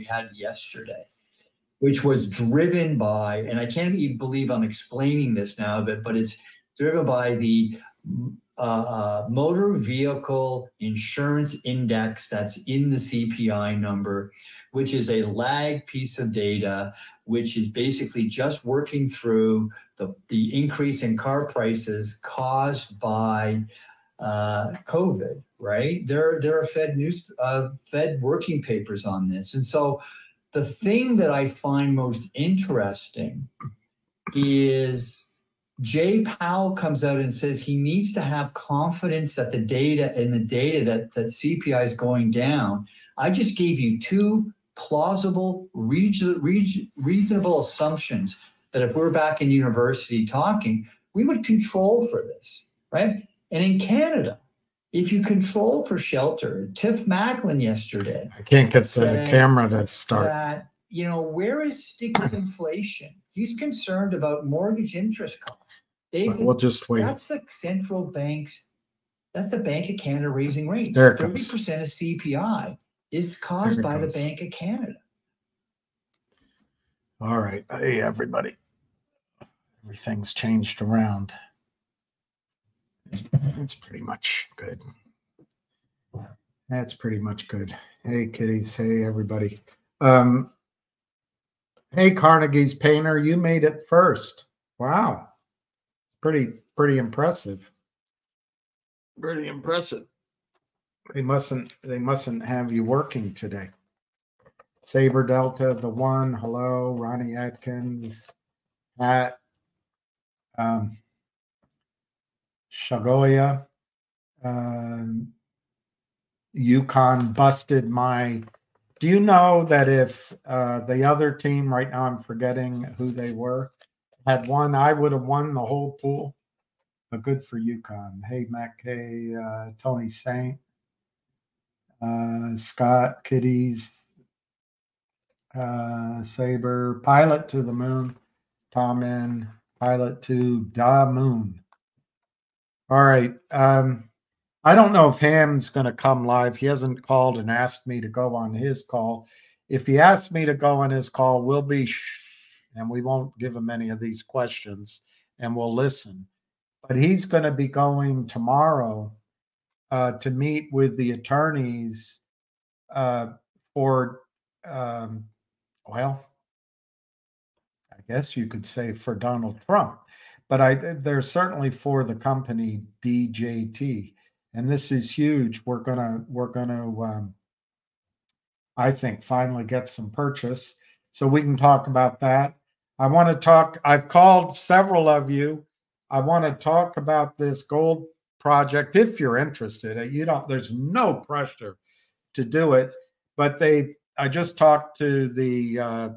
we had yesterday, which was driven by, and I can't even believe I'm explaining this now, but but it's driven by the uh, uh, motor vehicle insurance index that's in the CPI number, which is a lag piece of data, which is basically just working through the, the increase in car prices caused by uh, COVID, right? There, there are Fed news, uh, Fed working papers on this. And so the thing that I find most interesting is Jay Powell comes out and says he needs to have confidence that the data and the data that, that CPI is going down. I just gave you two plausible, reasonable assumptions that if we're back in university talking, we would control for this, right? And in Canada, if you control for shelter, Tiff Macklem yesterday. I can't get the camera to start. That, you know, where is sticky inflation? He's concerned about mortgage interest costs. David, we'll just wait. That's the central bank's. That's the Bank of Canada raising rates. Thirty percent of CPI is caused by goes. the Bank of Canada. All right, hey everybody. Everything's changed around. It's, it's pretty much good. That's pretty much good. Hey kitties. Hey everybody. Um, Hey, Carnegie's painter, you made it first. Wow. Pretty, pretty impressive. Pretty impressive. They mustn't, they mustn't have you working today. Saber Delta, the one. Hello, Ronnie Atkins, Pat, um, Shagoya, um, UConn busted my do you know that if uh, the other team, right now I'm forgetting who they were, had won, I would have won the whole pool? But good for UConn. Hey, Matt K, uh, Tony Saint, uh, Scott, Kitties, uh, Saber, Pilot to the Moon, Tom in, Pilot to Da Moon. All right. Um, I don't know if Ham's going to come live. He hasn't called and asked me to go on his call. If he asks me to go on his call, we'll be shh, and we won't give him any of these questions and we'll listen. But he's going to be going tomorrow uh, to meet with the attorneys uh, for, um, well, I guess you could say for Donald Trump, but I they're certainly for the company DJT and this is huge. We're gonna we're gonna um, I think finally get some purchase, so we can talk about that. I want to talk. I've called several of you. I want to talk about this gold project if you're interested. Uh, you don't. There's no pressure to do it, but they. I just talked to the uh,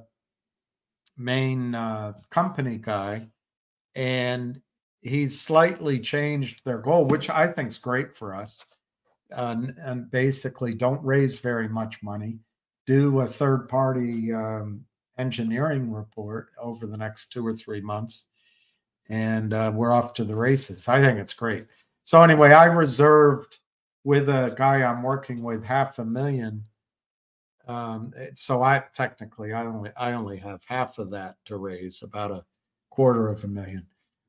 main uh, company guy, and he's slightly changed their goal, which I think is great for us. and basically, don't raise very much money. Do a third party um, engineering report over the next two or three months, and uh, we're off to the races. I think it's great. So anyway, I reserved with a guy I'm working with half a million. Um, so I technically I only I only have half of that to raise, about a quarter of a million.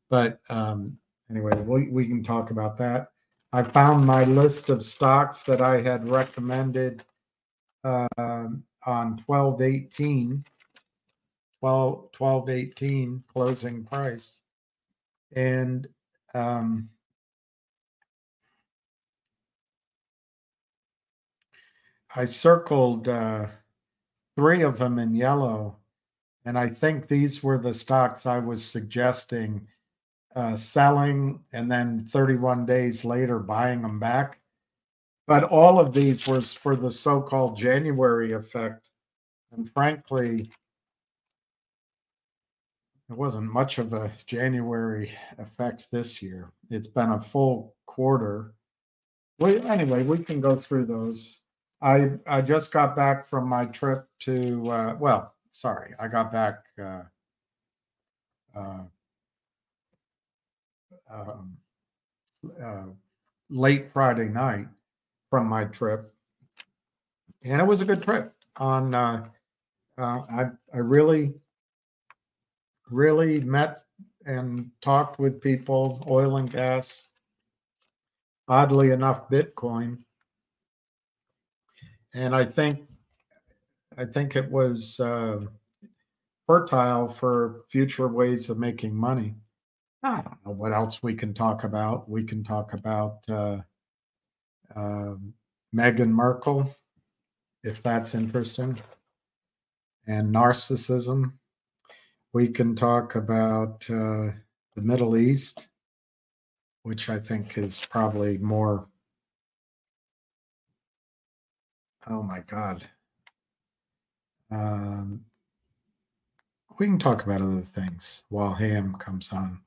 But um, anyway, we, we can talk about that. I found my list of stocks that I had recommended uh, on 1218, 12, 1218 closing price. And um, I circled uh, three of them in yellow. And I think these were the stocks I was suggesting uh, selling and then 31 days later buying them back. But all of these was for the so called January effect. And frankly, it wasn't much of a January effect this year. It's been a full quarter. Well, anyway, we can go through those. I I just got back from my trip to uh, well, sorry, I got back uh, uh, um, uh, late Friday night from my trip, and it was a good trip. On uh, Uh, I I really really met and talked with people, oil and gas. Oddly enough, Bitcoin, and I think I think it was uh, fertile for future ways of making money. I don't know what else we can talk about. We can talk about uh, uh, Meghan Markle, if that's interesting, and narcissism. We can talk about uh, the Middle East, which I think is probably more. Oh my God. Um, we can talk about other things while Ham comes on.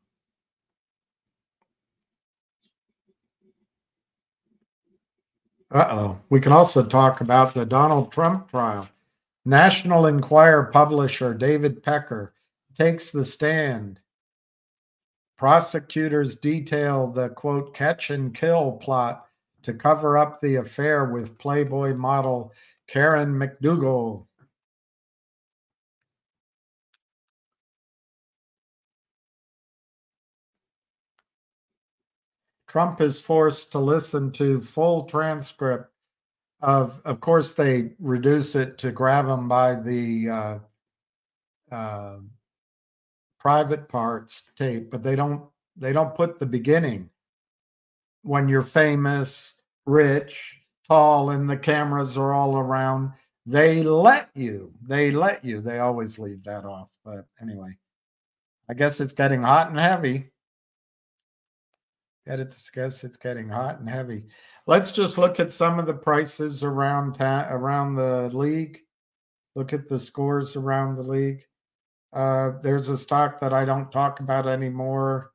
Uh oh. We can also talk about the Donald Trump trial. National Enquirer publisher David Pecker takes the stand. Prosecutors detail the quote catch and kill plot to cover up the affair with Playboy model Karen McDougal. Trump is forced to listen to full transcript of of course they reduce it to grab him by the uh, uh, private parts tape but they don't they don't put the beginning. When you're famous rich tall and the cameras are all around they let you they let you. They always leave that off but anyway i guess it's getting hot and heavy It's guess it's getting hot and heavy. Let's just look at some of the prices around ta- around the league. Look at the scores around the league. Uh, there's a stock that I don't talk about anymore,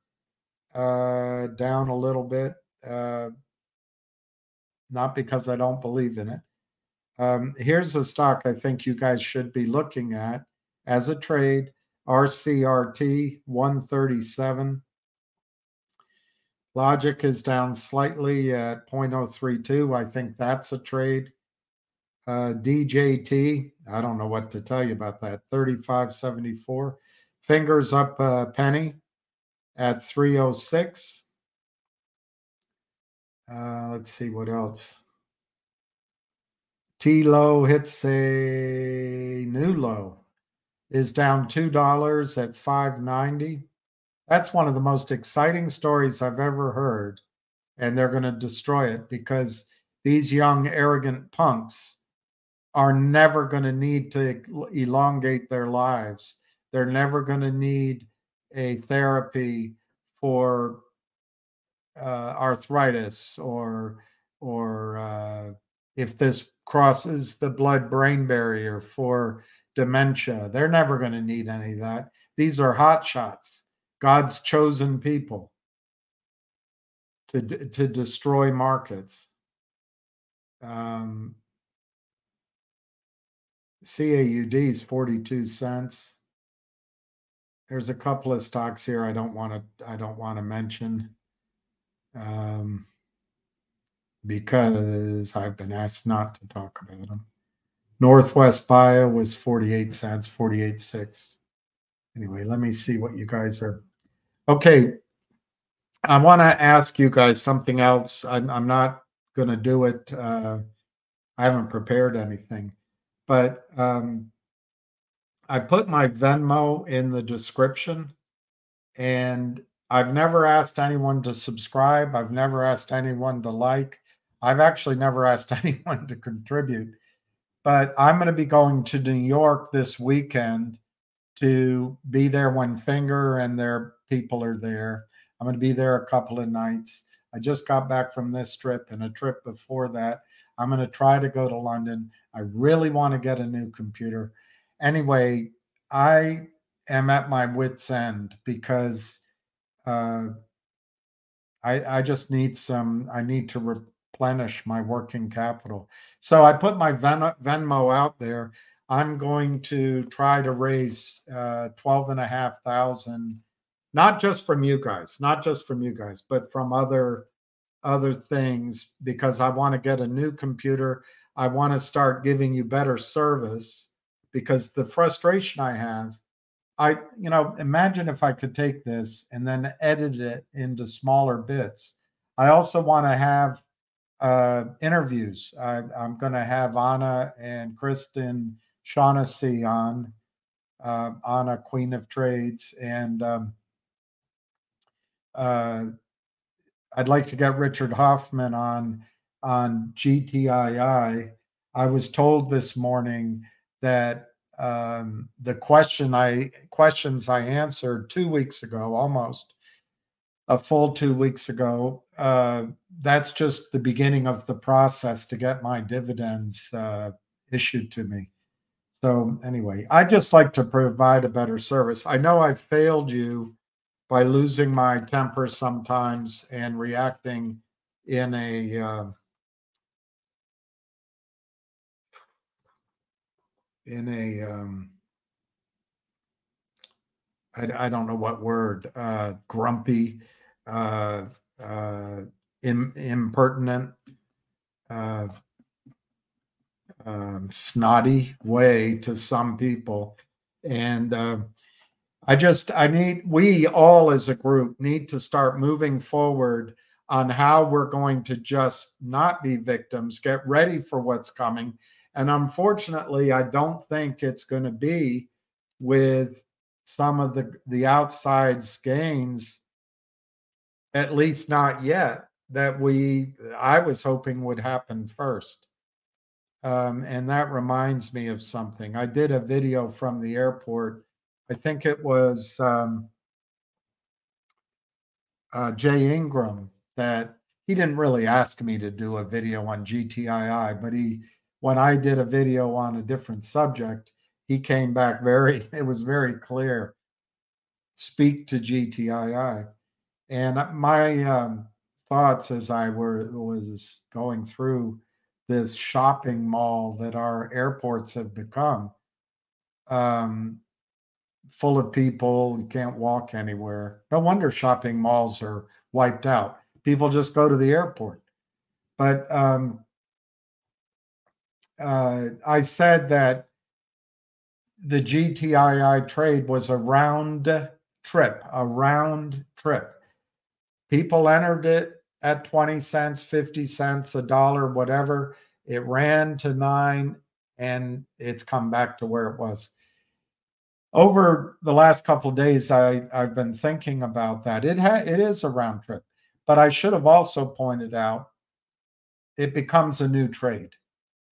uh, down a little bit. Uh, not because I don't believe in it. Um, here's a stock I think you guys should be looking at as a trade. RCRT 137. Logic is down slightly at 0.032. I think that's a trade. Uh, DJT, I don't know what to tell you about that. 35.74. Fingers up a penny at 306. Uh, let's see what else. T low hits a new low, is down $2 at 590 that's one of the most exciting stories I've ever heard. And they're going to destroy it because these young, arrogant punks are never going to need to elongate their lives. They're never going to need a therapy for uh, arthritis or or uh, if this crosses the blood brain barrier for dementia. They're never going to need any of that. These are hot shots. God's chosen people to, to destroy markets. Um, CAUD is 42 cents. There's a couple of stocks here I don't want to I don't want to mention um, because I've been asked not to talk about them. Northwest Bio was 48 cents, 48.6. Anyway, let me see what you guys are Okay. I want to ask you guys something else. I'm, I'm not going to do it. Uh, I haven't prepared anything, but um, I put my Venmo in the description, and I've never asked anyone to subscribe. I've never asked anyone to like. I've actually never asked anyone to contribute. But I'm going to be going to New York this weekend to be there when Finger and their people are there. I'm going to be there a couple of nights. I just got back from this trip and a trip before that. I'm going to try to go to London. I really want to get a new computer. Anyway, I am at my wits' end because uh, I, I just need some, I need to replenish my working capital. So I put my Ven- Venmo out there. I'm going to try to raise uh, 12 not just from you guys, not just from you guys, but from other other things because I want to get a new computer. I want to start giving you better service because the frustration I have, I, you know, imagine if I could take this and then edit it into smaller bits. I also want to have uh, interviews. I, am going to have Anna and Kristen Shaughnessy on, uh, Anna, Queen of Trades, and um, uh, I'd like to get Richard Hoffman on on GTII. I was told this morning that um, the question I questions I answered two weeks ago, almost a full two weeks ago. Uh, that's just the beginning of the process to get my dividends uh, issued to me. So anyway, I just like to provide a better service. I know I've failed you by losing my temper sometimes and reacting in a uh, in a um, I, I don't know what word uh, grumpy uh, uh, Im, impertinent uh, um, snotty way to some people. And uh, I just, I need, we all as a group need to start moving forward on how we're going to just not be victims, get ready for what's coming. And unfortunately, I don't think it's going to be with some of the, the outside gains, at least not yet, that we, I was hoping would happen first. Um, and that reminds me of something. I did a video from the airport I think it was um, uh, Jay Ingram that he didn't really ask me to do a video on GTII, but he, when I did a video on a different subject, he came back very, it was very clear speak to GTII. And my um, thoughts as I were was going through this shopping mall that our airports have become, um, full of people. You can't walk anywhere. No wonder shopping malls are wiped out. People just go to the airport. But um, uh, I said that the GTII trade was a round trip, a round trip. People entered it at 20 cents, 50 cents, a dollar, whatever. It ran to nine and it's come back to where it was over the last couple days I, i've been thinking about that. It ha- it is a round trip but i should have also pointed out it becomes a new trade.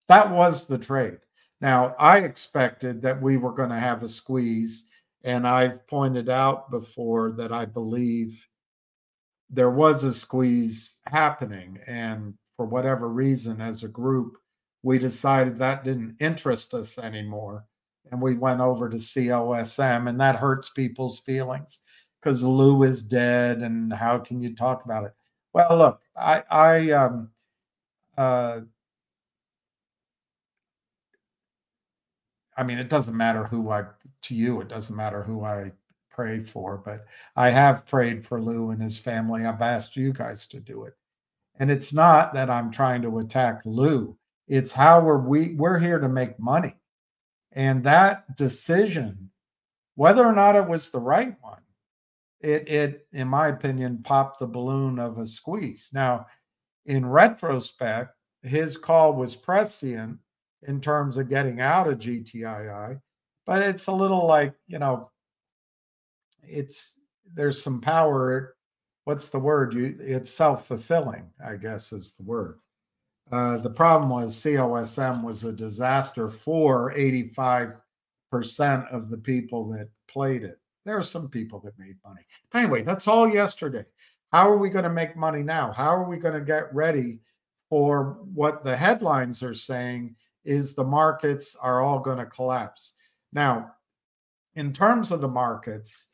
That was the trade. Now i expected that we were going to have a squeeze and i've pointed out before that i believe there was a squeeze happening and for whatever reason as a group we decided that didn't interest us anymore and we went over to COSM, and that hurts people's feelings because Lou is dead, and how can you talk about it? Well, look, I, I, um, uh, I mean, it doesn't matter who I to you. It doesn't matter who I pray for, but I have prayed for Lou and his family. I've asked you guys to do it, and it's not that I'm trying to attack Lou. It's how we're we we're here to make money and that decision, whether or not it was the right one, it, it, in my opinion, popped the balloon of a squeeze. Now, in retrospect, his call was prescient in terms of getting out of GTII, but it's a little like, you know, it's there's some power. What's the word? You it's self-fulfilling, I guess is the word. Uh, the problem was COSM was a disaster for 85% of the people that played it. There are some people that made money. But anyway, that's all yesterday. How are we going to make money now? How are we going to get ready for what the headlines are saying is the markets are all going to collapse? Now, in terms of the markets,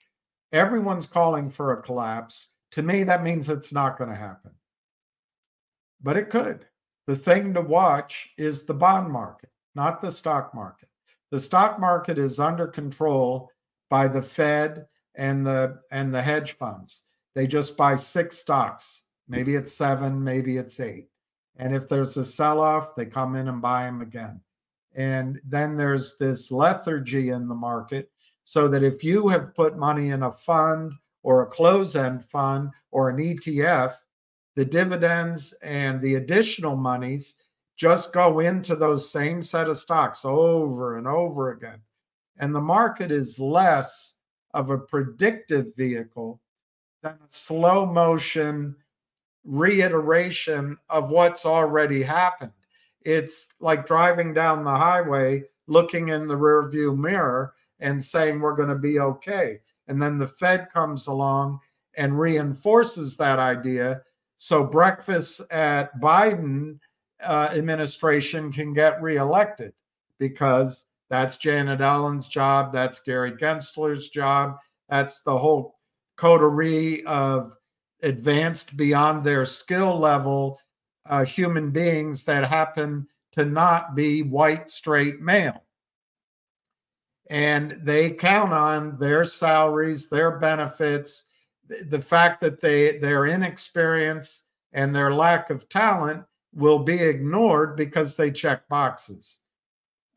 everyone's calling for a collapse. To me, that means it's not going to happen. But it could the thing to watch is the bond market, not the stock market. The stock market is under control by the Fed and the and the hedge funds. They just buy six stocks. Maybe it's seven, maybe it's eight. And if there's a sell-off, they come in and buy them again. And then there's this lethargy in the market, so that if you have put money in a fund or a close end fund or an ETF, the dividends and the additional monies just go into those same set of stocks over and over again. And the market is less of a predictive vehicle than a slow motion reiteration of what's already happened. It's like driving down the highway, looking in the rearview mirror and saying we're going to be okay. And then the Fed comes along and reinforces that idea. So breakfast at Biden uh, administration can get reelected because that's Janet Yellen's job. That's Gary Gensler's job. That's the whole coterie of advanced beyond their skill level uh, human beings that happen to not be white, straight male. And they count on their salaries, their benefits, the fact that they their inexperience and their lack of talent will be ignored because they check boxes.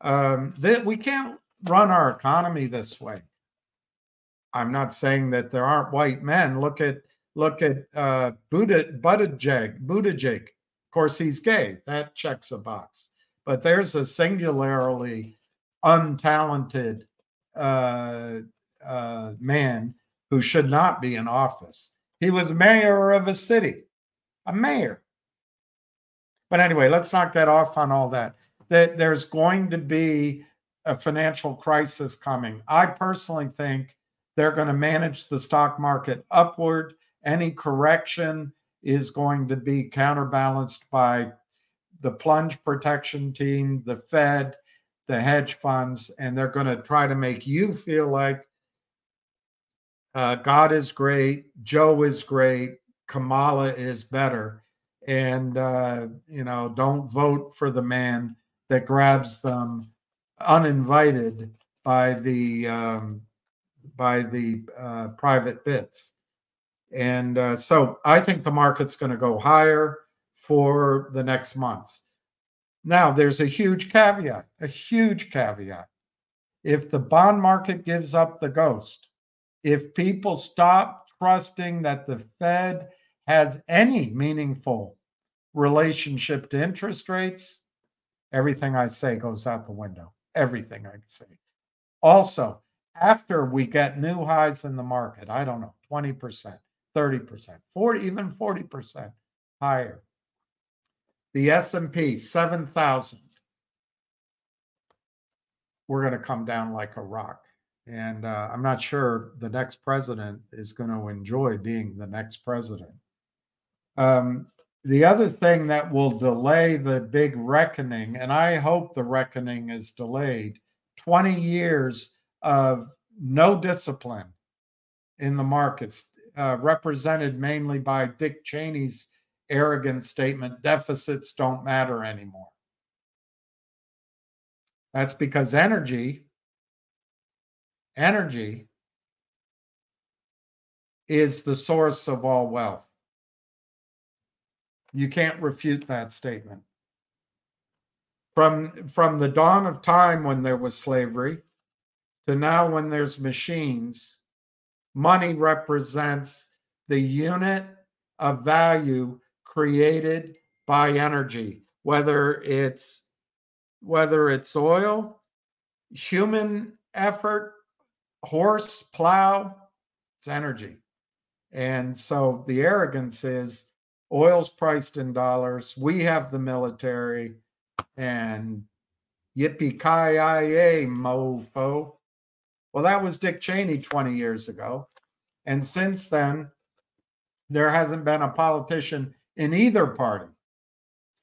Um, that we can't run our economy this way. I'm not saying that there aren't white men. Look at look at uh, Buddha Buttigieg. Buttigieg. Of course, he's gay. That checks a box. But there's a singularly untalented uh, uh, man who should not be in office. He was mayor of a city, a mayor. But anyway, let's not get off on all that. That there's going to be a financial crisis coming. I personally think they're going to manage the stock market upward. Any correction is going to be counterbalanced by the plunge protection team, the Fed, the hedge funds, and they're going to try to make you feel like uh, God is great, Joe is great, Kamala is better, and uh, you know don't vote for the man that grabs them uninvited by the um, by the uh, private bits. And uh, so I think the market's going to go higher for the next months. Now, there's a huge caveat, a huge caveat. If the bond market gives up the ghost, if people stop trusting that the Fed has any meaningful relationship to interest rates, everything I say goes out the window. Everything I say. Also, after we get new highs in the market, I don't know, 20%, 30%, 40, even 40% higher, the S&P 7000 we're going to come down like a rock and uh, i'm not sure the next president is going to enjoy being the next president um, the other thing that will delay the big reckoning and i hope the reckoning is delayed 20 years of no discipline in the markets uh, represented mainly by dick cheney's arrogant statement deficits don't matter anymore. That's because energy, energy is the source of all wealth. You can't refute that statement. From, from the dawn of time when there was slavery to now when there's machines, money represents the unit of value created by energy, whether it's whether it's oil, human effort, horse, plow, it's energy. And so the arrogance is oil's priced in dollars. We have the military and yippee ki yay mofo. Well, that was Dick Cheney 20 years ago. And since then, there hasn't been a politician in either party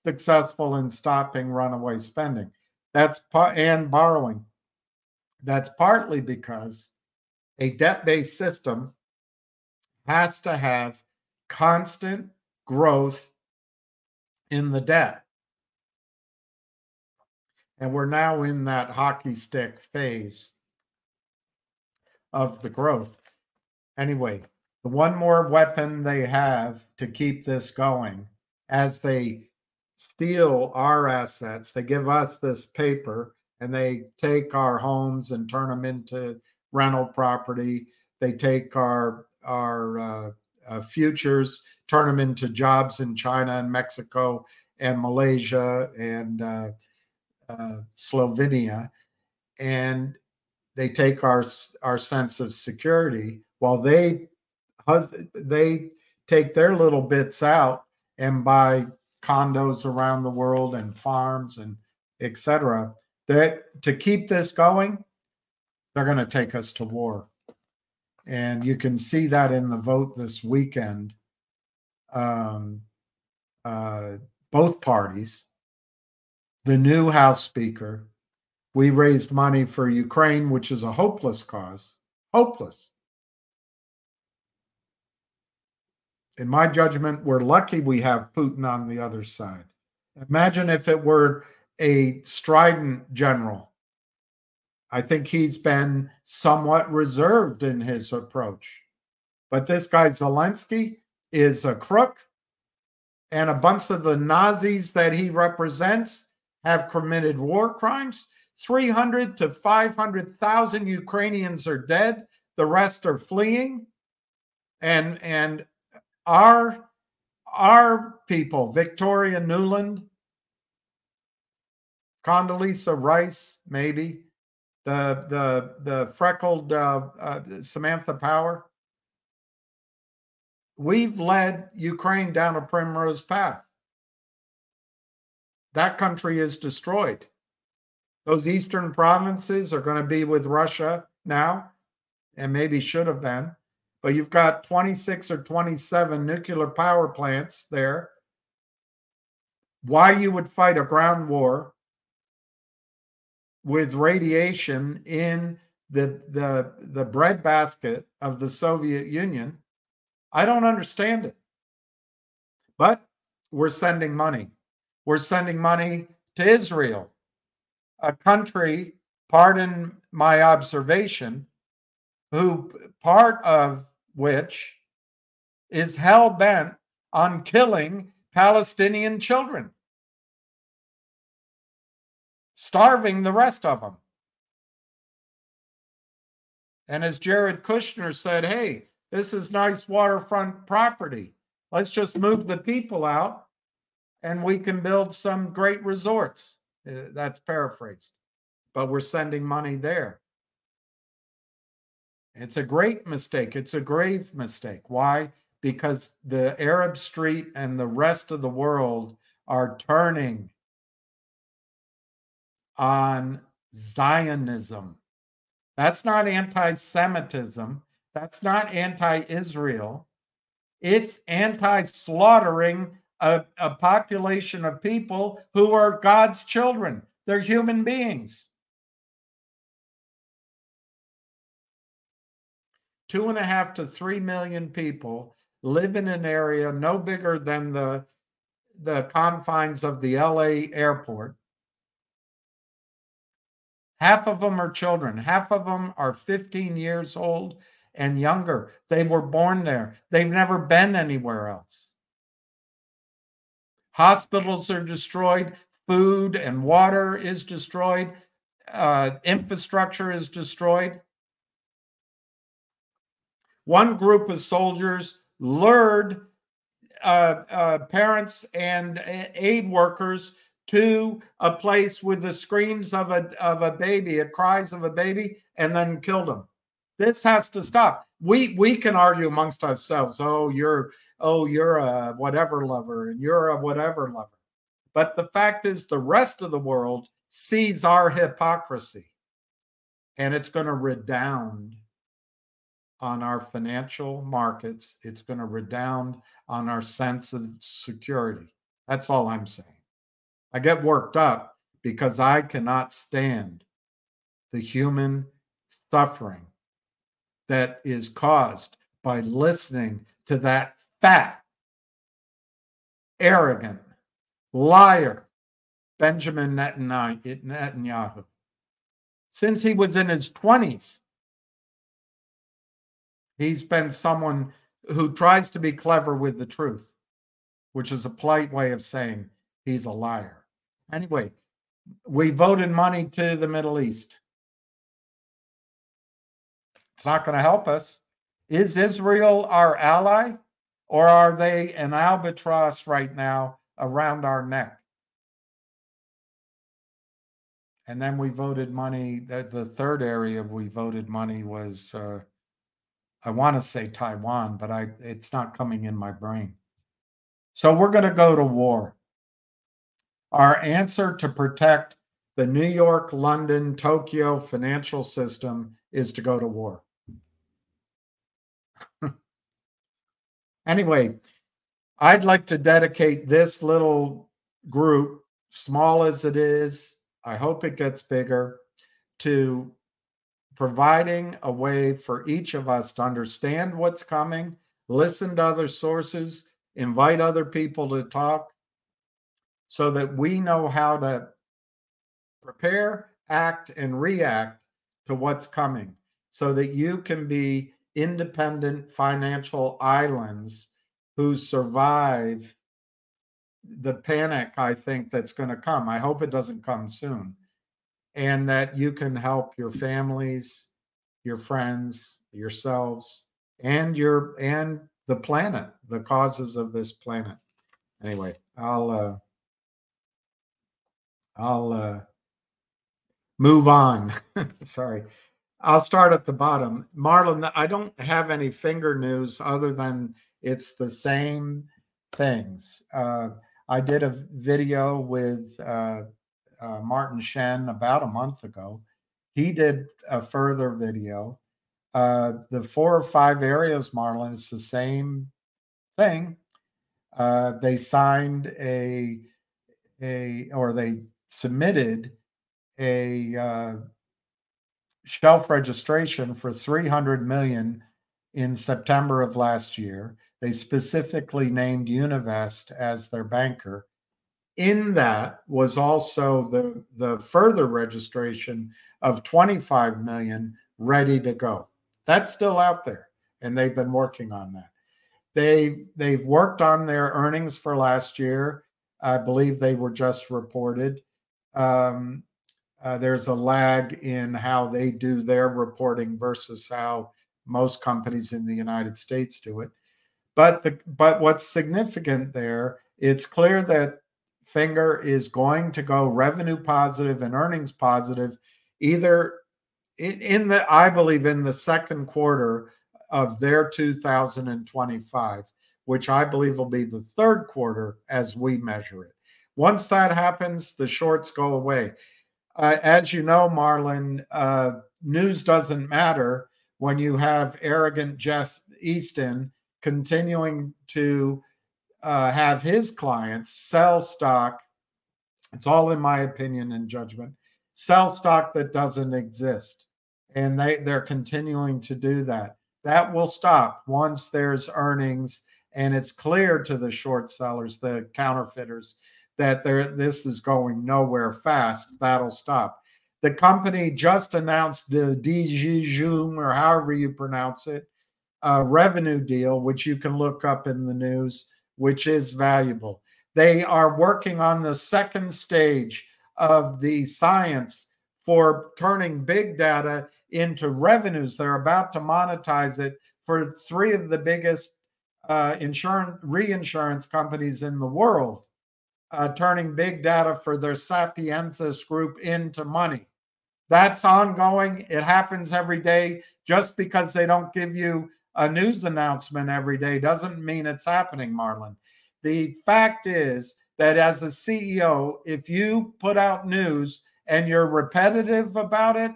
successful in stopping runaway spending. That's and borrowing. That's partly because a debt-based system has to have constant growth in the debt. And we're now in that hockey stick phase of the growth. Anyway, the one more weapon they have to keep this going as they steal our assets, they give us this paper and they take our homes and turn them into rental property. They take our our uh, uh, futures, turn them into jobs in China and Mexico and Malaysia and uh, uh Slovenia, and they take our our sense of security while they they take their little bits out and buy condos around the world and farms and etc. That to keep this going, they're going to take us to war, and you can see that in the vote this weekend. Um, uh, both parties, the new House Speaker, we raised money for Ukraine, which is a hopeless cause. Hopeless. in my judgment, we're lucky we have Putin on the other side. Imagine if it were a strident general. I think he's been somewhat reserved in his approach. But this guy, Zelensky, is a crook. And a bunch of the Nazis that he represents have committed war crimes. 300 to 500,000 Ukrainians are dead. The rest are fleeing. And, and our our people, Victoria Nuland, Condoleezza Rice, maybe the the the freckled uh, uh, Samantha Power. We've led Ukraine down a primrose path. That country is destroyed. Those eastern provinces are going to be with Russia now, and maybe should have been but you've got 26 or 27 nuclear power plants there. Why you would fight a ground war with radiation in the the the breadbasket of the Soviet Union, I don't understand it. But we're sending money. We're sending money to Israel, a country, pardon my observation, who part of which is hell bent on killing Palestinian children, starving the rest of them. And as Jared Kushner said, hey, this is nice waterfront property. Let's just move the people out and we can build some great resorts. Uh, that's paraphrased, but we're sending money there. It's a great mistake. It's a grave mistake. Why? Because the Arab street and the rest of the world are turning on Zionism. That's not anti Semitism. That's not anti Israel. It's anti slaughtering a, a population of people who are God's children. They're human beings. two and a half to three million people live in an area no bigger than the the confines of the LA airport. Half of them are children. Half of them are 15 years old and younger. They were born there. They've never been anywhere else. Hospitals are destroyed. Food and water is destroyed. Uh, infrastructure is destroyed. One group of soldiers lured uh, uh, parents and aid workers to a place with the screams of a of a baby, a cries of a baby, and then killed them. This has to stop. We we can argue amongst ourselves. Oh, you're oh you're a whatever lover, and you're a whatever lover. But the fact is, the rest of the world sees our hypocrisy, and it's going to redound on our financial markets. It's going to redound on our sense of security. That's all I'm saying. I get worked up because I cannot stand the human suffering that is caused by listening to that fat, arrogant liar, Benjamin Netanyahu. Since he was in his 20s, He's been someone who tries to be clever with the truth, which is a polite way of saying he's a liar. Anyway, We voted money to the Middle East. It's not going to help us. Is Israel our ally or are they an albatross right now around our neck? And then we voted money. The, the third area we voted money was, uh, I want to say Taiwan, but I it's not coming in my brain. So we're going to go to war. Our answer to protect the New York, London, Tokyo financial system is to go to war. anyway, I'd like to dedicate this little group, small as it is, I hope it gets bigger, to providing a way for each of us to understand what's coming, listen to other sources, invite other people to talk, so that we know how to prepare, act, and react to what's coming so that you can be independent financial islands who survive the panic I think that's going to come. I hope it doesn't come soon. And that you can help your families, your friends, yourselves, and your and the planet, the causes of this planet. Anyway, I'll uh I'll uh move on. Sorry. I'll start at the bottom. Marlon, I don't have any finger news other than it's the same things. Uh, I did a video with uh, uh, Martin Shen about a month ago. He did a further video. Uh, the four or five areas, Marlon, it's the same thing. Uh, they signed a a or they submitted a uh, shelf registration for 300 million in September of last year. They specifically named Univest as their banker. In that was also the, the further registration of 25 million ready to go. That's still out there, and they've been working on that. They they've worked on their earnings for last year. I believe they were just reported. Um, uh, there's a lag in how they do their reporting versus how most companies in the United States do it. But the but what's significant there, it's clear that Finger is going to go revenue positive and earnings positive either in, in the I believe in the second quarter of their 2025, which I believe will be the third quarter as we measure it. Once that happens, the shorts go away. Uh, as you know, Marlon, uh, news doesn't matter when you have arrogant Jeff Easton continuing to uh, have his clients sell stock. It's all in my opinion and judgment. Sell stock that doesn't exist, and they they're continuing to do that. That will stop once there's earnings and it's clear to the short sellers, the counterfeiters, that there this is going nowhere fast, that'll stop. The company just announced the DGJUM or however you pronounce it, a revenue deal, which you can look up in the news, which is valuable. They are working on the second stage of the science for turning big data into revenues. They're about to monetize it for three of the biggest uh, insurance reinsurance companies in the world uh, turning big data for their Sapientus group into money. That's ongoing. It happens every day. Just because they don't give you a news announcement every day doesn't mean it's happening, Marlon. The fact is that as a CEO, if you put out news and you're repetitive about it,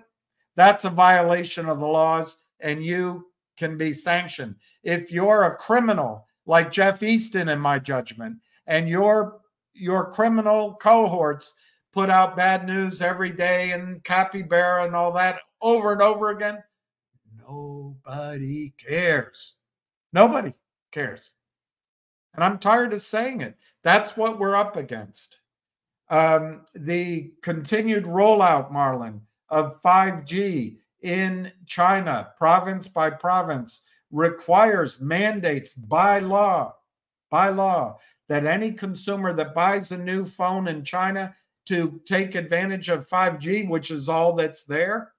that's a violation of the laws and you can be sanctioned. If you're a criminal like Jeff Easton, in my judgment, and you're your criminal cohorts put out bad news every day and capybara and all that over and over again. Nobody cares. Nobody cares. And I'm tired of saying it. That's what we're up against. Um, the continued rollout, Marlon, of 5G in China, province by province, requires mandates by law, by law, that any consumer that buys a new phone in China to take advantage of 5G, which is all that's there,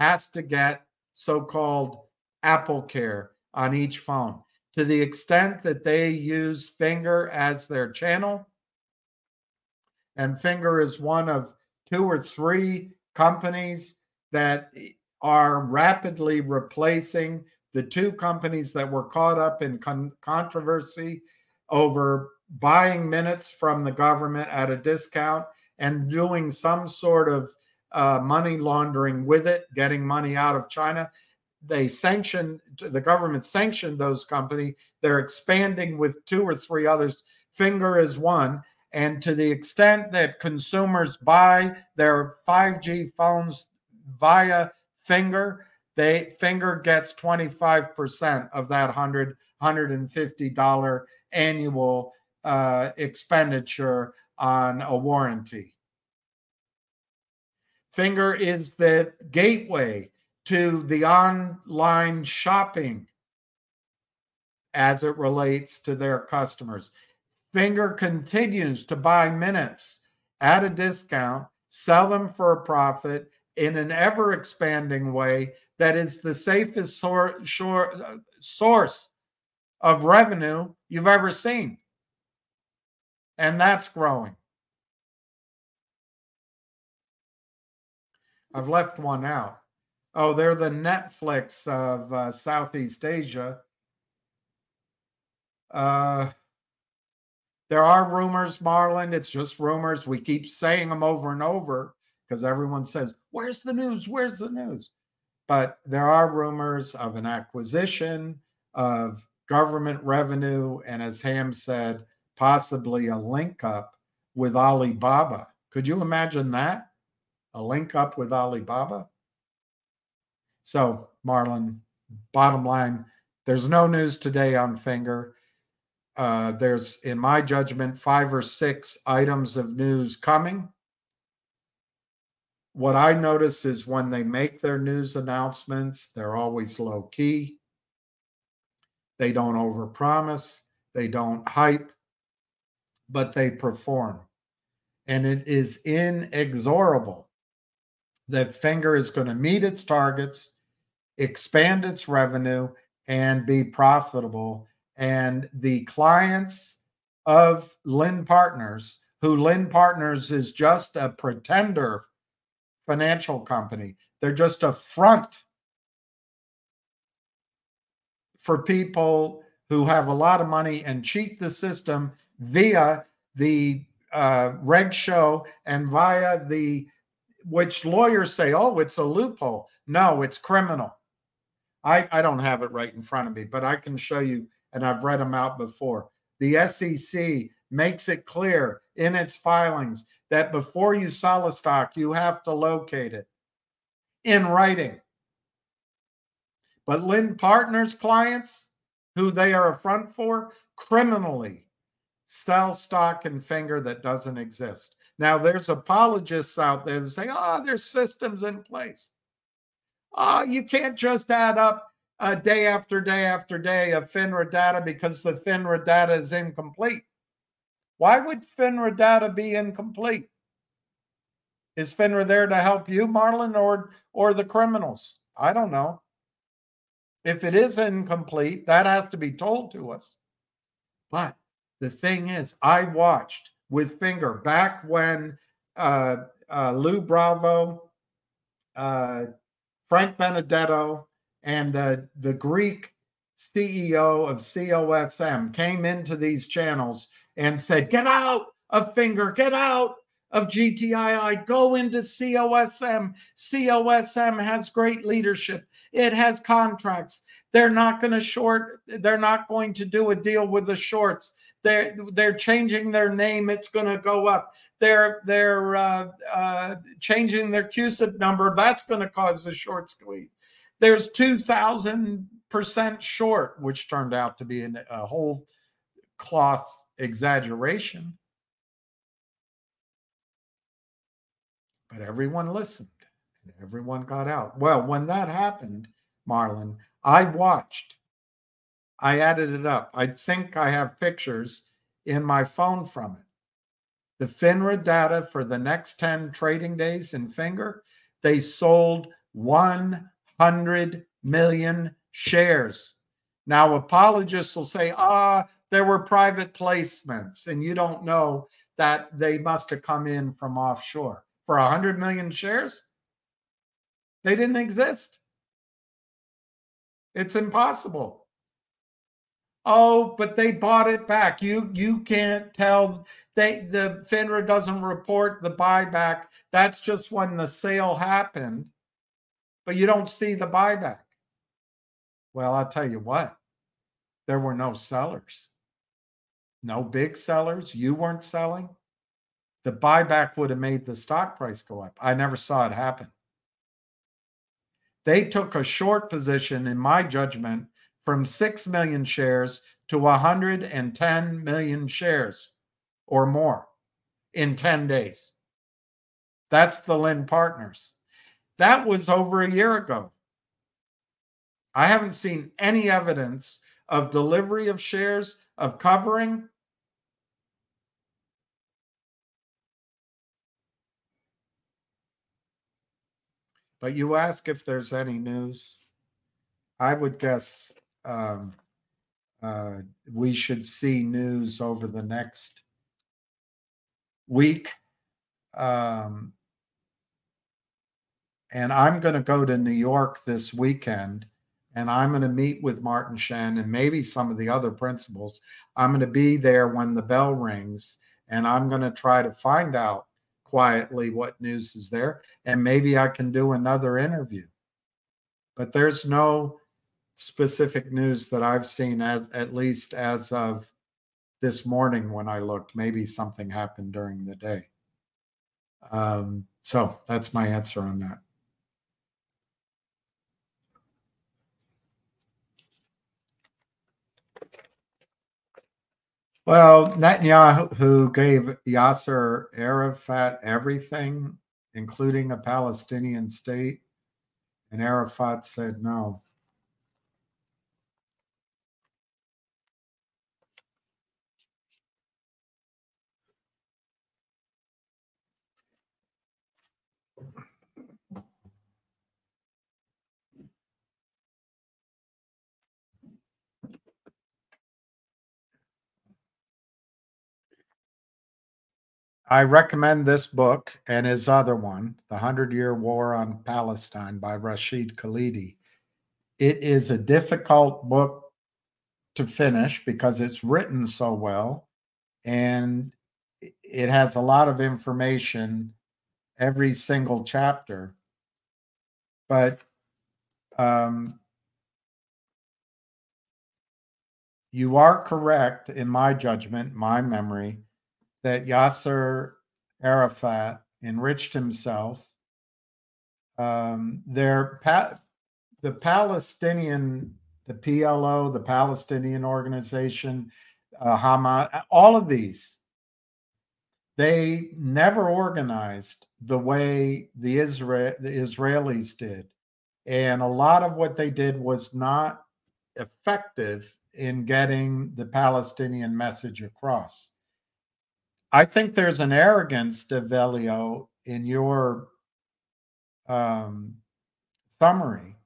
has to get so called Apple Care on each phone. To the extent that they use Finger as their channel, and Finger is one of two or three companies that are rapidly replacing the two companies that were caught up in con- controversy over buying minutes from the government at a discount and doing some sort of uh, money laundering with it, getting money out of China. They sanctioned, the government sanctioned those companies. They're expanding with two or three others. Finger is one. And to the extent that consumers buy their 5G phones via Finger, they Finger gets 25% of that 100 $150 annual uh, expenditure on a warranty. Finger is the gateway to the online shopping as it relates to their customers. Finger continues to buy minutes at a discount, sell them for a profit in an ever expanding way that is the safest sor- shor- source of revenue you've ever seen. And that's growing. I've left one out. Oh, they're the Netflix of uh, Southeast Asia. Uh, there are rumors, Marlon. It's just rumors. We keep saying them over and over because everyone says, Where's the news? Where's the news? But there are rumors of an acquisition, of government revenue, and as Ham said, possibly a link up with Alibaba. Could you imagine that? A link up with Alibaba? So, Marlon, bottom line, there's no news today on Finger. Uh, there's, in my judgment, five or six items of news coming. What I notice is when they make their news announcements, they're always low key. They don't overpromise, they don't hype, but they perform. And it is inexorable that Finger is going to meet its targets, expand its revenue, and be profitable. And the clients of Lind Partners, who Lind Partners is just a pretender financial company, they're just a front for people who have a lot of money and cheat the system via the uh, Reg SHO and via the which lawyers say, oh, it's a loophole. No, it's criminal. I, I don't have it right in front of me, but I can show you, and I've read them out before. The SEC makes it clear in its filings that before you sell a stock, you have to locate it in writing. But Lind Partners clients, who they are a front for, criminally sell stock and finger that doesn't exist. Now, there's apologists out there that say, oh, there's systems in place. Oh, you can't just add up uh, day after day after day of FINRA data because the FINRA data is incomplete. Why would FINRA data be incomplete? Is FINRA there to help you, Marlon, or or the criminals? I don't know. If it is incomplete, that has to be told to us. But the thing is, I watched with Finger back when uh, uh, Lou Bravo, uh, Frank Benedetto, and the, the Greek CEO of COSM came into these channels and said, Get out of Finger, get out of GTII, go into COSM. COSM has great leadership, it has contracts. They're not going to short, they're not going to do a deal with the shorts. They're they're changing their name. It's going to go up. They're they're uh, uh, changing their CUSIP number. That's going to cause a short squeeze. There's two thousand percent short, which turned out to be an, a whole cloth exaggeration. But everyone listened and everyone got out. Well, when that happened, Marlon, I watched. I added it up. I think I have pictures in my phone from it. the FINRA data for the next 10 trading days in Finger, they sold 100 million shares. Now, apologists will say, ah, there were private placements, and you don't know that they must have come in from offshore. For 100 million shares, they didn't exist. It's impossible. Oh, but they bought it back. You you can't tell they the FINRA doesn't report the buyback. That's just when the sale happened, but you don't see the buyback. Well, I'll tell you what, there were no sellers, no big sellers. You weren't selling. The buyback would have made the stock price go up. I never saw it happen. They took a short position, in my judgment, from 6 million shares to 110 million shares or more in 10 days. That's the Lind Partners. That was over a year ago. I haven't seen any evidence of delivery of shares, of covering. But you ask if there's any news. I would guess um, uh, we should see news over the next week. Um, and I'm going to go to New York this weekend and I'm going to meet with Martin Shen and maybe some of the other principals. I'm going to be there when the bell rings and I'm going to try to find out quietly what news is there and maybe I can do another interview. But there's no specific news that I've seen as at least as of this morning when I looked. Maybe something happened during the day. Um, so that's my answer on that. Well, Netanyahu gave Yasser Arafat everything, including a Palestinian state, and Arafat said no. I recommend this book and his other one, The Hundred Year War on Palestine by Rashid Khalidi. It is a difficult book to finish because it's written so well and it has a lot of information every single chapter. But um, you are correct in my judgment, my memory that Yasser Arafat enriched himself. Um, their pa- the Palestinian, the PLO, the Palestinian organization, uh, Hamas, all of these, they never organized the way the Israel the Israelis did, and a lot of what they did was not effective in getting the Palestinian message across. I think there's an arrogance, Develio, in your um, summary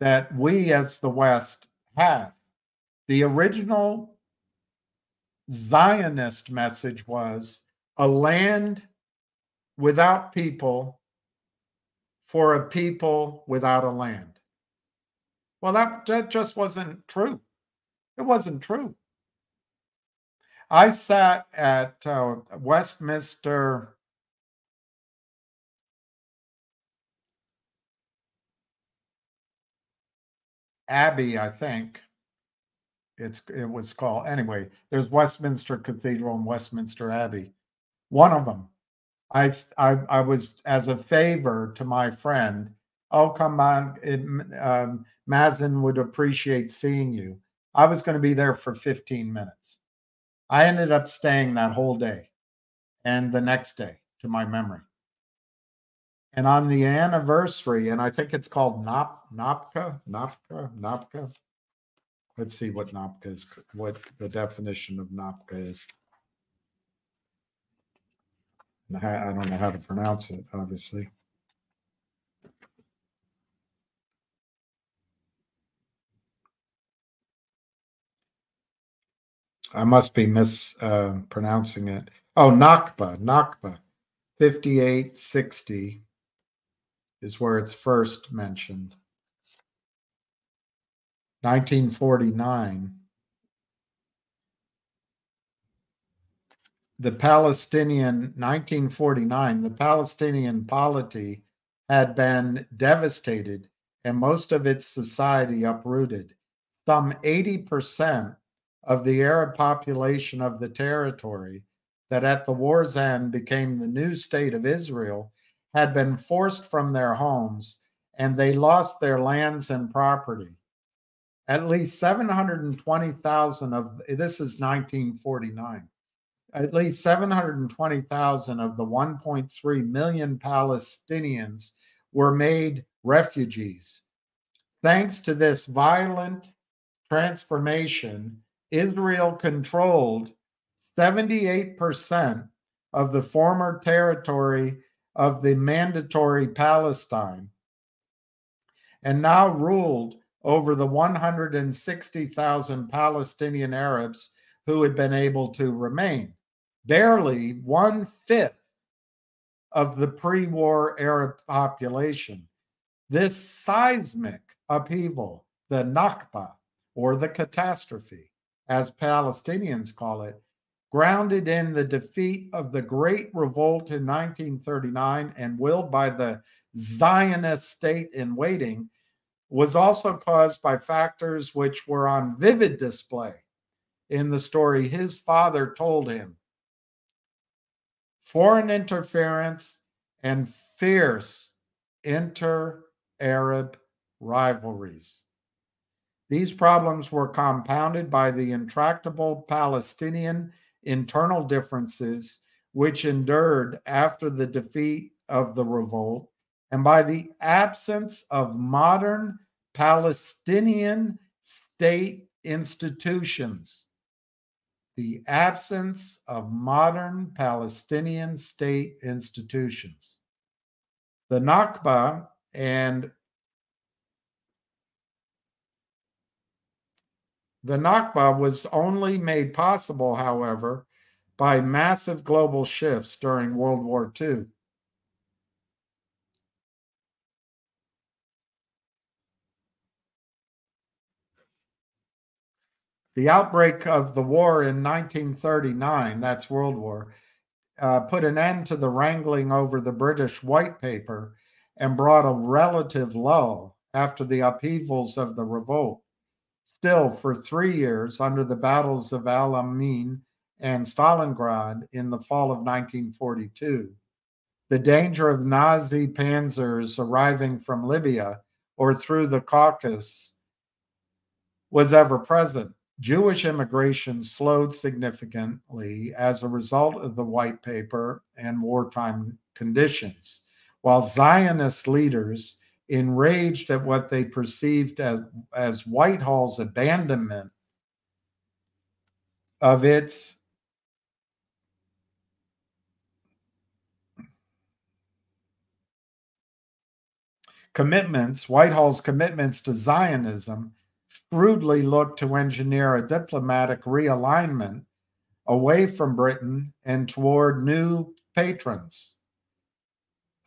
that we as the West have. The original Zionist message was a land without people for a people without a land. Well, that, that just wasn't true. It wasn't true. I sat at uh, Westminster. Abbey, I think it's it was called anyway. There's Westminster Cathedral and Westminster Abbey. One of them, I I, I was as a favor to my friend. Oh come on, it, um, Mazen would appreciate seeing you. I was going to be there for 15 minutes. I ended up staying that whole day and the next day to my memory. And on the anniversary, and I think it's called Nop Nopka, Nopka, Nopka. Let's see what Nopka is, what the definition of Nopka is. I don't know how to pronounce it, obviously. I must be mispronouncing uh, it. Oh, Nakba, Nakba, 5860 is where it's first mentioned. 1949. The Palestinian, 1949, the Palestinian polity had been devastated and most of its society uprooted. Some 80% of the Arab population of the territory that at the war's end became the new state of Israel had been forced from their homes and they lost their lands and property. At least 720,000 of this is 1949. At least 720,000 of the 1.3 million Palestinians were made refugees. Thanks to this violent transformation, Israel controlled 78% of the former territory of the mandatory Palestine and now ruled over the 160,000 Palestinian Arabs who had been able to remain. Barely one fifth of the pre war Arab population. This seismic upheaval, the Nakba or the catastrophe, as Palestinians call it, grounded in the defeat of the Great Revolt in 1939 and willed by the Zionist state in waiting, was also caused by factors which were on vivid display in the story his father told him foreign interference and fierce inter Arab rivalries. These problems were compounded by the intractable Palestinian internal differences which endured after the defeat of the revolt and by the absence of modern Palestinian state institutions. The absence of modern Palestinian state institutions. The Nakba and The Nakba was only made possible, however, by massive global shifts during World War II. The outbreak of the war in 1939, that's World War, uh, put an end to the wrangling over the British White Paper and brought a relative lull after the upheavals of the revolt. Still, for three years, under the battles of Al Alamein and Stalingrad in the fall of 1942, the danger of Nazi panzers arriving from Libya or through the Caucasus was ever present. Jewish immigration slowed significantly as a result of the white paper and wartime conditions, while Zionist leaders, enraged at what they perceived as, as Whitehall's abandonment of its commitments, Whitehall's commitments to Zionism, shrewdly looked to engineer a diplomatic realignment away from Britain and toward new patrons.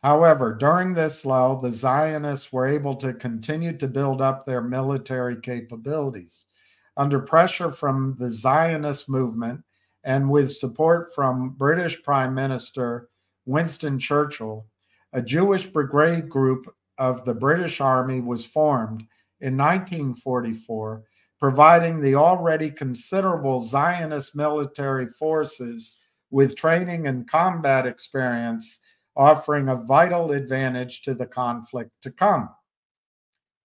However, during this lull, the Zionists were able to continue to build up their military capabilities. Under pressure from the Zionist movement and with support from British Prime Minister Winston Churchill, a Jewish brigade group of the British Army was formed in 1944, providing the already considerable Zionist military forces with training and combat experience, offering a vital advantage to the conflict to come.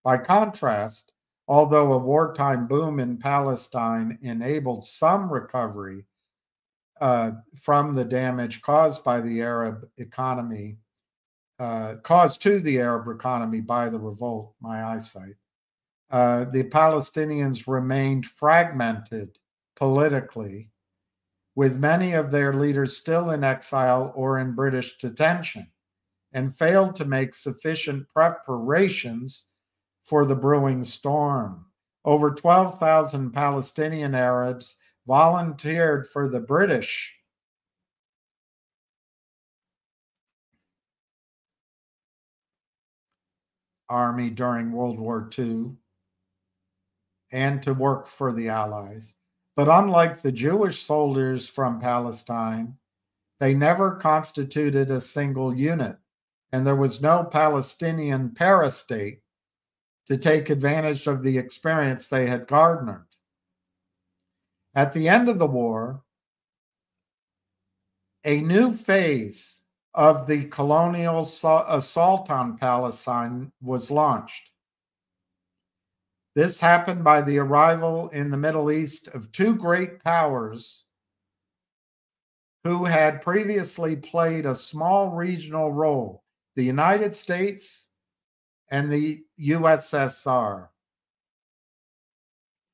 By contrast, although a wartime boom in Palestine enabled some recovery uh, from the damage caused by the Arab economy, uh, caused to the Arab economy by the revolt, my eyesight, uh, the Palestinians remained fragmented politically with many of their leaders still in exile or in British detention, and failed to make sufficient preparations for the brewing storm. Over 12,000 Palestinian Arabs volunteered for the British army during World War II and to work for the Allies. But unlike the Jewish soldiers from Palestine, they never constituted a single unit, and there was no Palestinian parastate to take advantage of the experience they had garnered. At the end of the war, a new phase of the colonial assault on Palestine was launched. This happened by the arrival in the Middle East of two great powers who had previously played a small regional role the United States and the USSR.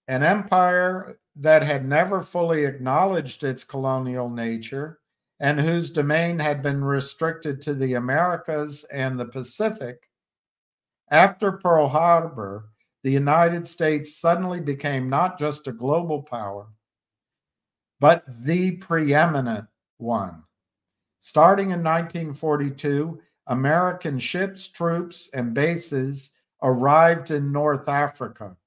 An empire that had never fully acknowledged its colonial nature and whose domain had been restricted to the Americas and the Pacific. After Pearl Harbor, the United States suddenly became not just a global power, but the preeminent one. Starting in 1942, American ships, troops, and bases arrived in North Africa,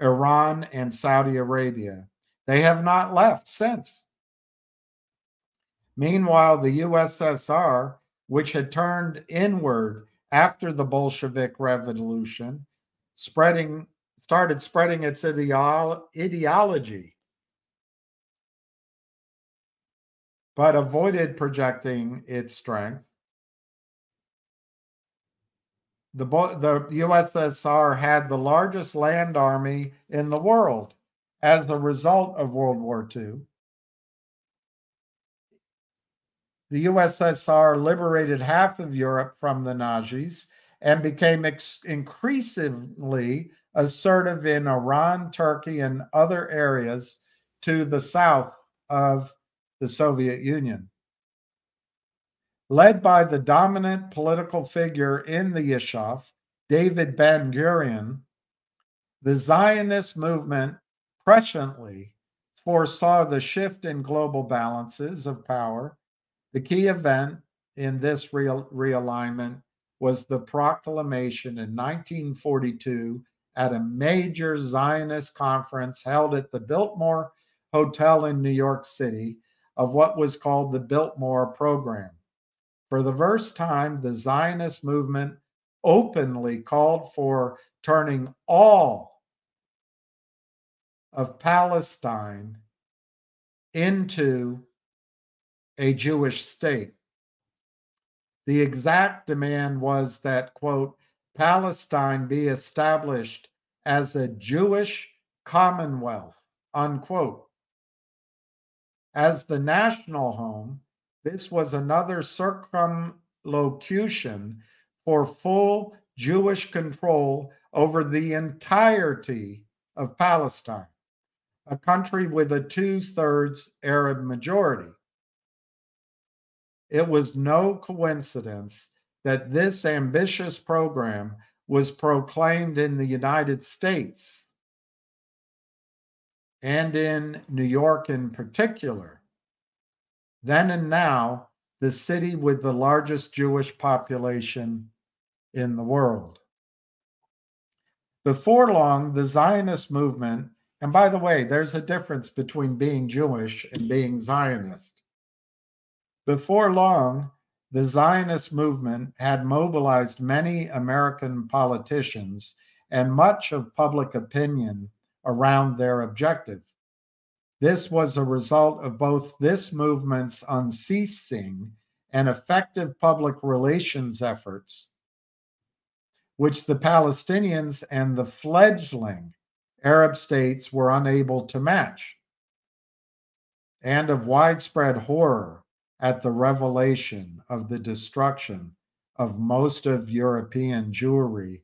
Iran, and Saudi Arabia. They have not left since. Meanwhile, the USSR, which had turned inward after the Bolshevik Revolution, spreading started spreading its ideolo- ideology, but avoided projecting its strength the, the USSR had the largest land army in the world as a result of World War II. The USSR liberated half of Europe from the Nazis and became ex- increasingly assertive in Iran, Turkey, and other areas to the south of the Soviet Union led by the dominant political figure in the Yishuv, David Ben Gurion, the Zionist movement presciently foresaw the shift in global balances of power. The key event in this real, realignment was the proclamation in 1942 at a major Zionist conference held at the Biltmore Hotel in New York City of what was called the Biltmore Program. For the first time, the Zionist movement openly called for turning all of Palestine into a Jewish state. The exact demand was that, quote, Palestine be established as a Jewish commonwealth, unquote. As the national home, this was another circumlocution for full Jewish control over the entirety of Palestine, a country with a two thirds Arab majority. It was no coincidence that this ambitious program was proclaimed in the United States and in New York in particular then and now, the city with the largest Jewish population in the world. Before long, the Zionist movement, and by the way, there's a difference between being Jewish and being Zionist. Before long, the Zionist movement had mobilized many American politicians and much of public opinion around their objective. This was a result of both this movement's unceasing and effective public relations efforts, which the Palestinians and the fledgling Arab states were unable to match, and of widespread horror at the revelation of the destruction of most of European Jewry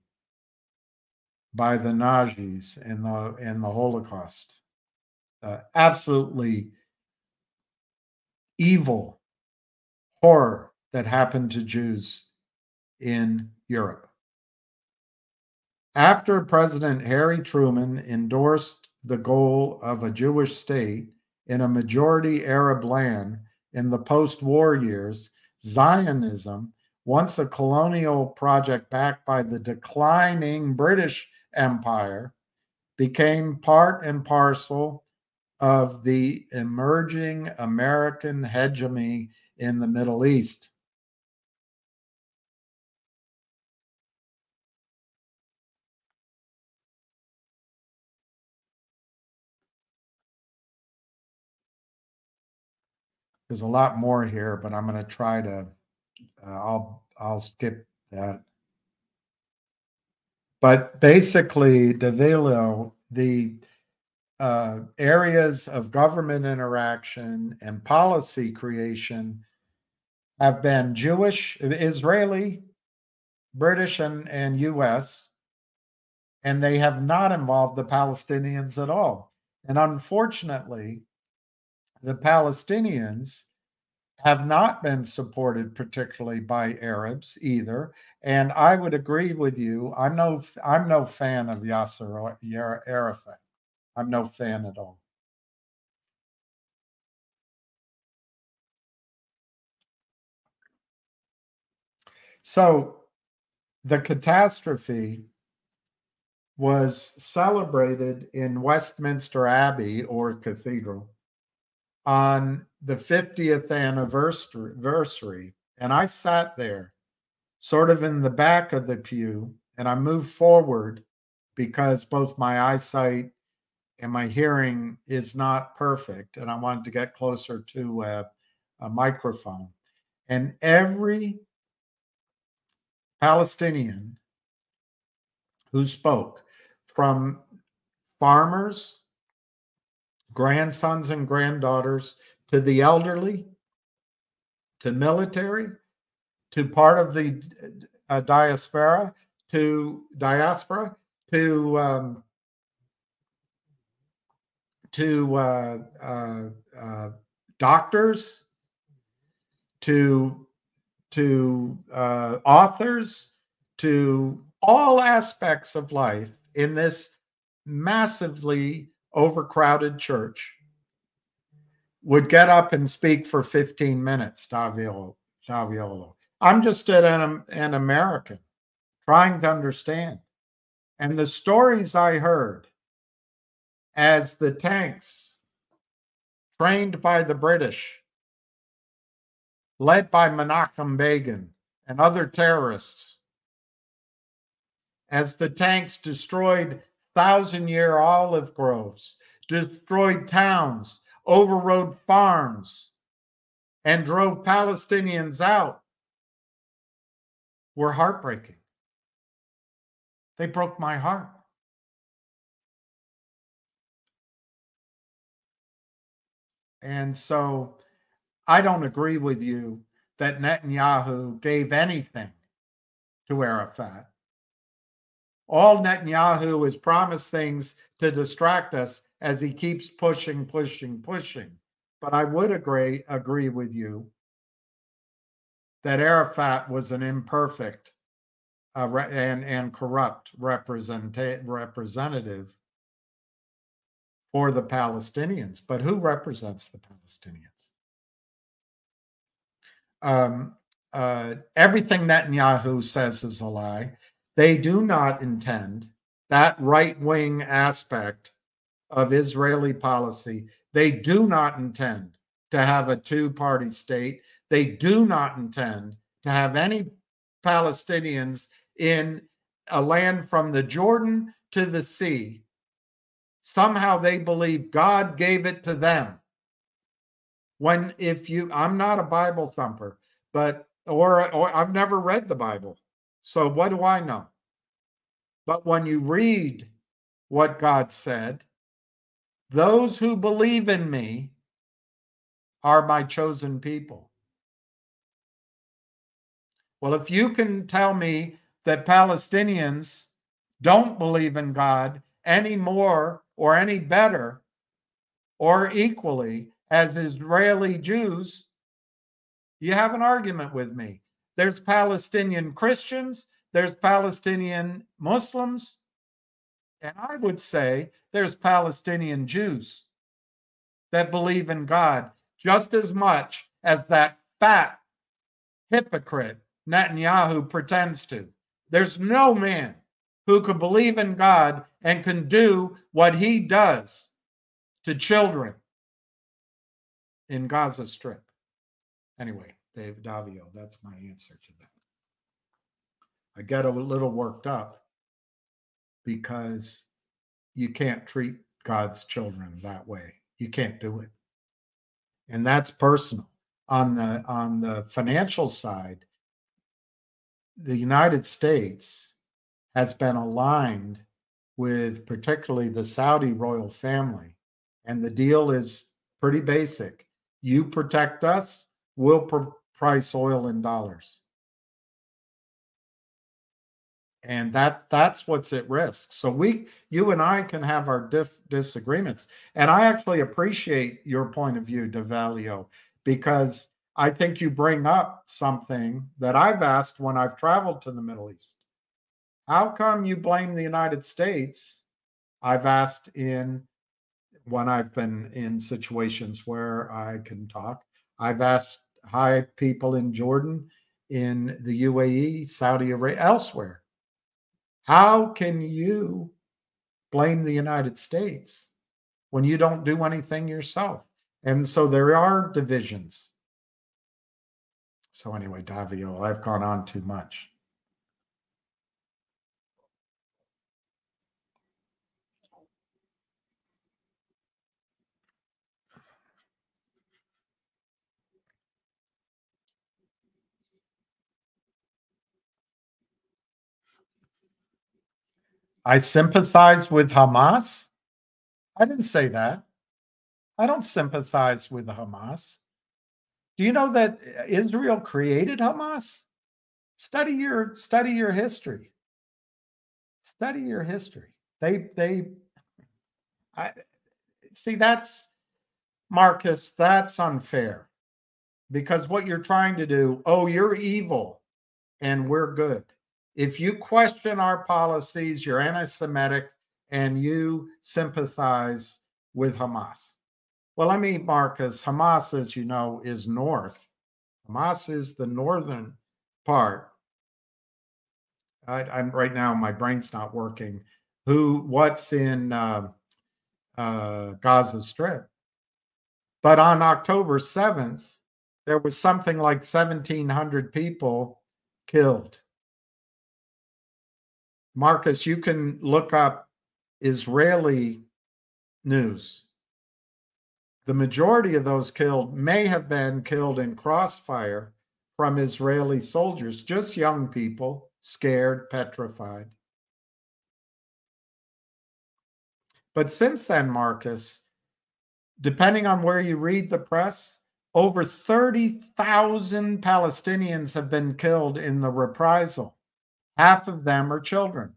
by the Nazis in the in the Holocaust uh, absolutely evil, horror that happened to Jews in Europe. After President Harry Truman endorsed the goal of a Jewish state in a majority Arab land in the post war years, Zionism, once a colonial project backed by the declining British Empire, became part and parcel of the emerging American hegemony in the Middle East. There's a lot more here, but I'm going to try to. Uh, I'll I'll skip that. But basically, Davillo, the uh, areas of government interaction and policy creation have been Jewish, Israeli, British, and, and US, and they have not involved the Palestinians at all. And unfortunately, the Palestinians have not been supported particularly by Arabs either. And I would agree with you. I'm no I'm no fan of Yasser Arafat. I'm no fan at all. So the catastrophe was celebrated in Westminster Abbey or Cathedral on the 50th anniversary. And I sat there sort of in the back of the pew and I moved forward because both my eyesight and my hearing is not perfect. And I wanted to get closer to a, a microphone. And every Palestinian who spoke, from farmers grandsons and granddaughters, to the elderly, to military, to part of the uh, diaspora, to diaspora, to um, to uh, uh, uh doctors, to to uh, authors, to all aspects of life in this massively overcrowded church would get up and speak for 15 minutes, Daviolo. Daviolo. I'm just an, an American trying to understand. And the stories I heard as the tanks trained by the British, led by Menachem Begin and other terrorists, as the tanks destroyed thousand year olive groves, destroyed towns, overrode farms, and drove Palestinians out were heartbreaking. They broke my heart. And so I don't agree with you that Netanyahu gave anything to Arafat. All Netanyahu has promised things to distract us as he keeps pushing, pushing, pushing. But I would agree agree with you that Arafat was an imperfect uh, and and corrupt representative for the Palestinians. But who represents the Palestinians? Um, uh, everything Netanyahu says is a lie. They do not intend that right wing aspect of Israeli policy. They do not intend to have a two party state. They do not intend to have any Palestinians in a land from the Jordan to the sea. Somehow they believe God gave it to them. When, if you, I'm not a Bible thumper, but, or, or I've never read the Bible. So what do I know? But when you read what God said, those who believe in me are my chosen people. Well, if you can tell me that Palestinians don't believe in God any more or any better or equally as Israeli Jews, you have an argument with me. There's Palestinian Christians, there's Palestinian Muslims, and I would say there's Palestinian Jews that believe in God just as much as that fat hypocrite Netanyahu pretends to. There's no man who could believe in God and can do what he does to children in Gaza Strip. Anyway, Dave Davio, that's my answer to that. I get a little worked up because you can't treat God's children that way. You can't do it. And that's personal. On the on the financial side, the United States has been aligned with particularly the Saudi royal family. And the deal is pretty basic. You protect us, we'll pr- price oil in dollars. And that that's what's at risk. So we you and I can have our dif- disagreements. And I actually appreciate your point of view, DeValio, because I think you bring up something that I've asked when I've traveled to the Middle East. How come you blame the United States? I've asked in when I've been in situations where I can talk. I've asked high people in Jordan, in the UAE, Saudi Arabia, elsewhere. How can you blame the United States when you don't do anything yourself? And so there are divisions. So anyway, Davio, I've gone on too much. I sympathize with Hamas. I didn't say that. I don't sympathize with Hamas. Do you know that Israel created Hamas? Study your study your history. Study your history. They they I see that's Marcus, that's unfair. Because what you're trying to do, oh, you're evil and we're good. If you question our policies, you're anti Semitic and you sympathize with Hamas. Well, let me, Marcus, Hamas, as you know, is north. Hamas is the northern part. I, am right now, my brain's not working. Who, what's in uh, uh, Gaza Strip? But on October 7th, there was something like 1,700 people killed. Marcus, you can look up Israeli news. The majority of those killed may have been killed in crossfire from Israeli soldiers, just young people, scared, petrified. But since then, Marcus, depending on where you read the press, over 30,000 Palestinians have been killed in the reprisal. Half of them are children.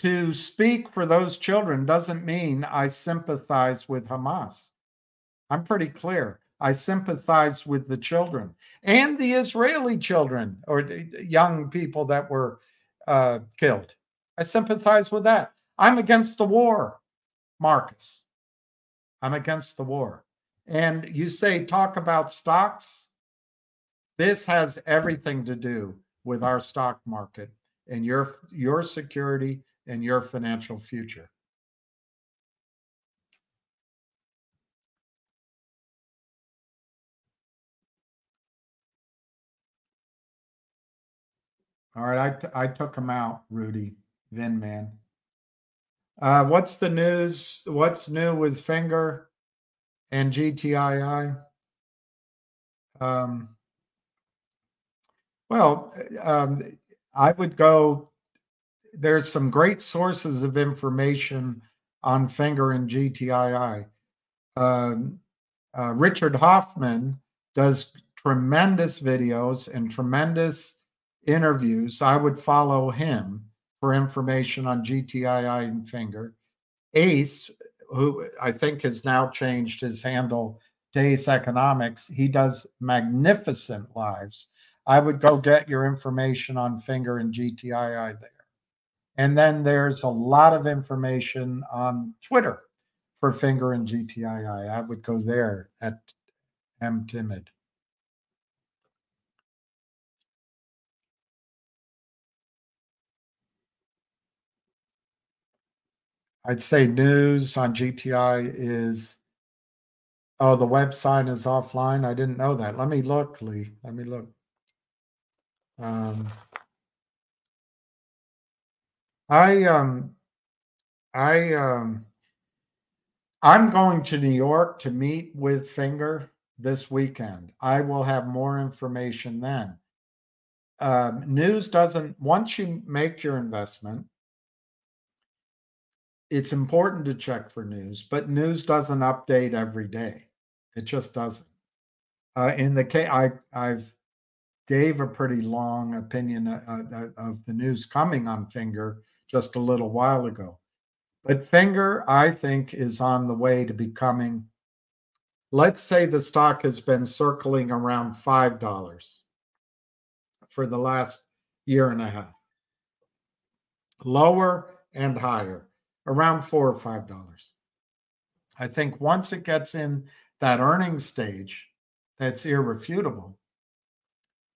To speak for those children doesn't mean I sympathize with Hamas. I'm pretty clear. I sympathize with the children and the Israeli children or young people that were uh, killed. I sympathize with that. I'm against the war, Marcus. I'm against the war. And you say, talk about stocks. This has everything to do with our stock market and your your security and your financial future. All right, I, I took him out, Rudy Vinman. Uh, what's the news? What's new with Finger and GTII? Um, well, um, I would go. There's some great sources of information on Finger and GTII. Um, uh, Richard Hoffman does tremendous videos and tremendous interviews. I would follow him for information on GTII and Finger. Ace, who I think has now changed his handle Days Economics. He does magnificent lives. I would go get your information on Finger and GTII there. And then there's a lot of information on Twitter for Finger and GTII. I would go there at M Timid. I'd say news on GTI is oh the website is offline. I didn't know that. Let me look, Lee. Let me look. Um, I um I um I'm going to New York to meet with Finger this weekend. I will have more information then. Um, news doesn't once you make your investment, it's important to check for news, but news doesn't update every day. It just doesn't. Uh, in the case, I I've gave a pretty long opinion uh, uh, of the news coming on Finger just a little while ago. But Finger, I think, is on the way to becoming. Let's say the stock has been circling around five dollars for the last year and a half, lower and higher around four or five dollars. I think once it gets in that earnings stage, that's irrefutable.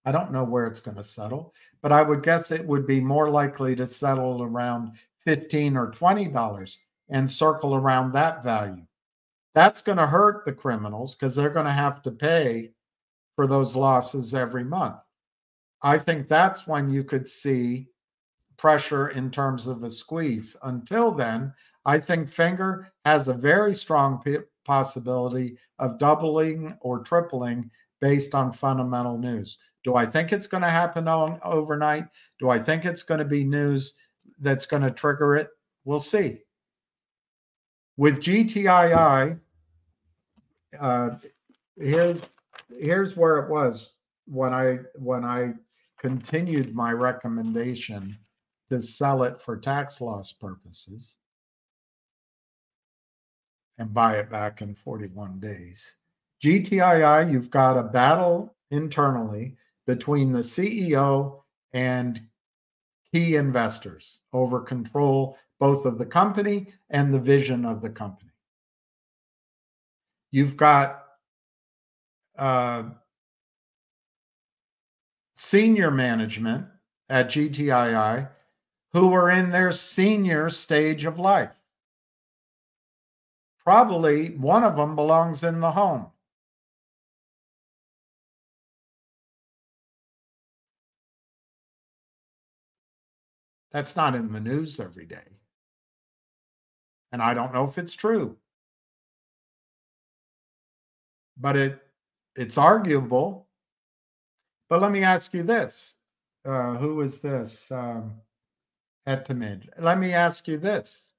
I don't know where it's going to settle, but I would guess it would be more likely to settle around 15 or 20 dollars and circle around that value. That's going to hurt the criminals because they're going to have to pay for those losses every month. I think that's when you could see pressure in terms of a squeeze. Until then, I think Finger has a very strong possibility of doubling or tripling based on fundamental news. Do I think it's going to happen on overnight? Do I think it's going to be news that's going to trigger it? We'll see. With GTII, uh, here's here's where it was when I when I continued my recommendation to sell it for tax loss purposes and buy it back in 41 days. GTII, you've got a battle internally between the CEO and key investors over control both of the company and the vision of the company. You've got uh, senior management at GTII who are in their senior stage of life. Probably one of them belongs in the home. That's not in the news every day. And I don't know if it's true. But it it's arguable. But let me ask you this. Uh, who is this? Um. Let me ask you this.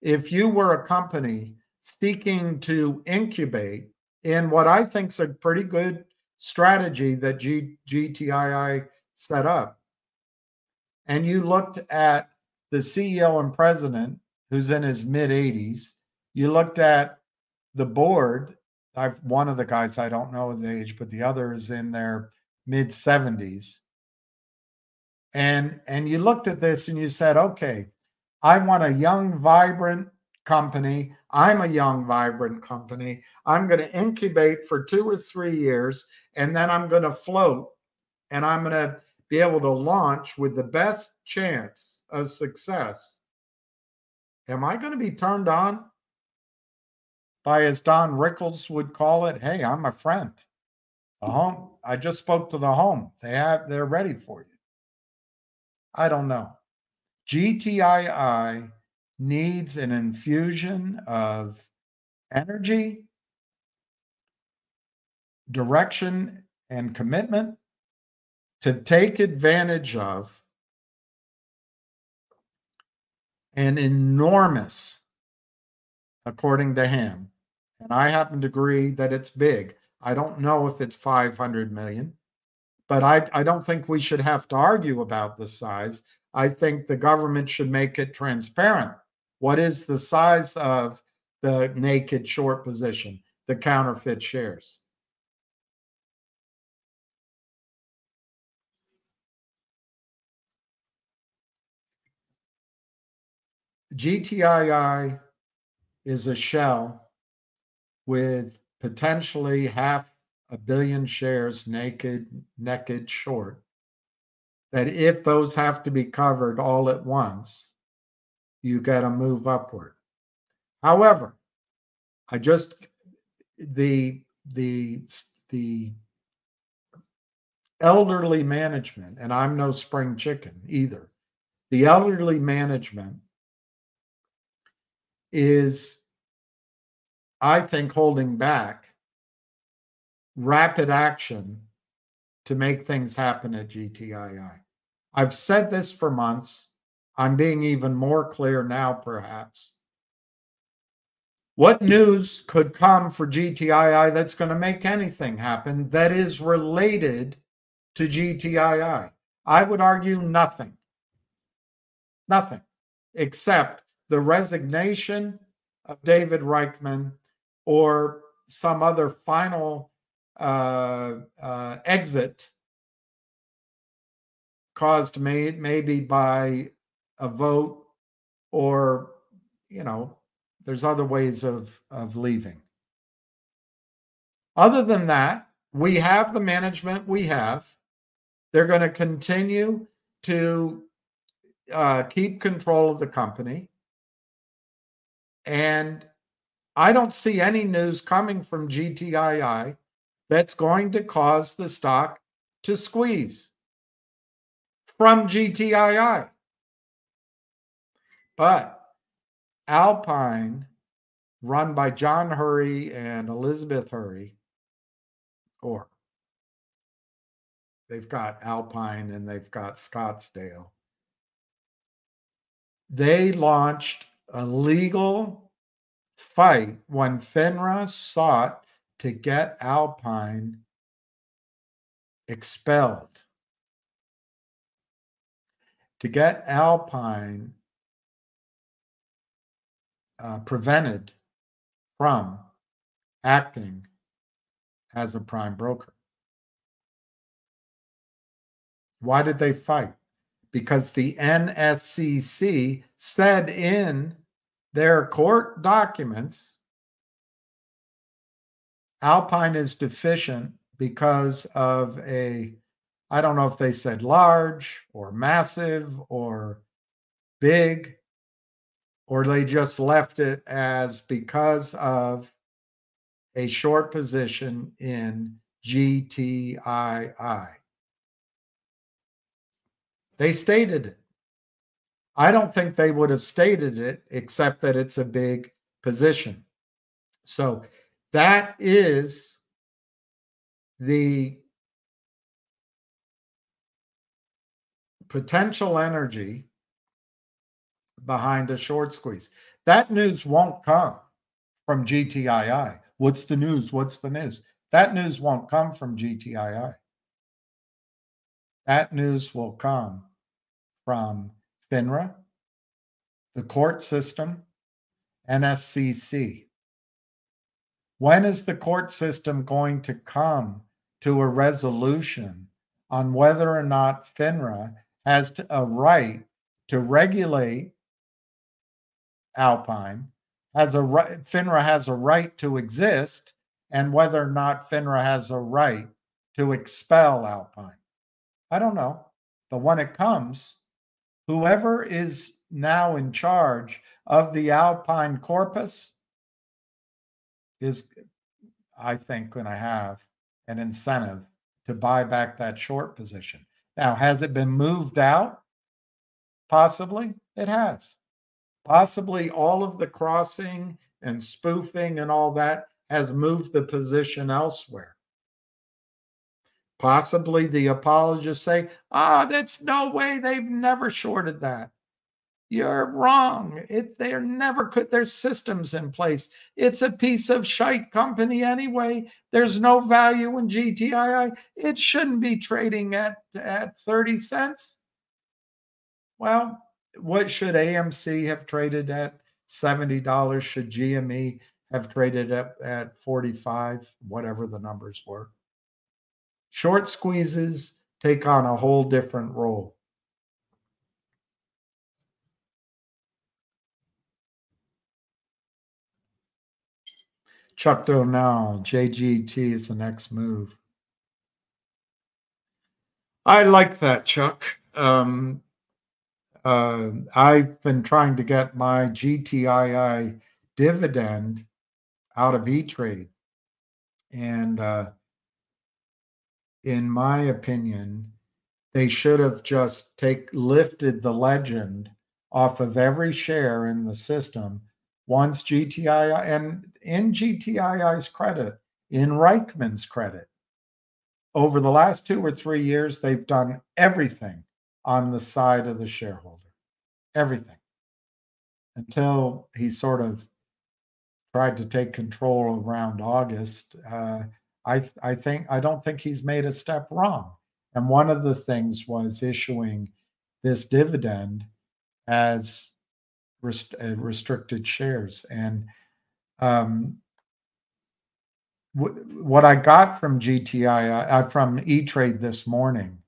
If you were a company seeking to incubate in what I think is a pretty good strategy that G- GTII set up, and you looked at the CEO and president who's in his mid 80s, you looked at the board. I've one of the guys I don't know his age, but the other is in their mid 70s and and you looked at this and you said okay i want a young vibrant company. I'm a young vibrant company. I'm going to incubate for two or three years and then i'm going to float and i'm going to be able to launch with the best chance of success. Am i going to be turned on? By as don rickles would call it hey i'm a friend. The hmm. home i just spoke to the home. They have they're ready for you. I don't know. GTII needs an infusion of energy, direction, and commitment to take advantage of an enormous, according to him, and I happen to agree that it's big. I don't know if it's 500 million. But I, I don't think we should have to argue about the size. I think the government should make it transparent. What is the size of the naked short position, the counterfeit shares. GTII is a shell with potentially half a billion shares naked, naked short. That if those have to be covered all at once, you got to move upward. However, I just the the the elderly management, and I'm no spring chicken either. The elderly management is, I think, holding back rapid action to make things happen at GTII. I've said this for months. I'm being even more clear now, perhaps. What news could come for GTII that's going to make anything happen that is related to GTII? I would argue nothing. Nothing except the resignation of David Reichman or some other final uh, uh, exit caused may, maybe by a vote or you know there's other ways of of leaving. Other than that we have the management we have. They're going to continue to uh, keep control of the company and I don't see any news coming from GTII that's going to cause the stock to squeeze from GTII. But Alpine, run by John Hurry and Elizabeth Hurry, or they've got Alpine and they've got Scottsdale. They launched a legal fight when FINRA sought to get Alpine expelled. To get Alpine uh, prevented from acting as a prime broker. Why did they fight? Because the NSCC said in their court documents, Alpine is deficient because of a, I don't know if they said large or massive or big, or they just left it as because of a short position in GTII. They stated it. I don't think they would have stated it except that it's a big position. So that is the potential energy behind a short squeeze. That news won't come from GTII. What's the news? What's the news? That news won't come from GTII. That news will come from FINRA, the court system, NSCC. When is the court system going to come to a resolution on whether or not FINRA has a right to regulate Alpine, has a right, FINRA has a right to exist, and whether or not FINRA has a right to expel Alpine? I don't know. But when it comes, whoever is now in charge of the Alpine corpus is, I think, going to have an incentive to buy back that short position. Now, has it been moved out? Possibly, it has. Possibly all of the crossing and spoofing and all that has moved the position elsewhere. Possibly the apologists say, ah, oh, that's no way. They've never shorted that. You're wrong. It they're never could. There's systems in place. It's a piece of shite company anyway. There's no value in GTII. It shouldn't be trading at at 30 cents. Well, what should AMC have traded at $70 should GME have traded up at 45, whatever the numbers were. Short squeezes take on a whole different role. Chuck Donald, DJT is the next move. I like that, Chuck. Um, uh, I've been trying to get my GTII dividend out of E Trade. And uh, in my opinion, they should have just take lifted the legend off of every share in the system once GTII and in GTII's credit, in Reichman's credit. Over the last two or three years, they've done everything on the side of the shareholder. Everything. Until he sort of tried to take control around August. Uh, I I think I don't think he's made a step wrong. And one of the things was issuing this dividend as rest, uh, restricted shares. And um, w- what I got from GTI uh, from E Trade this morning.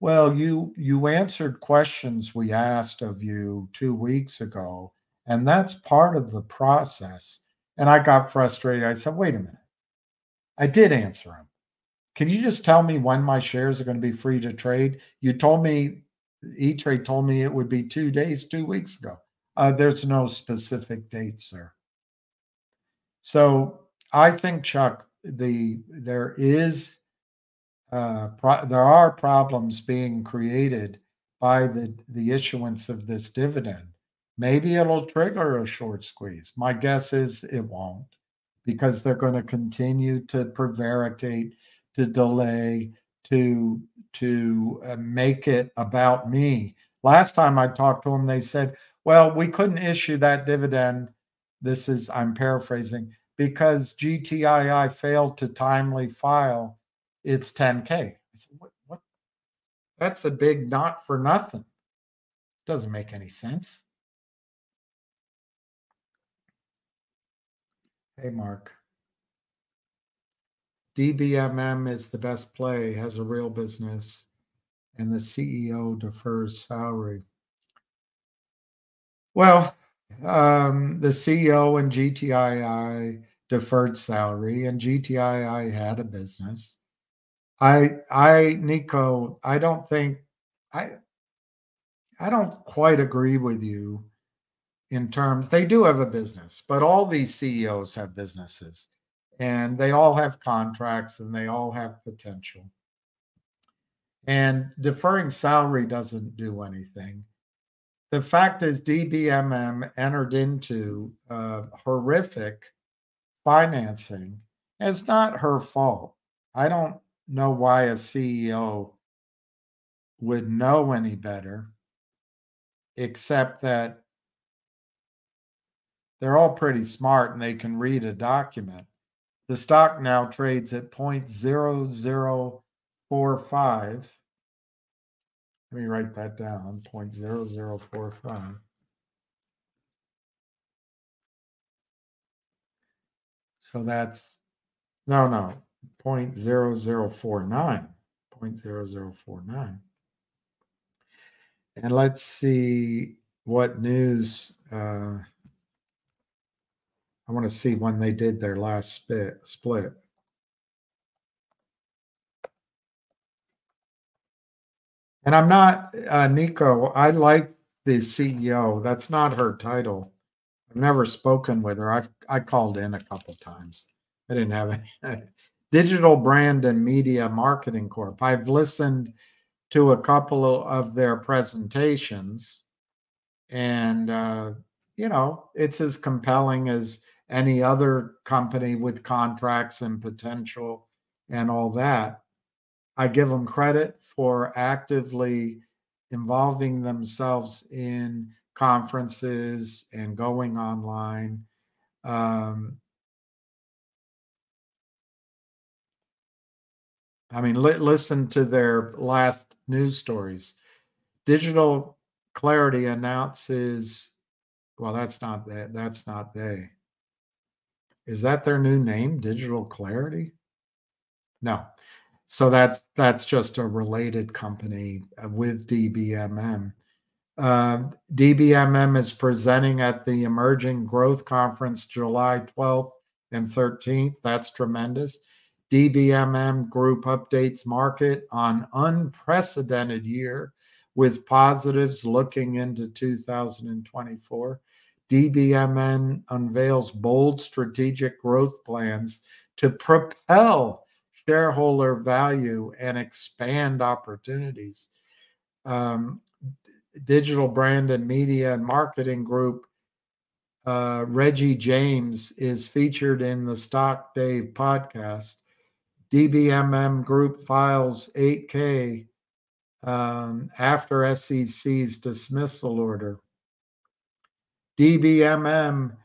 Well, you you answered questions we asked of you two weeks ago, and that's part of the process. And I got frustrated. I said, "Wait a minute, I did answer him. Can you just tell me when my shares are going to be free to trade? You told me, E Trade told me it would be two days, two weeks ago. Uh, there's no specific date, sir. So I think, Chuck, the there is uh, pro- there are problems being created by the the issuance of this dividend. Maybe it'll trigger a short squeeze. My guess is it won't because they're going to continue to prevaricate, to delay, to to uh, make it about me. Last time I talked to them, they said, "Well, we couldn't issue that dividend." This is I'm paraphrasing because GTII failed to timely file its 10K. I said, "What? what? That's a big not for nothing. Doesn't make any sense." Hey, Mark. DBMM is the best play, has a real business, and the CEO defers salary. Well, um, the CEO and GTII deferred salary, and GTII had a business. I, I, Nico, I don't think I, I don't quite agree with you in terms they do have a business but all these ceos have businesses and they all have contracts and they all have potential. And deferring salary doesn't do anything. The fact is dbmm entered into uh, horrific financing. It's not her fault. I don't know why a ceo would know any better except that they're all pretty smart and they can read a document. The stock now trades at 0.0045. Let me write that down 0.0045. So that's no, no, 0.0049. 0.0049. And let's see what news. Uh, I want to see when they did their last split. split. And I'm not uh, Nico. I like the CEO. That's not her title. I've never spoken with her. I've I called in a couple times. I didn't have any. Digital Brand and Media Marketing Corp. I've listened to a couple of their presentations, and uh, you know it's as compelling as any other company with contracts and potential and all that. I give them credit for actively involving themselves in conferences and going online. Um, I mean, li- listen to their last news stories. Digital Clarity announces Well, that's not that. That's not they. Is that their new name, Digital Clarity? No. So that's that's just a related company uh, with DBMM. Uh, DBMM is presenting at the Emerging Growth Conference July 12th and 13th. That's tremendous. DBMM Group updates market on unprecedented year with positives looking into 2024. DBMM unveils bold strategic growth plans to propel shareholder value and expand opportunities. Um, Digital Brand and Media and Marketing Group, uh, Reggie James is featured in the Stock Dave podcast. DBMM Group files 8K um, after SEC's dismissal order. DBMM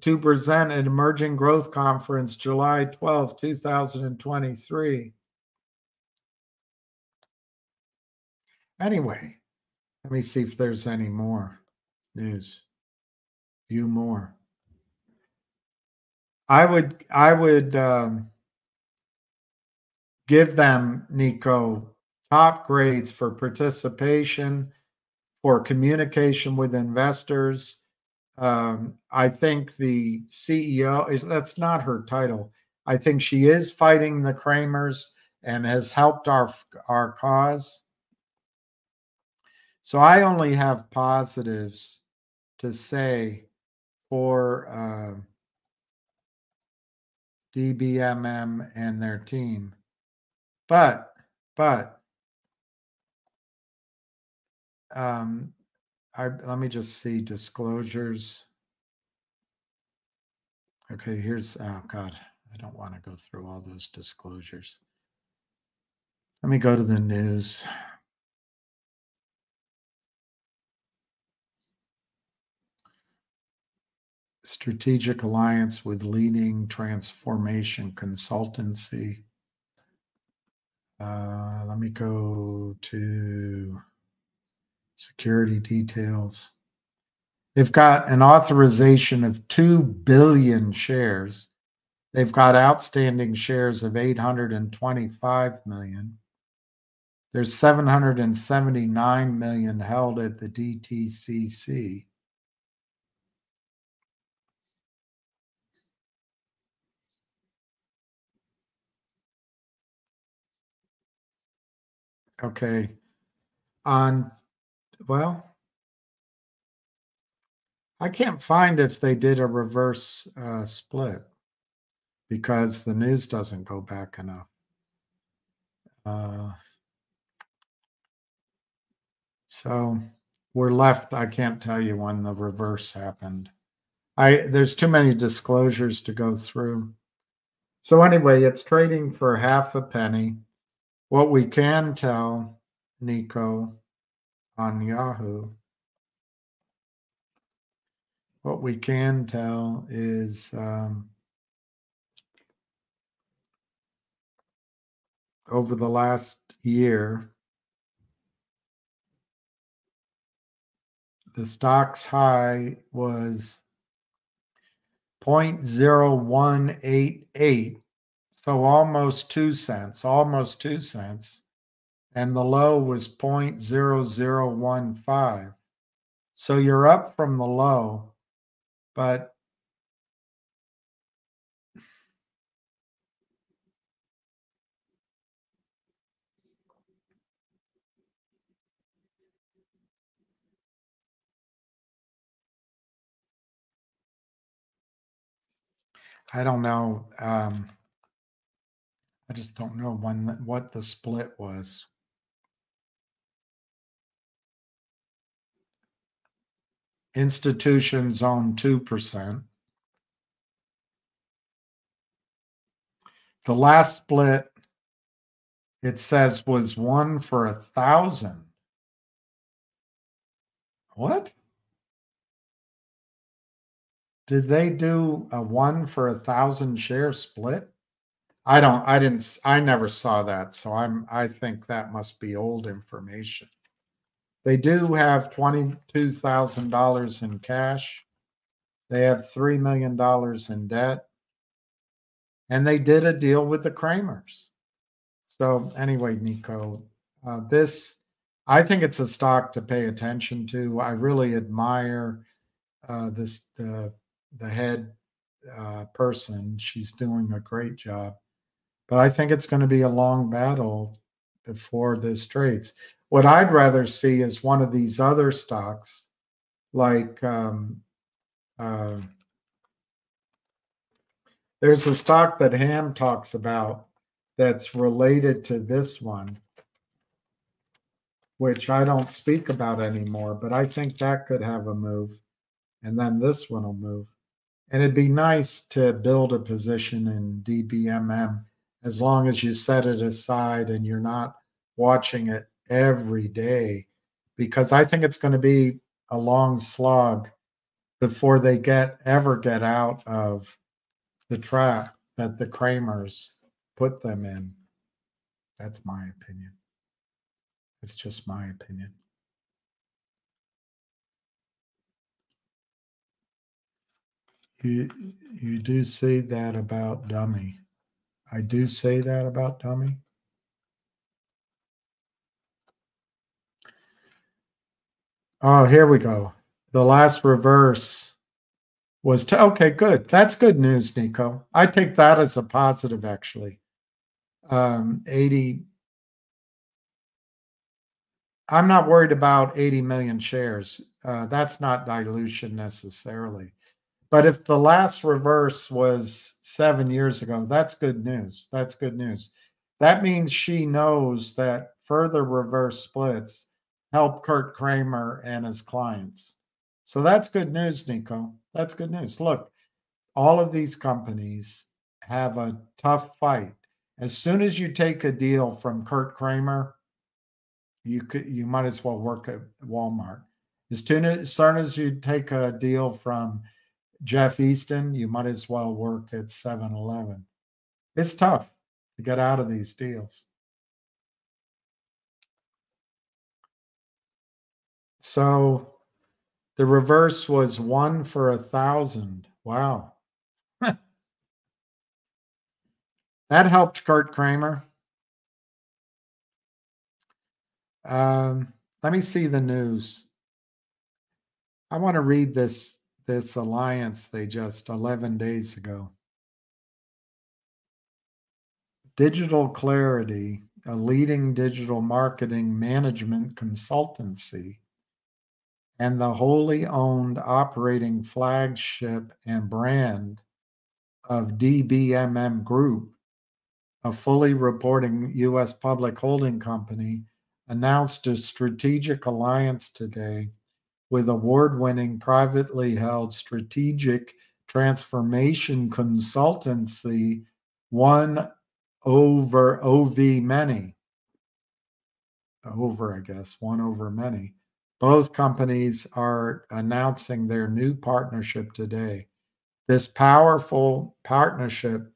to present an emerging growth conference July 12, 2023. Anyway, let me see if there's any more news. Few more. I would I would um, give them Nico top grades for participation, for communication with investors. Um, I think the CEO is that's not her title. I think she is fighting the Kramers and has helped our our cause. So I only have positives to say for uh, DBMM and their team. But, but, um, I, let me just see disclosures. Okay, here's, oh God, I don't want to go through all those disclosures. Let me go to the news. Strategic alliance with leading transformation consultancy. Uh, let me go to security details. They've got an authorization of 2 billion shares. They've got outstanding shares of 825 million. There's 779 million held at the DTCC. Okay. On, well, I can't find if they did a reverse uh, split because the news doesn't go back enough. Uh, so we're left. I can't tell you when the reverse happened. I there's too many disclosures to go through. So anyway, it's trading for half a penny. What we can tell Nico on Yahoo, what we can tell is um, over the last year, the stock's high was 0.0188 so almost two cents, almost two cents. And the low was 0.0015. So you're up from the low, but I don't know. Um, I just don't know when what the split was. Institutions own 2%. The last split, it says, was one for a thousand. What? Did they do a one for a thousand share split? I don't I didn't I never saw that, so I'm I think that must be old information. They do have $22,000 in cash. They have $3 million in debt. And they did a deal with the Kramers. So, anyway, Nico, uh, this, I think it's a stock to pay attention to. I really admire uh, this, the, the head uh, person. She's doing a great job. But I think it's going to be a long battle before this trades. What I'd rather see is one of these other stocks, like um, uh, there's a stock that Ham talks about that's related to this one, which I don't speak about anymore, but I think that could have a move. And then this one will move. And it'd be nice to build a position in DBMM as long as you set it aside and you're not watching it every day, because I think it's going to be a long slog before they get ever get out of the trap that the Kramers put them in. That's my opinion. It's just my opinion. You you do say that about dummy. I do say that about dummy. Oh, here we go. The last reverse was to okay, good. That's good news, Nico. I take that as a positive, actually. Um, 80. I'm not worried about 80 million shares. Uh, that's not dilution necessarily. But if the last reverse was seven years ago, that's good news. That's good news. That means she knows that further reverse splits help Curt Kramer and his clients. So that's good news, Nico. That's good news. Look, all of these companies have a tough fight. As soon as you take a deal from Curt Kramer, you could you might as well work at Walmart. As soon as, as soon as you take a deal from Jeff Easton, you might as well work at 7 Eleven. It's tough to get out of these deals. So the reverse was one for a thousand. Wow. that helped Curt Kramer. Um, let me see the news. I want to read this this alliance they just 11 days ago. Digital Clarity, a leading digital marketing management consultancy, and the wholly owned operating flagship and brand of DBMM Group, a fully reporting U.S. public holding company, announced a strategic alliance today with award winning privately held strategic transformation consultancy, one over OV many. Over, I guess, one over many. Both companies are announcing their new partnership today. This powerful partnership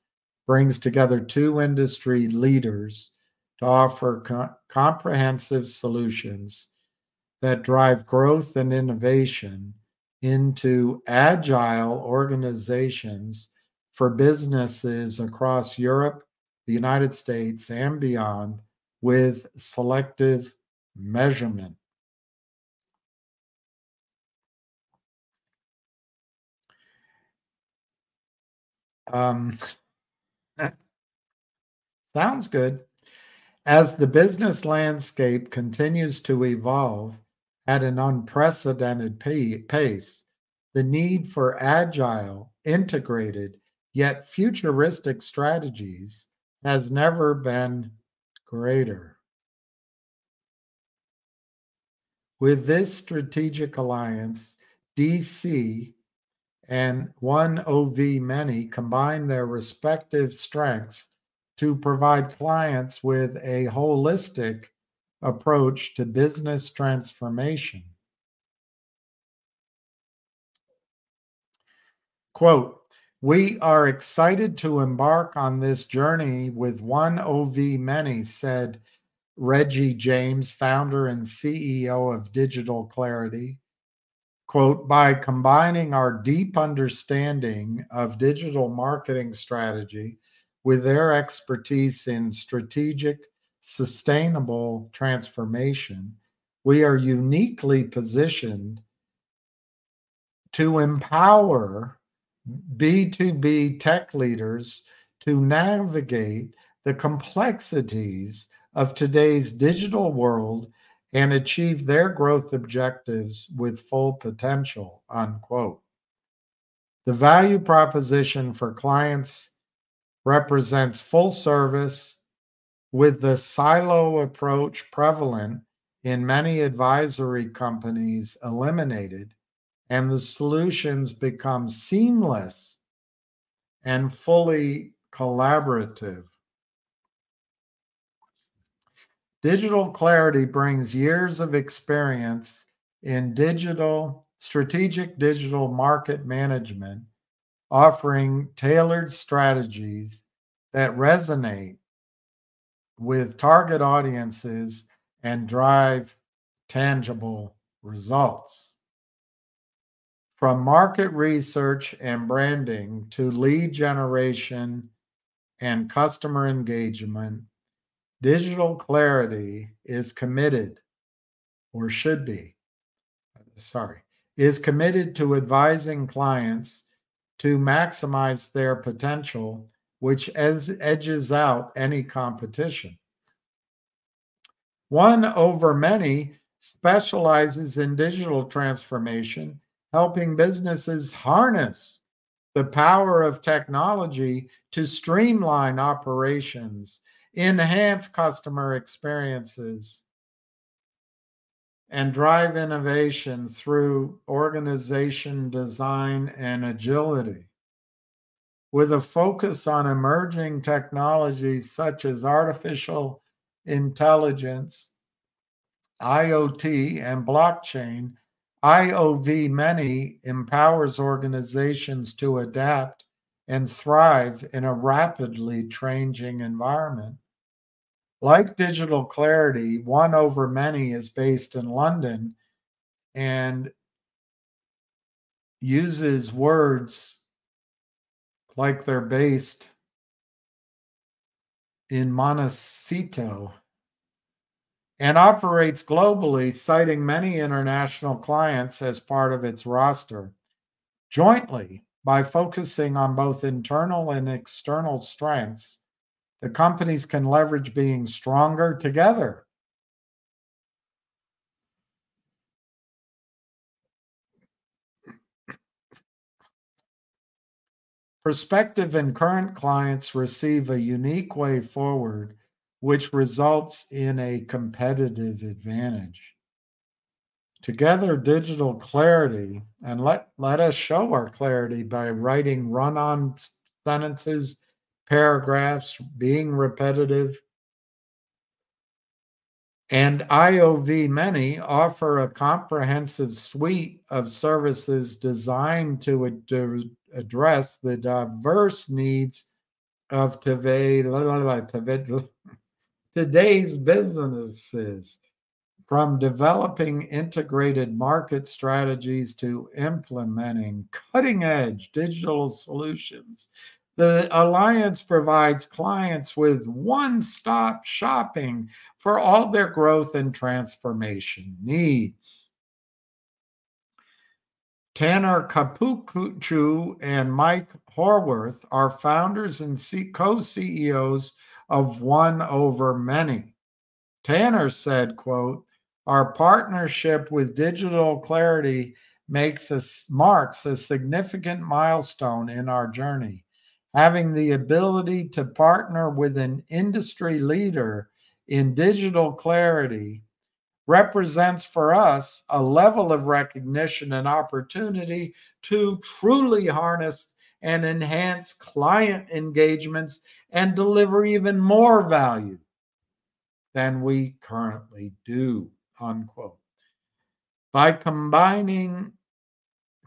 brings together two industry leaders to offer co- comprehensive solutions that drive growth and innovation into agile organizations for businesses across Europe, the United States, and beyond with selective measurement. Um, sounds good. As the business landscape continues to evolve, at an unprecedented pace, the need for agile, integrated, yet futuristic strategies has never been greater. With this strategic alliance, DC and One OV Many combine their respective strengths to provide clients with a holistic approach to business transformation. Quote, we are excited to embark on this journey with one OV many, said Reggie James, founder and CEO of Digital Clarity. Quote, by combining our deep understanding of digital marketing strategy with their expertise in strategic, sustainable transformation, we are uniquely positioned to empower B2B tech leaders to navigate the complexities of today's digital world and achieve their growth objectives with full potential, unquote. The value proposition for clients represents full service with the silo approach prevalent in many advisory companies eliminated and the solutions become seamless and fully collaborative. Digital Clarity brings years of experience in digital, strategic digital market management, offering tailored strategies that resonate with target audiences and drive tangible results. From market research and branding to lead generation and customer engagement, Digital Clarity is committed, or should be, uh, sorry, is committed to advising clients to maximize their potential, which edges out any competition. One over many specializes in digital transformation helping businesses harness the power of technology to streamline operations, enhance customer experiences, and drive innovation through organization design and agility. With a focus on emerging technologies such as artificial intelligence, IoT, and blockchain, IOV Many empowers organizations to adapt and thrive in a rapidly changing environment. Like Digital Clarity, One Over Many is based in London and uses words like they're based in Montecito and operates globally, citing many international clients as part of its roster. Jointly, by focusing on both internal and external strengths, the companies can leverage being stronger together. Prospective and current clients receive a unique way forward which results in a competitive advantage. Together, digital clarity, and let, let us show our clarity by writing run on sentences, paragraphs, being repetitive. And IOV Many offer a comprehensive suite of services designed to, ad- address the diverse needs of today, today's businesses from developing integrated market strategies to implementing cutting edge digital solutions. The Alliance provides clients with one stop shopping for all their growth and transformation needs. Tanner Capuchu and Mike Horworth are founders and co CEOs of one over many. Tanner said, quote, our partnership with Digital Clarity makes us marks a significant milestone in our journey. Having the ability to partner with an industry leader in digital clarity represents for us a level of recognition and opportunity to truly harness and enhance client engagements and deliver even more value than we currently do. Unquote. By combining,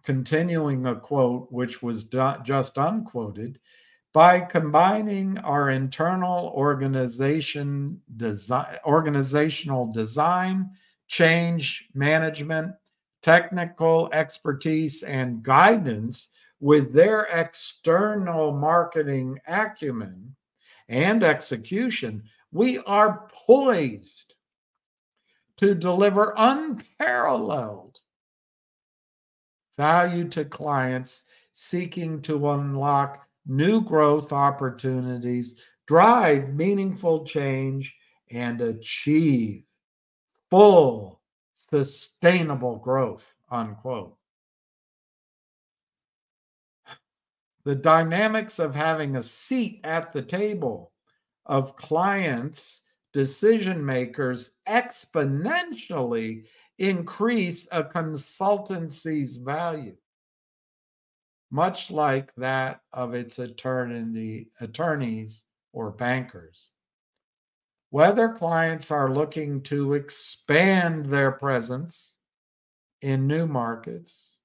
continuing a quote which was just unquoted, by combining our internal organization design, organizational design, change management, technical expertise and guidance with their external marketing acumen and execution, we are poised to deliver unparalleled value to clients seeking to unlock new growth opportunities, drive meaningful change, and achieve full sustainable growth, unquote. The dynamics of having a seat at the table of clients, decision makers exponentially increase a consultancy's value, much like that of its attorney, attorneys or bankers. Whether clients are looking to expand their presence in new markets,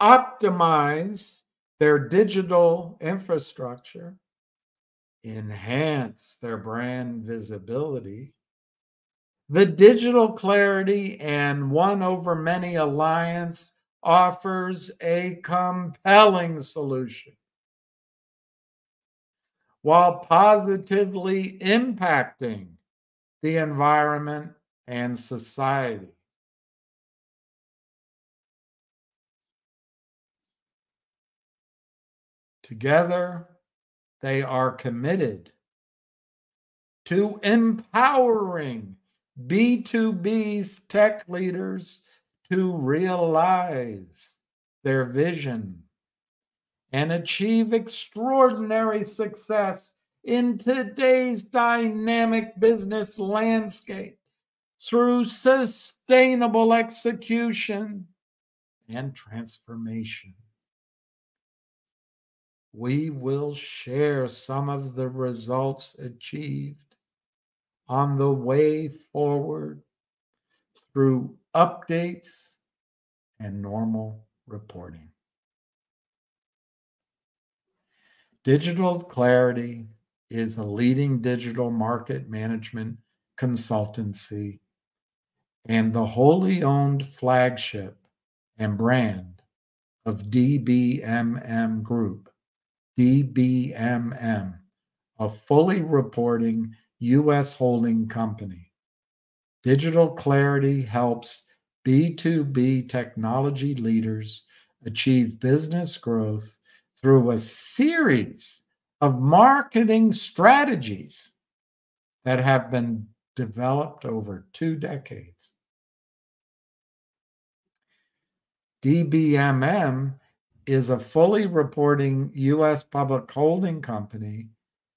optimize their digital infrastructure, enhance their brand visibility, the Digital Clarity and One Over Many Alliance offers a compelling solution while positively impacting the environment and society. Together, they are committed to empowering B2B's tech leaders to realize their vision and achieve extraordinary success in today's dynamic business landscape through sustainable execution and transformation. We will share some of the results achieved on the way forward through updates and normal reporting. Digital Clarity is a leading digital market management consultancy and the wholly owned flagship and brand of DBMM Group. DBMM, a fully reporting U.S. holding company. Digital Clarity helps B2B technology leaders achieve business growth through a series of marketing strategies that have been developed over two decades. DBMM is a fully reporting U.S. public holding company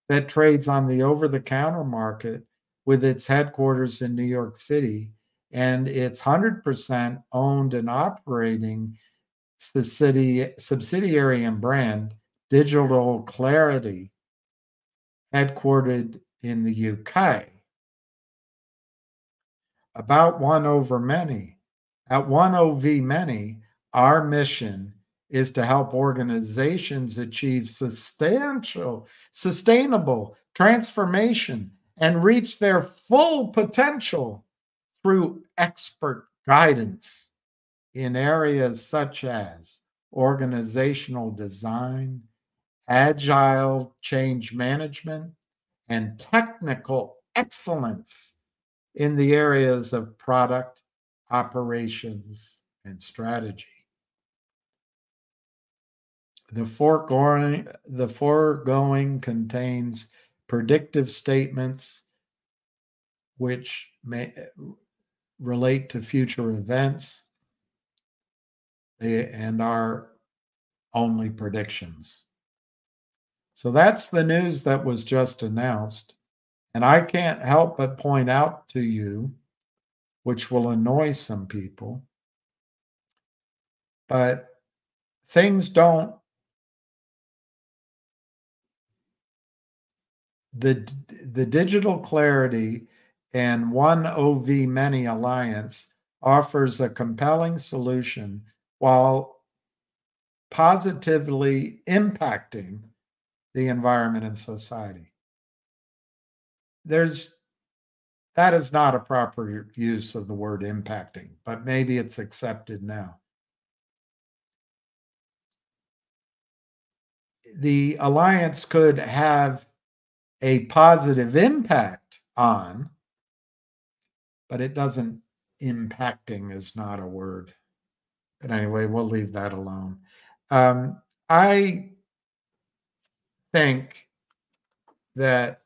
that trades on the over the counter market with its headquarters in New York City and its 100% owned and operating city subsidiary and brand, Digital Clarity, headquartered in the UK. About one over many. At one OV many, our mission is to help organizations achieve substantial, sustainable transformation and reach their full potential through expert guidance in areas such as organizational design, agile change management, and technical excellence in the areas of product, operations, and strategy. The foregoing, the foregoing contains predictive statements which may relate to future events and are only predictions. So that's the news that was just announced. And I can't help but point out to you, which will annoy some people, but things don't the the digital clarity and one ov many alliance offers a compelling solution while positively impacting the environment and society there's that is not a proper use of the word impacting, but maybe it's accepted now. The alliance could have a positive impact on, but it doesn't, impacting is not a word. But anyway, we'll leave that alone. Um, I think that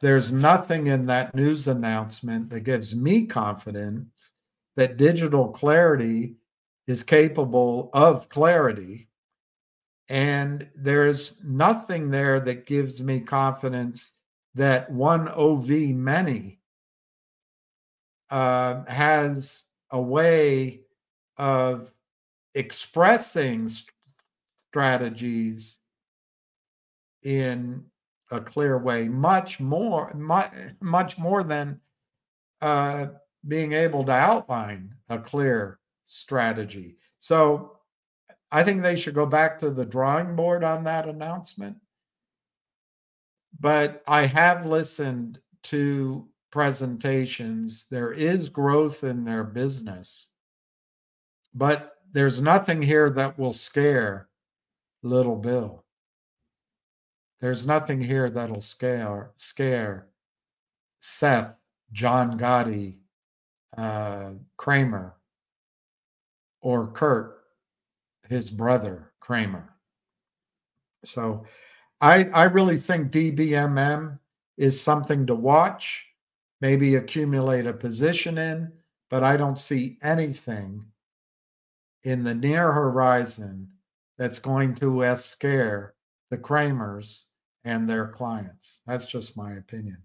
there's nothing in that news announcement that gives me confidence that digital clarity is capable of clarity. And there's nothing there that gives me confidence that one OV many uh, has a way of expressing strategies in a clear way, much more, much, much more than uh, being able to outline a clear strategy. So I think they should go back to the drawing board on that announcement. But I have listened to presentations. There is growth in their business, but there's nothing here that will scare little Bill. There's nothing here that'll scare scare Seth, John Gotti, uh, Cramer, or Curt, his brother Kramer. So, I I really think DBMM is something to watch, maybe accumulate a position in, but I don't see anything in the near horizon that's going to uh, scare the Kramers and their clients. That's just my opinion.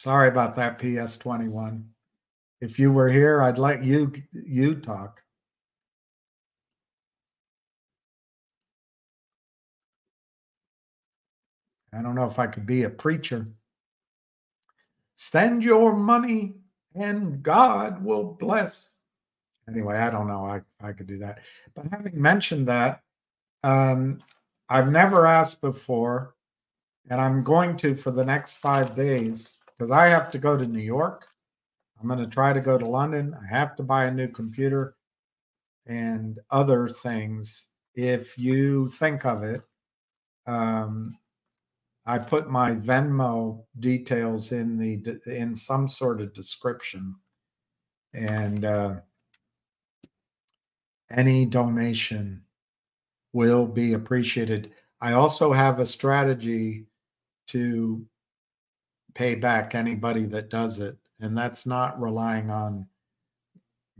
Sorry about that, PS21. If you were here, I'd let you you talk. I don't know if I could be a preacher. Send your money and God will bless. Anyway, I don't know. I, I could do that. But having mentioned that, um, I've never asked before, and I'm going to for the next five days because I have to go to New York. I'm going to try to go to London. I have to buy a new computer and other things. If you think of it, um, I put my Venmo details in the in some sort of description, and uh, any donation will be appreciated. I also have a strategy to pay back anybody that does it, and that's not relying on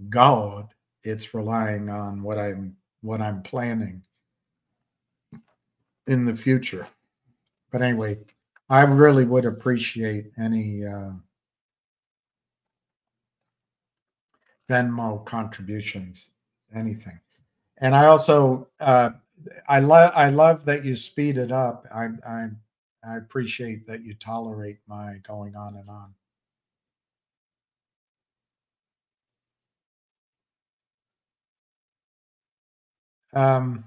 God. It's relying on what I'm what I'm planning in the future but anyway, I really would appreciate any uh, Venmo contributions, anything. And I also uh, I love I love that you speed it up. I I I appreciate that you tolerate my going on and on. Um,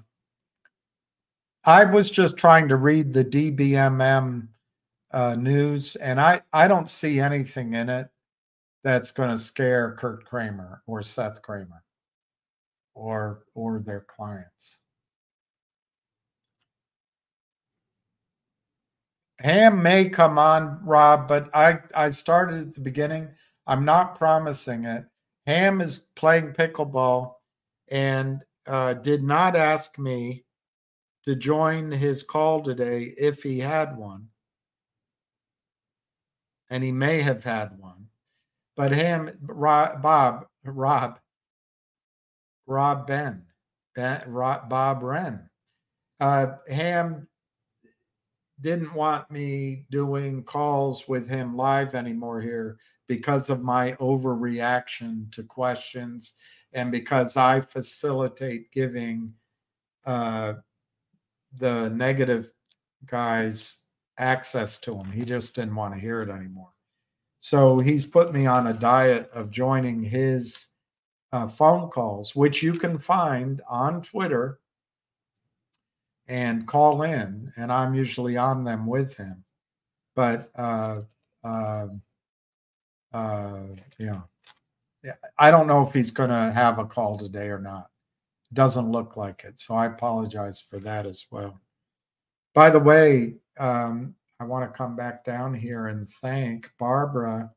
I was just trying to read the DBMM uh, news, and I I don't see anything in it that's going to scare Curt Kramer or Seth Kramer or or their clients. Ham may come on, Rob, but I I started at the beginning. I'm not promising it. Ham is playing pickleball and uh, did not ask me to join his call today if he had one. And he may have had one. But Ham, Rob, Bob, Rob, Rob Ben, ben Rob, Bob Wren, uh, Ham didn't want me doing calls with him live anymore here because of my overreaction to questions and because I facilitate giving uh, the negative guys access to him. He just didn't want to hear it anymore. So he's put me on a diet of joining his uh, phone calls, which you can find on Twitter and call in. And I'm usually on them with him. But uh, uh, uh, yeah. I don't know if he's going to have a call today or not. Doesn't look like it. So I apologize for that as well. By the way, um, I want to come back down here and thank Barbara.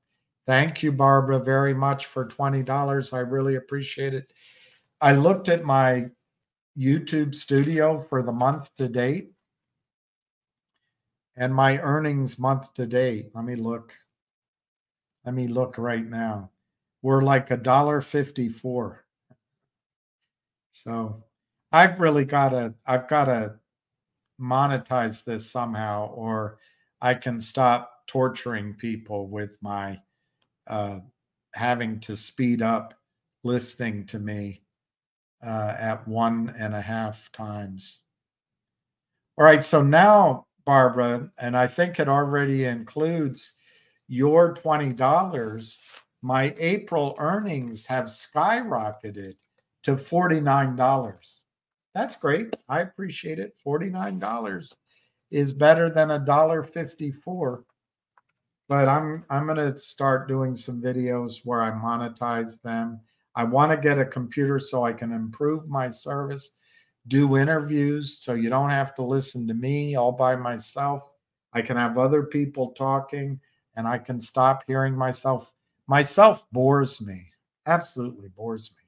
Thank you, Barbara, very much for $20. I really appreciate it. I looked at my YouTube studio for the month to date and my earnings month to date. Let me look. Let me look right now. We're like a dollar fifty-four. So I've really got to, I've got to monetize this somehow, or I can stop torturing people with my uh, having to speed up listening to me uh, at one and a half times. All right, so now, Barbara, and I think it already includes your $20. My April earnings have skyrocketed to $49. That's great. I appreciate it. $49 is better than a dollar 54 but i'm i'm going to start doing some videos where i monetize them i want to get a computer so i can improve my service do interviews so you don't have to listen to me all by myself. I can have other people talking and i can stop hearing myself. Myself bores me absolutely bores me.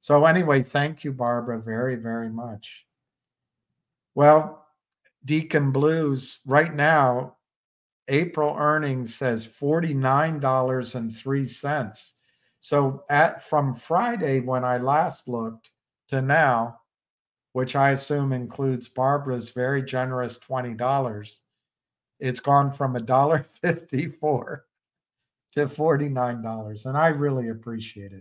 So anyway thank you barbara very very much. Well Deacon Blues right now, April earnings says $49.03. So at from Friday when I last looked to now, which I assume includes Barbara's very generous $20, it's gone from $1.54 to $49. And I really appreciate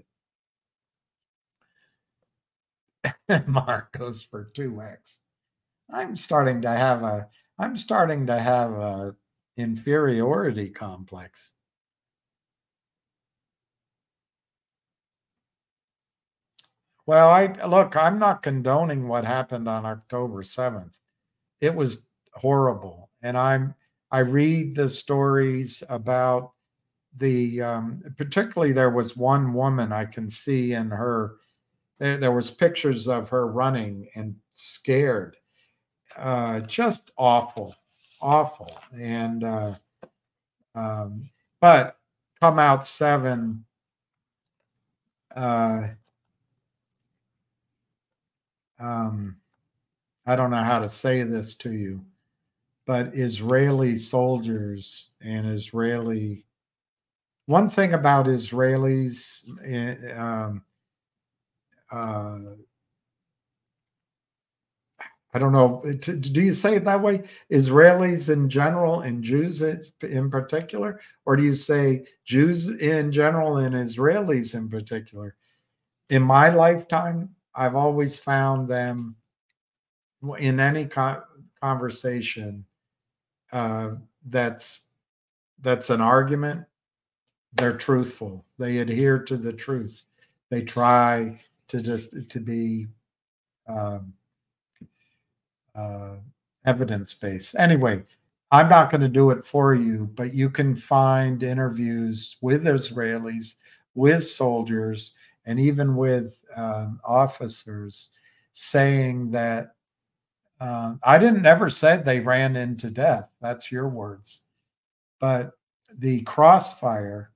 it. Mark goes for 2x. I'm starting to have a I'm starting to have a inferiority complex. Well, I look, I'm not condoning what happened on October 7th. It was horrible. And I'm I read the stories about the um, particularly there was one woman I can see in her there, there was pictures of her running and scared uh, just awful, awful. And uh, um, but come out seven. Uh, um, I don't know how to say this to you, but Israeli soldiers and Israeli. One thing about Israelis, eh, um, uh, I don't know. Do you say it that way? Israelis in general and Jews in particular? Or do you say Jews in general and Israelis in particular? In my lifetime, I've always found them in any conversation uh, that's that's an argument they're truthful they adhere to the truth they try to just to be um, uh, evidence based. Anyway, I'm not going to do it for you, but you can find interviews with Israelis, with soldiers, and even with um, officers saying that uh, I didn't ever said they ran into death. That's your words, but the crossfire.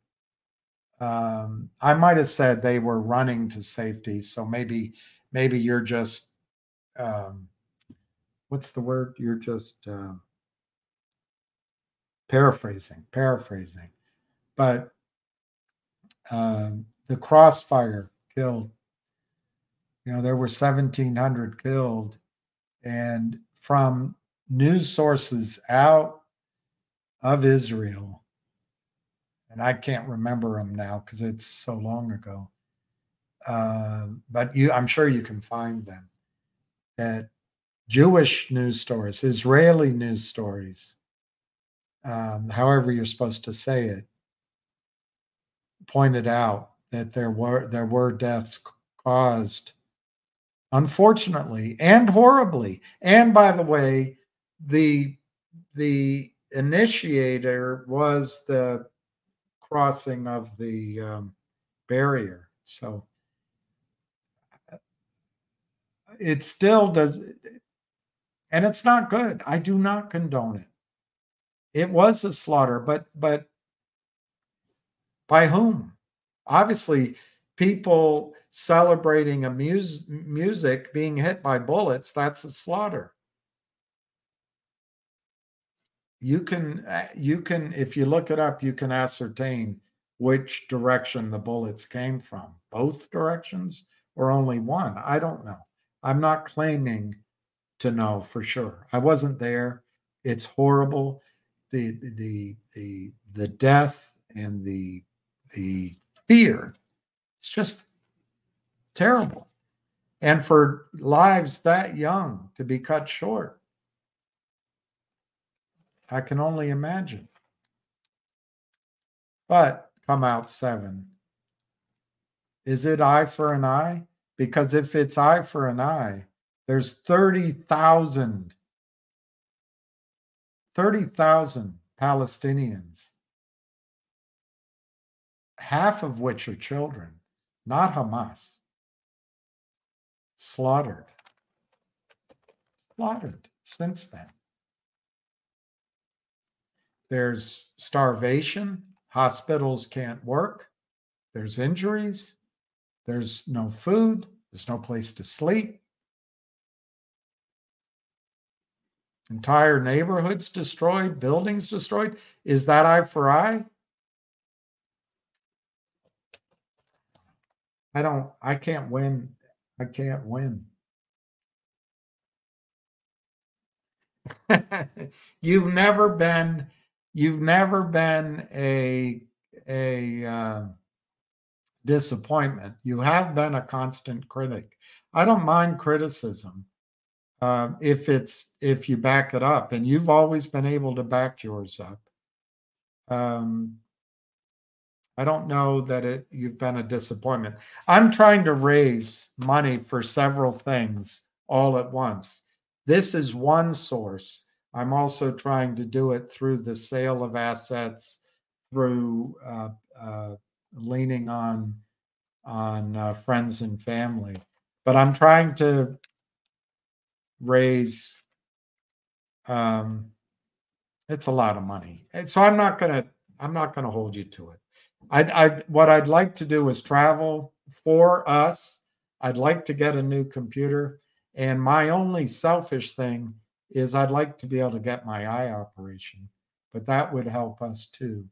Um, I might have said they were running to safety. So maybe, maybe you're just um, what's the word? You're just uh, paraphrasing, paraphrasing. But uh, the crossfire killed, you know, there were 1,700 killed. And from news sources out of Israel, and I can't remember them now because it's so long ago. Uh, but you, I'm sure you can find them. That Jewish news stories, Israeli news stories, um, however you're supposed to say it, pointed out that there were there were deaths caused unfortunately and horribly. And by the way the the initiator was the crossing of the um, barrier. So it still does and it's not good. I do not condone it. It was a slaughter but but by whom obviously people celebrating a mus- music being hit by bullets that's a slaughter. You can uh, you can if you look it up you can ascertain which direction the bullets came from. Both directions or only one? I don't know. I'm not claiming to know for sure. I wasn't there. It's horrible. The the the the death and the the fear. It's just terrible. And for lives that young to be cut short i can only imagine. But come out seven. Is it eye for an eye? Because if it's eye for an eye there's 30,000 30,000 Palestinians, half of which are children, not Hamas, slaughtered. Slaughtered since then. There's starvation, hospitals can't work, there's injuries, there's no food, there's no place to sleep. entire neighborhoods destroyed, buildings destroyed. Is that eye for eye? I don't, I can't win. I can't win. you've never been, you've never been a, a uh, disappointment. You have been a constant critic. I don't mind criticism uh, if it's if you back it up, and you've always been able to back yours up. Um, I don't know that it you've been a disappointment. I'm trying to raise money for several things all at once. This is one source. I'm also trying to do it through the sale of assets, through uh, uh, leaning on on uh, friends and family. But I'm trying to raise um it's a lot of money and so i'm not gonna i'm not gonna hold you to it i i what i'd like to do is travel for us i'd like to get a new computer and my only selfish thing is i'd like to be able to get my eye operation but that would help us too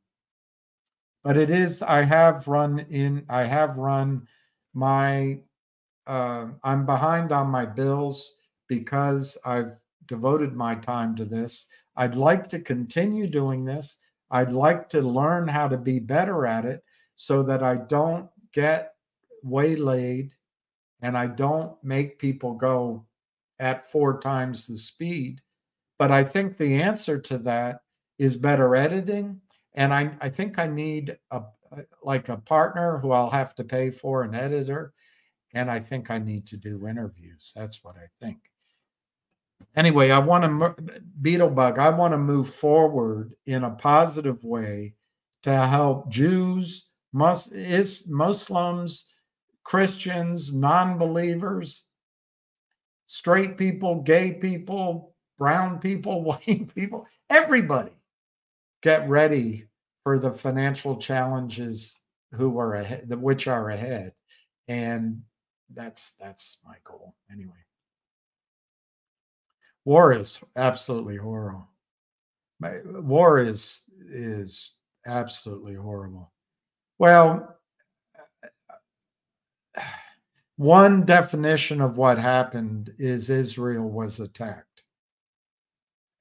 but it is i have run in i have run my uh, i'm behind on my bills because I've devoted my time to this. I'd like to continue doing this. I'd like to learn how to be better at it so that I don't get waylaid and I don't make people go at four times the speed. But I think the answer to that is better editing. And I, I think I need a like a partner who I'll have to pay for an editor. And I think I need to do interviews. That's what I think anyway, I want to Beetlebug. I want to move forward in a positive way to help Jews, Mus- is Muslims, Christians, non-believers, straight people, gay people, brown people, white people, everybody get ready for the financial challenges who are ahead, which are ahead, and that's that's my goal anyway. War is absolutely horrible. War is is absolutely horrible. Well, one definition of what happened is Israel was attacked.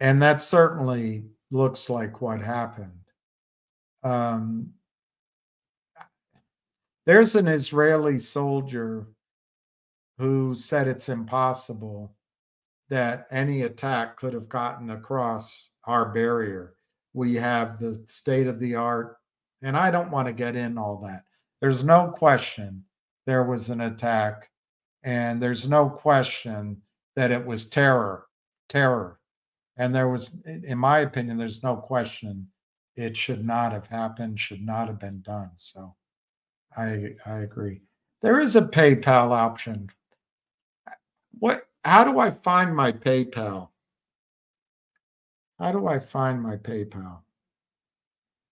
And that certainly looks like what happened. Um, there's an Israeli soldier who said it's impossible that any attack could have gotten across our barrier. We have the state of the art And I don't want to get in all that. There's no question there was an attack, and there's no question that it was terror, terror. And there was, in my opinion, there's no question it should not have happened, should not have been done. So I I agree. There is a PayPal option. What how do I find my PayPal? How do I find my PayPal?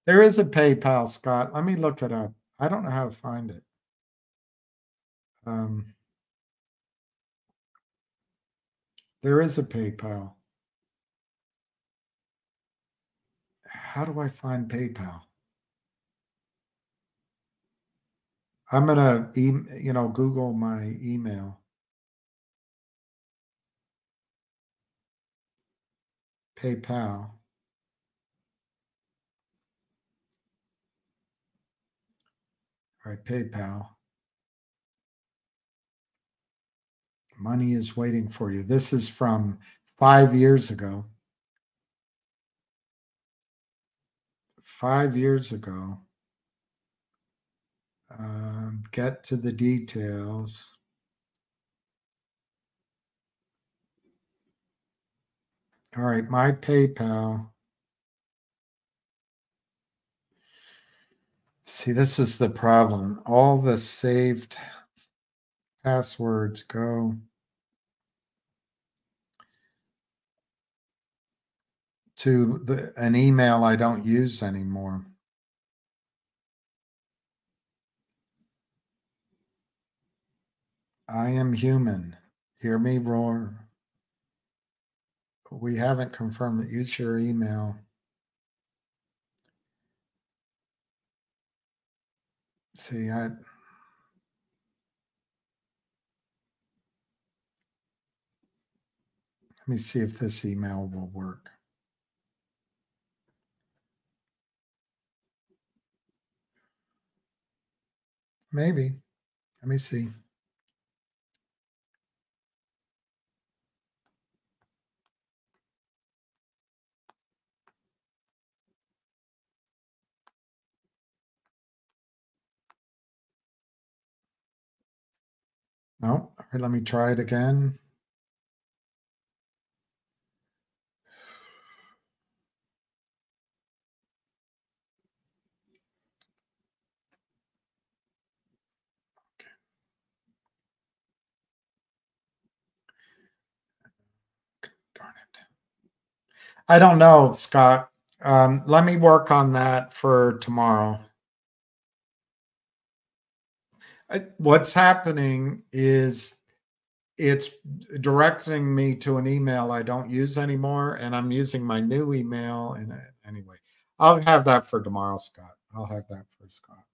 There is a PayPal, Scott. Let me look it up. I don't know how to find it. Um, there is a PayPal. How do I find PayPal? I'm gonna, e- you know, Google my email. PayPal. All right, PayPal. Money is waiting for you. This is from five years ago. Five years ago. Um, get to the details. All right, my PayPal. See, this is the problem. All the saved passwords go. to the, an email I don't use anymore. I am human. Hear me roar. We haven't confirmed that. Use your email. See, I. Let me see if this email will work. Maybe. Let me see. No, all right, let me try it again. I don't know, Scott. Um, let me work on that for tomorrow. I, what's happening is it's directing me to an email I don't use anymore, and I'm using my new email. And anyway, I'll have that for tomorrow, Scott. I'll have that for Scott.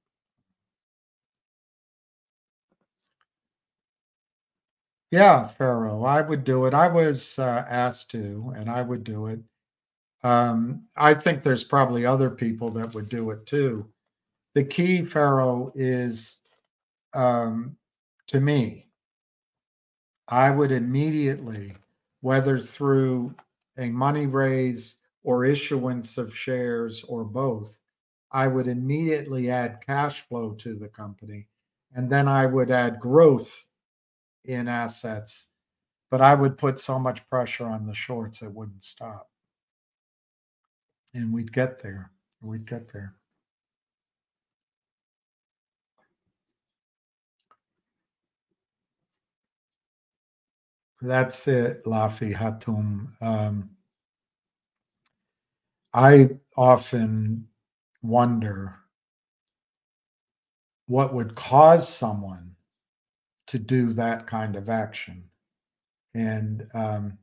Yeah, Pharaoh, I would do it. I was uh, asked to, and I would do it. Um, I think there's probably other people that would do it too. The key, Pharaoh, is um, to me. I would immediately, whether through a money raise or issuance of shares or both, I would immediately add cash flow to the company. And then I would add growth in assets, but I would put so much pressure on the shorts it wouldn't stop. And we'd get there. We'd get there. That's it, Lafi Hatum. Um, I often wonder what would cause someone to do that kind of action. And um,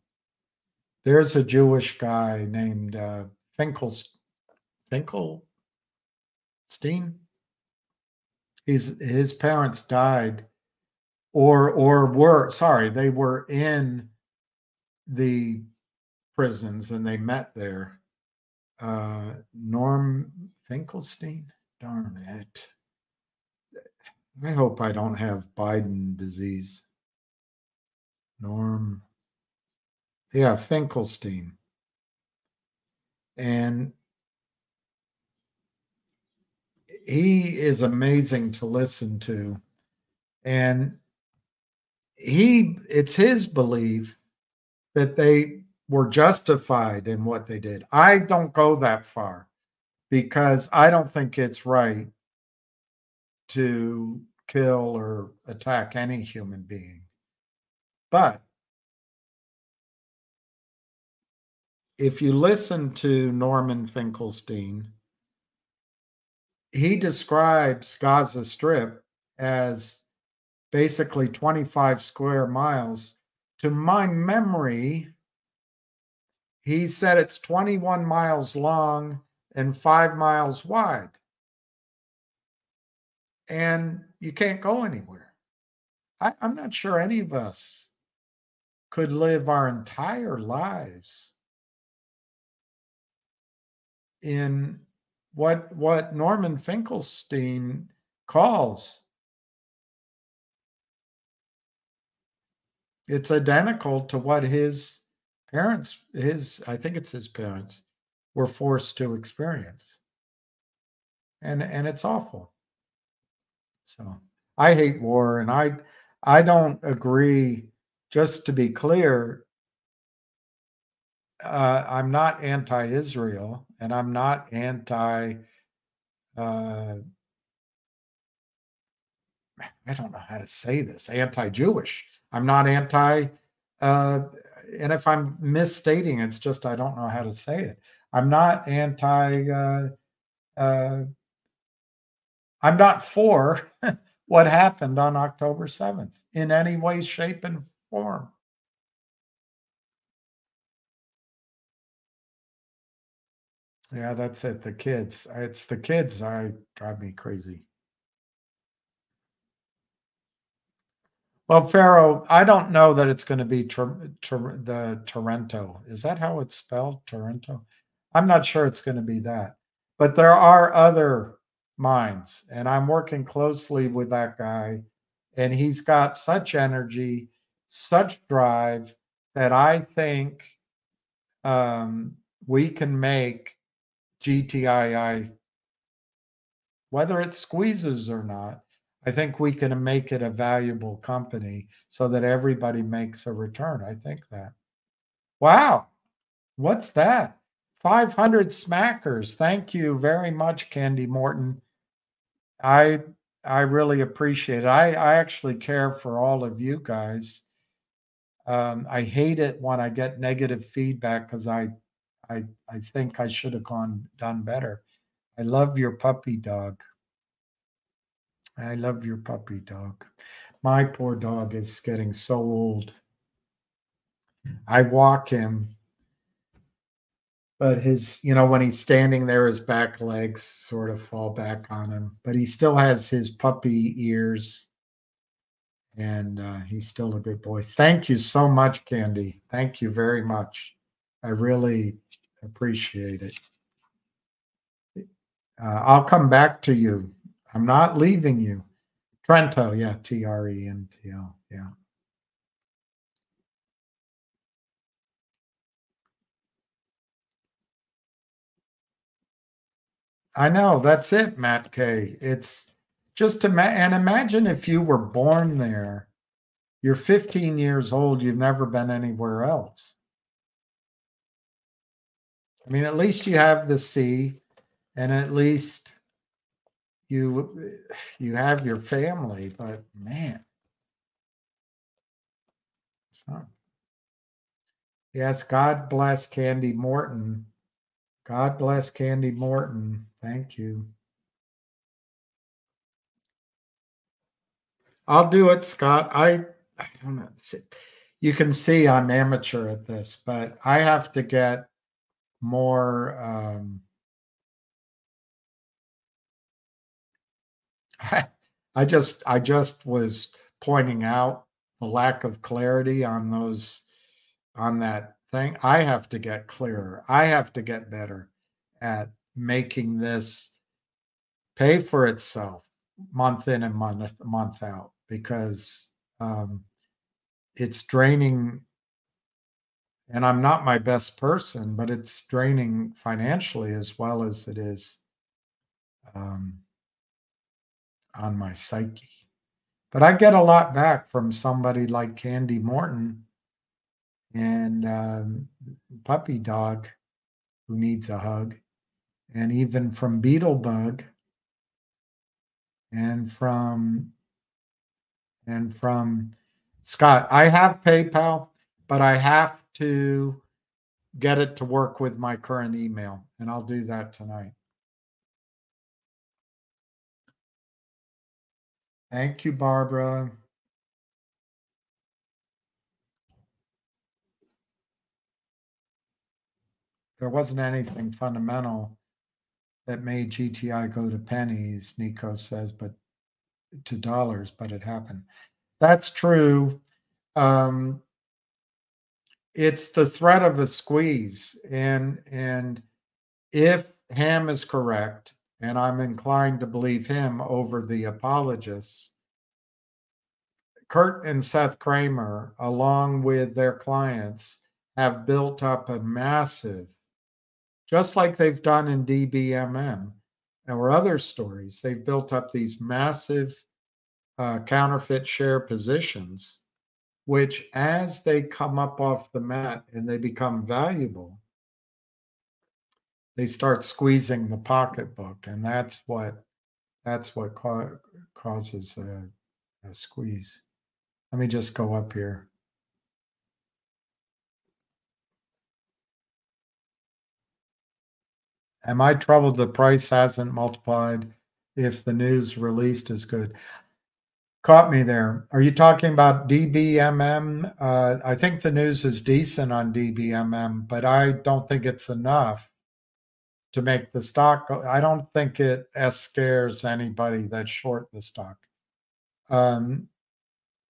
there's a Jewish guy named uh, Finkelstein. He's, his parents died or or were sorry they were in the prisons and they met there. Uh norm finkelstein? Darn it. I hope i don't have biden disease. Norm yeah finkelstein. And he is amazing to listen to. And he it's his belief that they were justified in what they did. I don't go that far because I don't think it's right to kill or attack any human being. But if you listen to Norman Finkelstein, he describes Gaza Strip as basically 25 square miles. To my memory, he said it's 21 miles long and five miles wide. And you can't go anywhere. I, am not sure any of us could live our entire lives in what what Norman Finkelstein calls it's identical to what his parents his I think it's his parents were forced to experience and and it's awful so I hate war and I I don't agree just to be clear uh, I'm not anti-Israel and I'm not anti. Uh, I don't know how to say this. Anti-Jewish. I'm not anti. Uh, and if I'm misstating, it's just I don't know how to say it. I'm not anti. Uh, uh, I'm not for what happened on October 7th in any way, shape, and form. Yeah, that's it. The kids. It's the kids I drive me crazy. Well, Pharaoh, I don't know that it's going to be Tor- Tor- the Toronto. Is that how it's spelled? Toronto? I'm not sure it's going to be that. But there are other minds, and I'm working closely with that guy. And he's got such energy, such drive that I think um, we can make GTII, whether it squeezes or not, I think we can make it a valuable company so that everybody makes a return. I think that. Wow. What's that? 500 smackers. Thank you very much, Candy Morton. I I really appreciate it. I, I actually care for all of you guys. Um, I hate it when I get negative feedback because I I I think I should have gone done better. I love your puppy dog. I love your puppy dog. My poor dog is getting so old. I walk him, but his, you know, when he's standing there, his back legs sort of fall back on him, but he still has his puppy ears and uh, he's still a good boy. Thank you so much, Candy. Thank you very much. I really appreciate it. Uh, I'll come back to you. I'm not leaving you. Trento, yeah, T R E N T O, yeah. I know that's it, Matt K. It's just to ma- and imagine if you were born there. You're 15 years old. You've never been anywhere else. I mean, at least you have the sea, and at least you you have your family. But man, so yes, God bless Candy Morton. God bless Candy Morton. Thank you. I'll do it, Scott. I I don't know. You can see I'm amateur at this, but I have to get more um, I, just I just was pointing out the lack of clarity on those on that thing. I have to get clearer. I have to get better at making this pay for itself month in and month month out because um, it's draining and I'm not my best person, but it's draining financially as well as it is um, on my psyche. But I get a lot back from somebody like Candy Morton and um, Puppy Dog, who needs a hug, and even from Beetlebug, and from and from Scott. I have PayPal, but I have to get it to work with my current email, and I'll do that tonight. Thank you, Barbara. There wasn't anything fundamental that made GTI go to pennies, Nico says, but to dollars, but it happened. That's true. Um, it's the threat of a squeeze, and and if Ham is correct, and I'm inclined to believe him over the apologists. Curt and Seth Kramer, along with their clients, have built up a massive, just like they've done in DBMM or other stories, they've built up these massive uh, counterfeit share positions, which as they come up off the mat and they become valuable, they start squeezing the pocketbook, and that's what that's what ca- causes a, a squeeze. Let me just go up here. Am I troubled the price hasn't multiplied if the news released is good? Caught me there. Are you talking about DBMM? Uh, I think the news is decent on DBMM, but I don't think it's enough to make the stock. I don't think it scares anybody that short the stock. Um,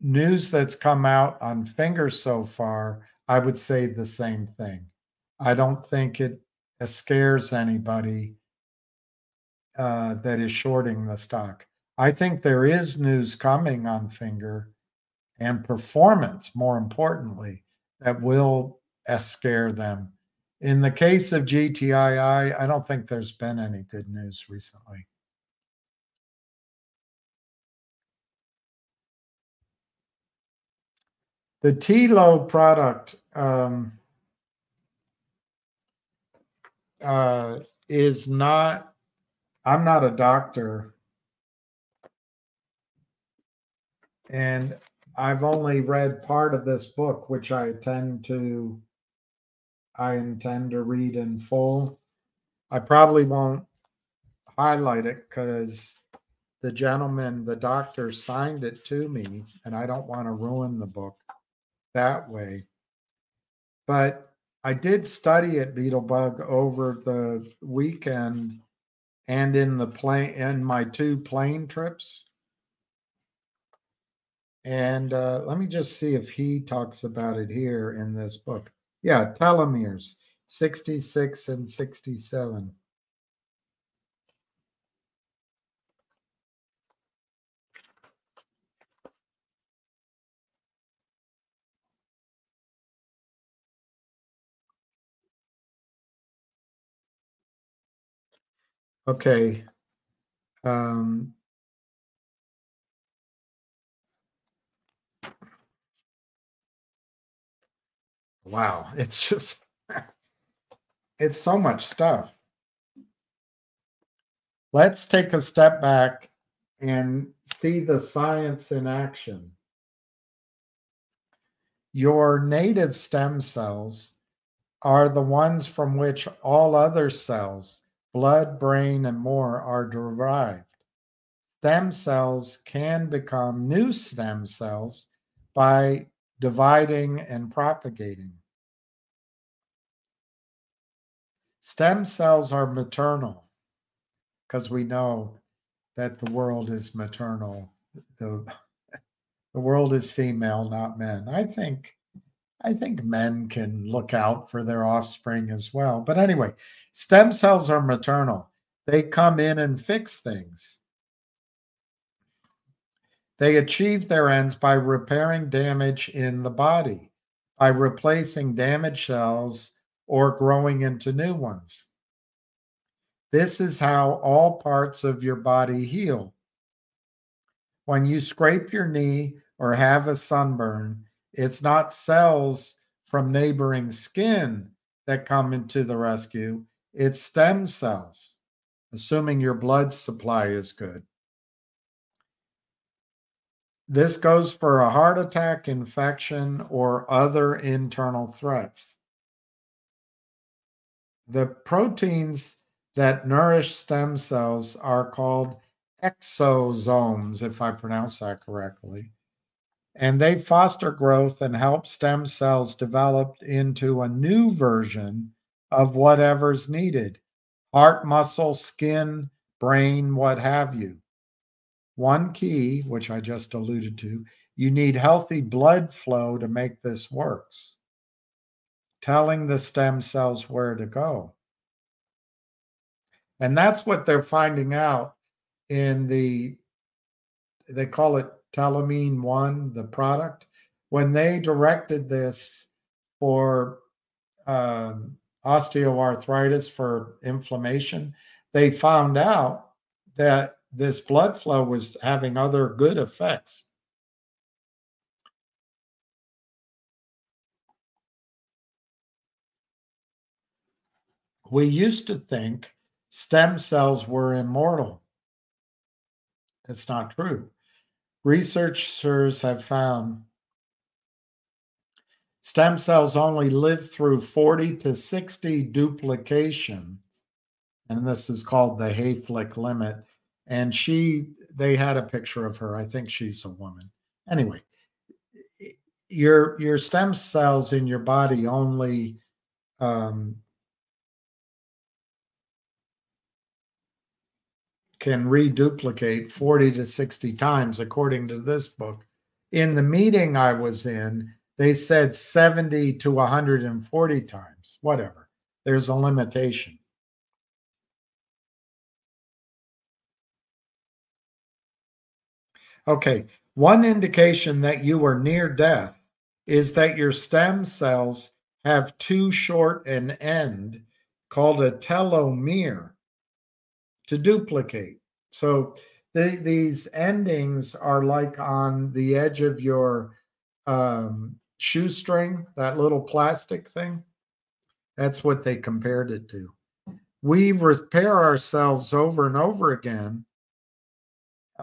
news that's come out on fingers so far, I would say the same thing. I don't think it scares anybody uh, that is shorting the stock. I think there is news coming on finger and performance, more importantly, that will scare them in the case of GTII, I don't think there's been any good news recently. The TLO product um, uh, is not, I'm not a doctor. And I've only read part of this book, which I tend to I intend to read in full. I probably won't highlight it because the gentleman, the doctor, signed it to me, and I don't want to ruin the book that way. But I did study at Beetlebug over the weekend and in the plane in my two plane trips. And uh, let me just see if he talks about it here in this book. Yeah, telomeres, 66 and 67. Okay. Um, wow, it's just it's so much stuff. Let's take a step back and see the science in action. Your native stem cells are the ones from which all other cells, blood, brain, and more, are derived. Stem cells can become new stem cells by dividing and propagating. Stem cells are maternal because we know that the world is maternal. The, the world is female, not men. I think I think men can look out for their offspring as well. But anyway, stem cells are maternal. They come in and fix things. They achieve their ends by repairing damage in the body, by replacing damaged cells or growing into new ones. This is how all parts of your body heal. when you scrape your knee or have a sunburn, it's not cells from neighboring skin that come into the rescue, it's stem cells, assuming your blood supply is good. This goes for a heart attack, infection, or other internal threats. The proteins that nourish stem cells are called exosomes, if I pronounce that correctly. And they foster growth and help stem cells develop into a new version of whatever's needed heart, muscle, skin, brain, what have you. One key, which I just alluded to, you need healthy blood flow to make this works. Telling the stem cells where to go. And that's what they're finding out in the, they call it Telomir 1, the product. When they directed this for um, osteoarthritis, for inflammation, they found out that this blood flow was having other good effects. We used to think stem cells were immortal. It's not true. Researchers have found stem cells only live through 40 to 60 duplications, and this is called the Hayflick limit and she they had a picture of her. I think she's a woman. Anyway your your stem cells in your body only um, can reduplicate 40 to 60 times according to this book. In the meeting i was in they said 70 to 140 times whatever. There's a limitation Okay, one indication that you are near death is that your stem cells have too short an end called a telomere to duplicate. So the, these endings are like on the edge of your um, shoestring, that little plastic thing. That's what they compared it to. We repair ourselves over and over again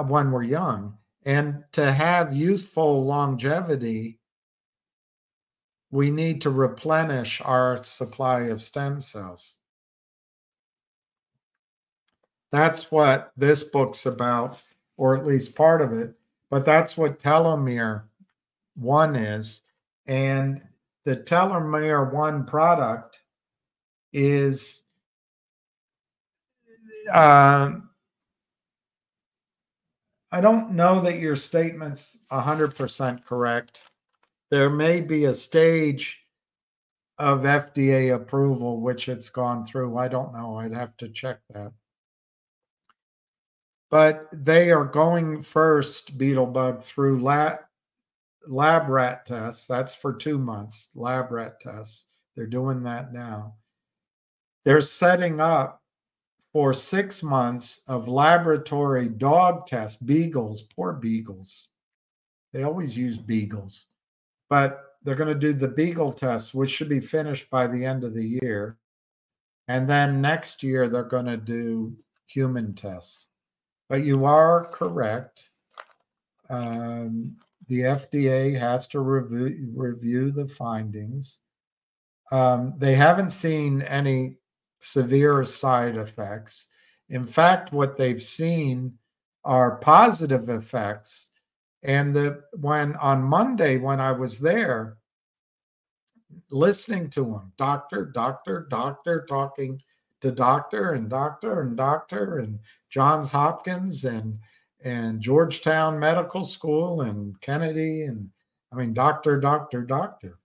when we're young and to have youthful longevity, we need to replenish our supply of stem cells. That's what this book's about, or at least part of it. But that's what Telomir one is. And the Telomir one product is uh, I don't know that your statement's 100% correct. There may be a stage of FDA approval which it's gone through. I don't know. I'd have to check that. But they are going first, Beetlebug, through lab, lab rat tests. That's for two months, lab rat tests. They're doing that now. They're setting up for six months of laboratory dog tests, beagles, poor beagles. They always use beagles, but they're going to do the beagle test, which should be finished by the end of the year. And then next year, they're going to do human tests. But you are correct. Um, the FDA has to review, review the findings. Um, they haven't seen any severe side effects. In fact, what they've seen are positive effects. And the when on Monday, when I was there, listening to him, doctor, doctor, doctor, talking to doctor and doctor and doctor and Johns Hopkins and and Georgetown Medical School and Kennedy and I mean doctor, doctor, doctor.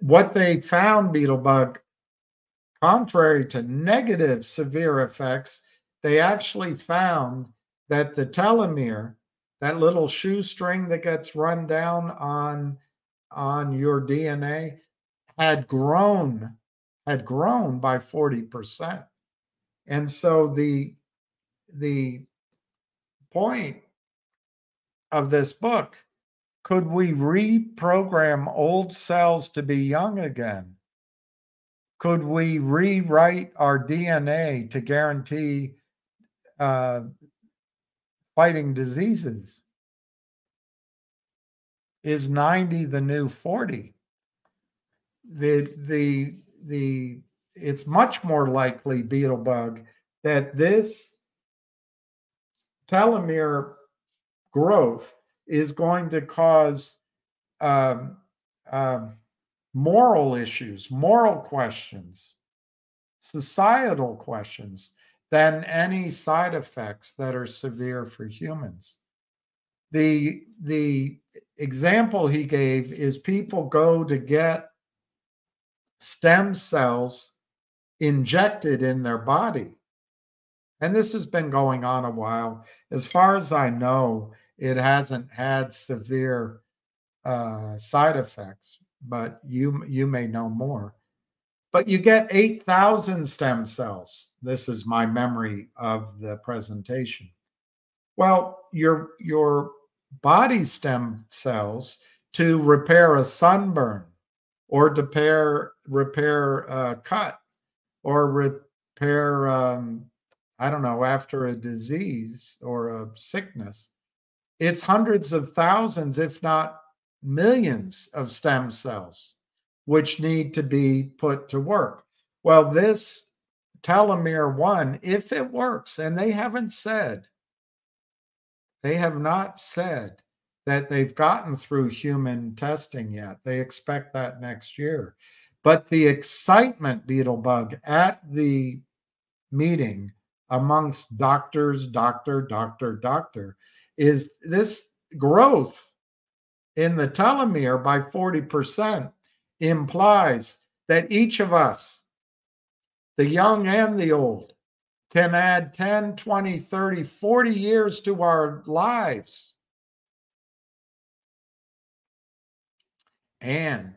What they found, Beetlebug, Contrary to negative severe effects, they actually found that the telomere, that little shoestring that gets run down on, on your DNA, had grown, had grown by 40%. And so the the point of this book could we reprogram old cells to be young again? Could we rewrite our DNA to guarantee uh, fighting diseases? Is 90 the new 40? The, the, the, it's much more likely, Beetlebug, that this telomere growth is going to cause um, um, moral issues, moral questions, societal questions than any side effects that are severe for humans. The, the example he gave is people go to get stem cells injected in their body. And this has been going on a while. As far as I know, it hasn't had severe uh, side effects, but you you may know more. But you get 8,000 stem cells. This is my memory of the presentation. Well, your your body stem cells to repair a sunburn or to repair repair a cut or repair um, I don't know after a disease or a sickness it's hundreds of thousands, if not millions, of stem cells which need to be put to work. Well, this Telomir one, if it works, and they haven't said, they have not said that they've gotten through human testing yet. They expect that next year. But the excitement, Beetlebug, at the meeting amongst doctors, doctor, doctor, doctor, is this growth in the telomere by 40% implies that each of us, the young and the old, can add 10, 20, 30, 40 years to our lives. And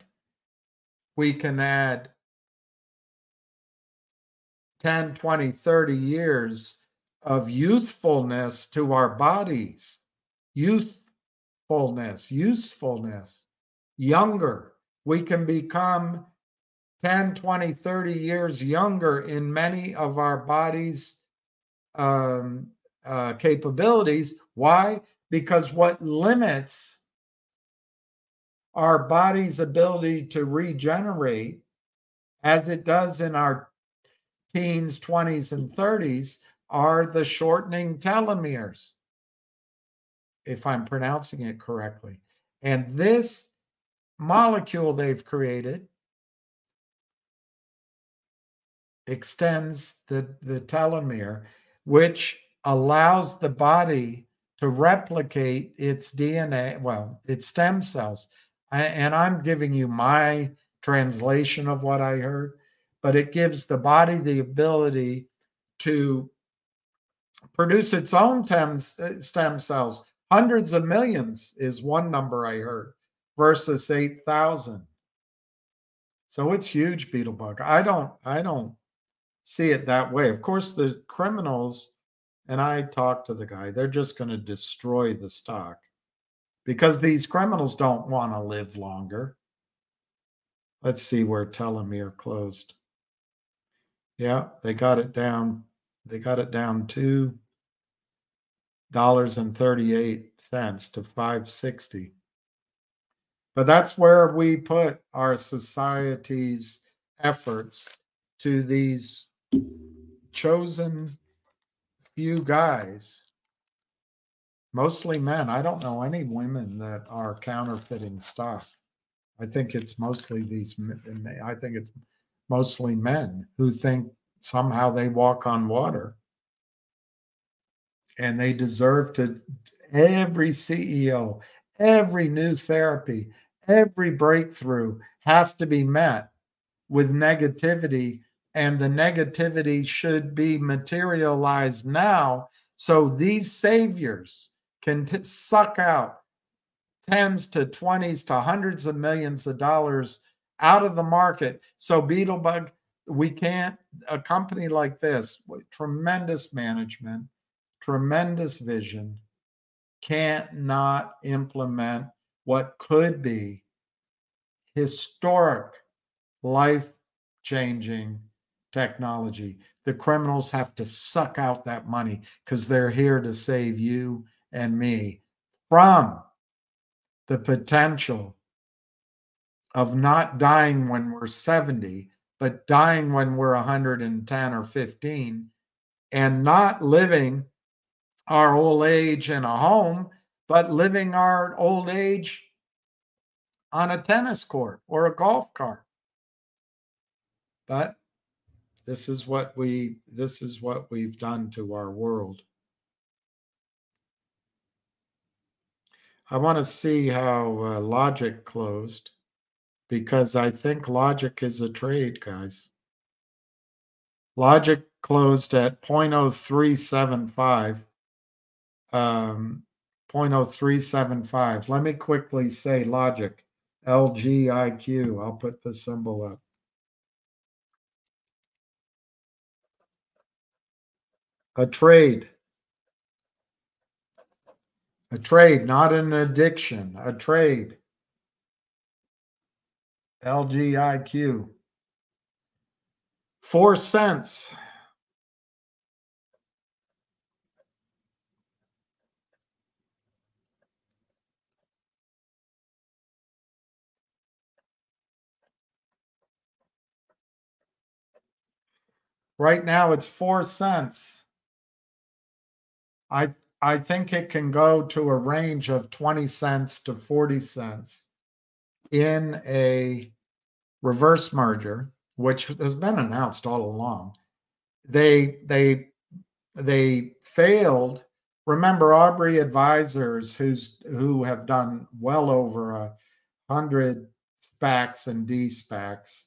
we can add 10, 20, 30 years of youthfulness to our bodies, youthfulness, usefulness, younger. We can become 10, 20, 30 years younger in many of our body's um, uh, capabilities. Why? Because what limits our body's ability to regenerate, as it does in our teens, 20s, and 30s, are the shortening telomeres, if I'm pronouncing it correctly. And this molecule they've created extends the, the telomere, which allows the body to replicate its DNA, well, its stem cells. and I'm giving you my translation of what I heard, but it gives the body the ability to produce its own uh, stem cells. Hundreds of millions is one number I heard versus 8,000. So it's huge, Beetlebug. I don't, I don't see it that way. Of course, the criminals, and I talked to the guy, they're just going to destroy the stock because these criminals don't want to live longer. Let's see where Telomir closed. Yeah, they got it down they got it down two dollars and 38 cents to 560 but that's where we put our society's efforts to these chosen few guys. Mostly men. I don't know any women that are counterfeiting stuff. I think it's mostly these i think it's mostly men who think somehow they walk on water and they deserve to every ceo every new therapy every breakthrough has to be met with negativity and the negativity should be materialized now so these saviors can t- suck out tens to 20s to hundreds of millions of dollars out of the market. So beetlebug we can't a company like this tremendous management tremendous vision can't not implement what could be historic, life changing technology. The criminals have to suck out that money because they're here to save you and me from the potential of not dying when we're 70, but dying when we're 110 or 15, and not living our old age in a home, but living our old age on a tennis court or a golf cart. But this is what we this is what we've done to our world. I want to see how uh, Logiq closed because I think Logiq is a trade, guys. Logiq closed at 0.0375. Um, 0.0375. Let me quickly say Logiq. LGIQ. I'll put the symbol up. A trade. A trade, not an addiction, a trade. LGIQ. Four cents. Right now it's four cents. I I think it can go to a range of 20 cents to 40 cents in a reverse merger, which has been announced all along. They they they failed. Remember Abri Advisors, who's who have done well over a hundred SPACs and D-SPACs,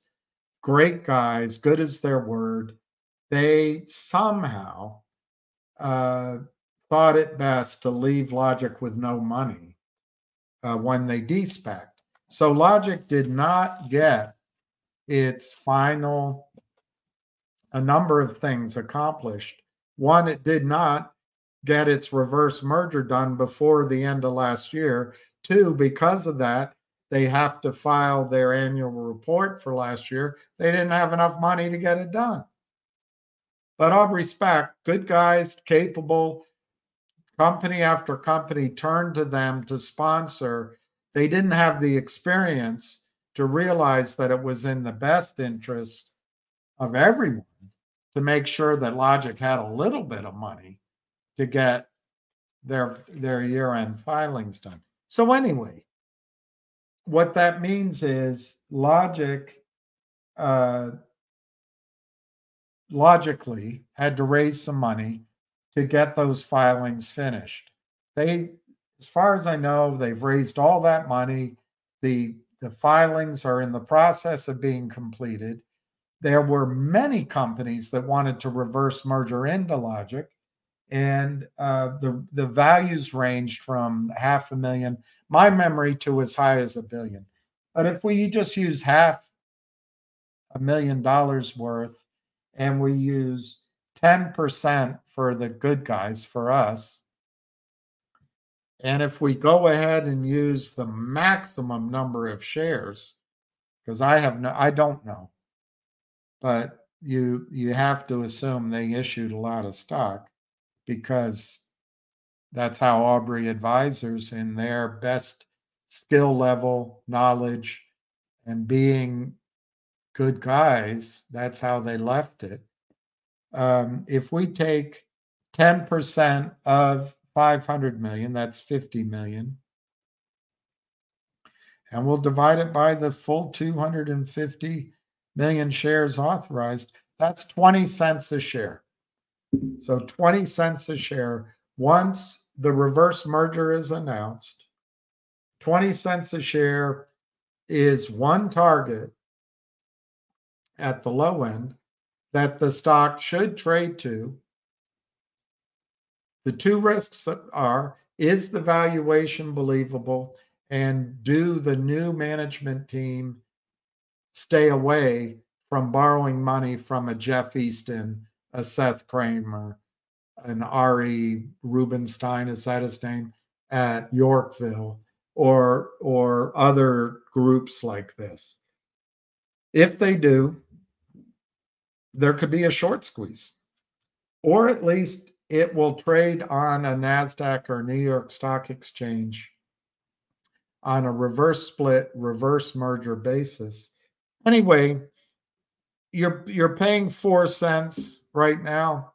great guys, good as their word. They somehow uh, thought it best to leave Logiq with no money uh, when they despacked. So Logiq did not get its final, a number of things accomplished. One, it did not get its reverse merger done before the end of last year. Two, because of that, they have to file their annual report for last year. They didn't have enough money to get it done. But Abri SPAC, good guys, capable, company after company turned to them to sponsor, they didn't have the experience to realize that it was in the best interest of everyone to make sure that Logiq had a little bit of money to get their their year-end filings done. So anyway, what that means is Logiq uh, logically had to raise some money to get those filings finished. They, as far as I know, they've raised all that money. The the filings are in the process of being completed. There were many companies that wanted to reverse merger into Logiq, and uh, the the values ranged from half a million, my memory, to as high as a billion. But if we just use half a million dollars worth, and we use 10% for the good guys, for us. And if we go ahead and use the maximum number of shares, because I have no, I don't know, but you you have to assume they issued a lot of stock because that's how Abri advisors in their best skill level, knowledge, and being good guys, that's how they left it um, if we take 10% of 500 million, that's 50 million, and we'll divide it by the full 250 million shares authorized, that's 20 cents a share. So 20 cents a share once the reverse merger is announced. 20 cents a share is one target at the low end that the stock should trade to. The two risks are is the valuation believable and do the new management team stay away from borrowing money from a Jeff Easton, a Seth Kramer, an Ari Rubenstein, is that his name? at Yorkville or or other groups like this. If they do, there could be a short squeeze, or at least it will trade on a NASDAQ or New York Stock Exchange on a reverse split, reverse merger basis. Anyway, you're you're paying four cents right now.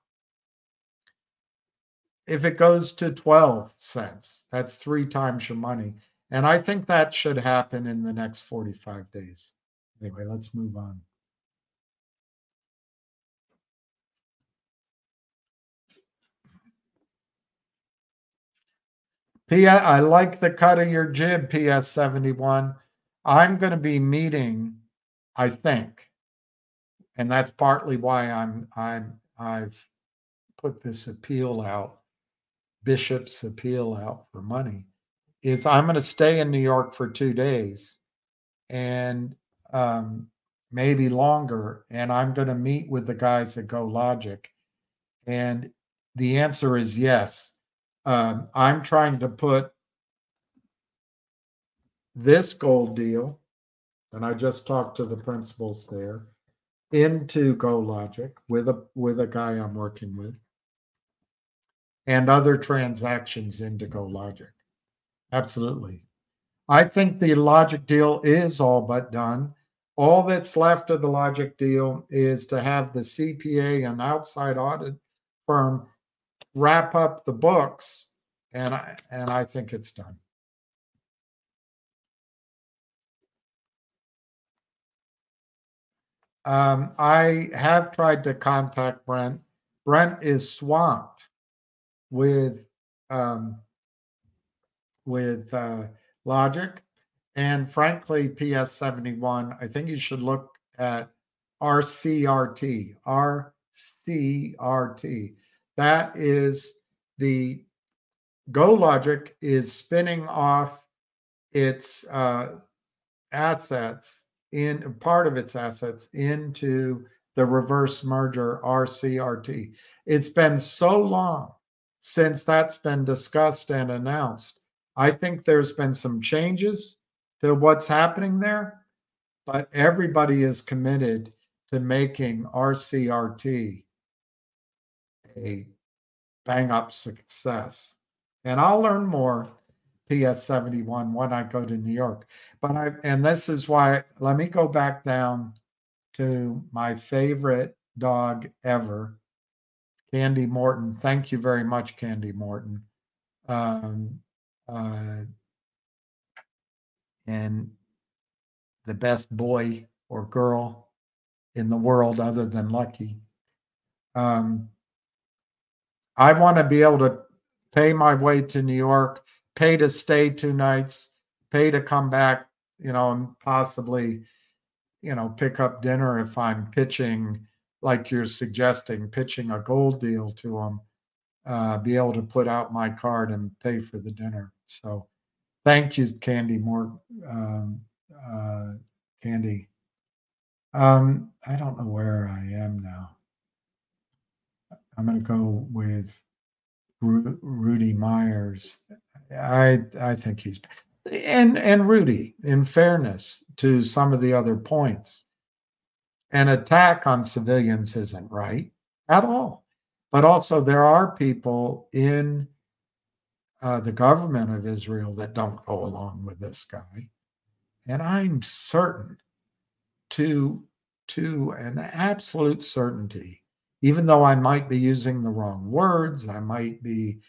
If it goes to 12 cents, that's three times your money. And I think that should happen in the next 45 days. Anyway, let's move on. P- I like the cut of your jib, PS71. I'm going to be meeting, I think, and that's partly why I'm I'm I've put this appeal out, Bishop's appeal out for money, is I'm going to stay in New York for two days, and um, maybe longer, and I'm going to meet with the guys at GoLogiq, and the answer is yes. Um, I'm trying to put this gold deal, and I just talked to the principals there, into GoLogiq with a with a guy I'm working with, and other transactions into GoLogiq. Absolutely. I think the Logiq deal is all but done. All that's left of the Logiq deal is to have the CPA and outside audit firm wrap up the books, and I and I think it's done. Um, I have tried to contact Brent. Brent is swamped with um, with uh, Logiq, and frankly, PS seventy one. I think you should look at RCRT. RCRT. That is the GoLogiq is spinning off its uh, assets in part of its assets into the reverse merger RCRT. It's been so long since that's been discussed and announced. I think there's been some changes to what's happening there, but everybody is committed to making RCRT a bang up success. And I'll learn more PS 71 when I go to New York. But I, and this is why, let me go back down to my favorite dog ever, Candy Morton. Thank you very much, Candy Morton. Um, uh, and the best boy or girl in the world other than Lucky. Um, I want to be able to pay my way to New York, pay to stay two nights, pay to come back, you know, and possibly, you know, pick up dinner if I'm pitching, like you're suggesting, pitching a gold deal to them, uh, be able to put out my card and pay for the dinner. So thank you, Candy More um, uh, Candy. Um, I don't know where I am now. I'm going to go with Ru- Rudy Myers. I I think he's and and Rudy, in fairness to some of the other points, an attack on civilians isn't right at all. But also, there are people in uh, the government of Israel that don't go along with this guy, and I'm certain, to to an absolute certainty, even though I might be using the wrong words, I might be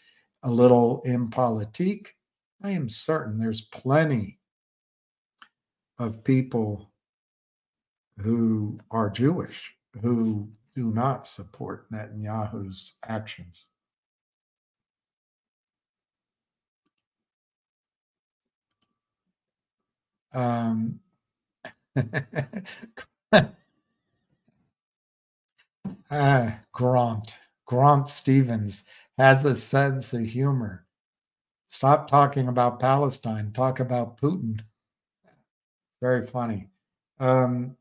a little impolitique. I am certain there's plenty of people who are Jewish who do not support Netanyahu's actions. Um, ah, Grant, Grant Stevens has a sense of humor. Stop talking about Palestine, talk about Putin. Very funny. Um,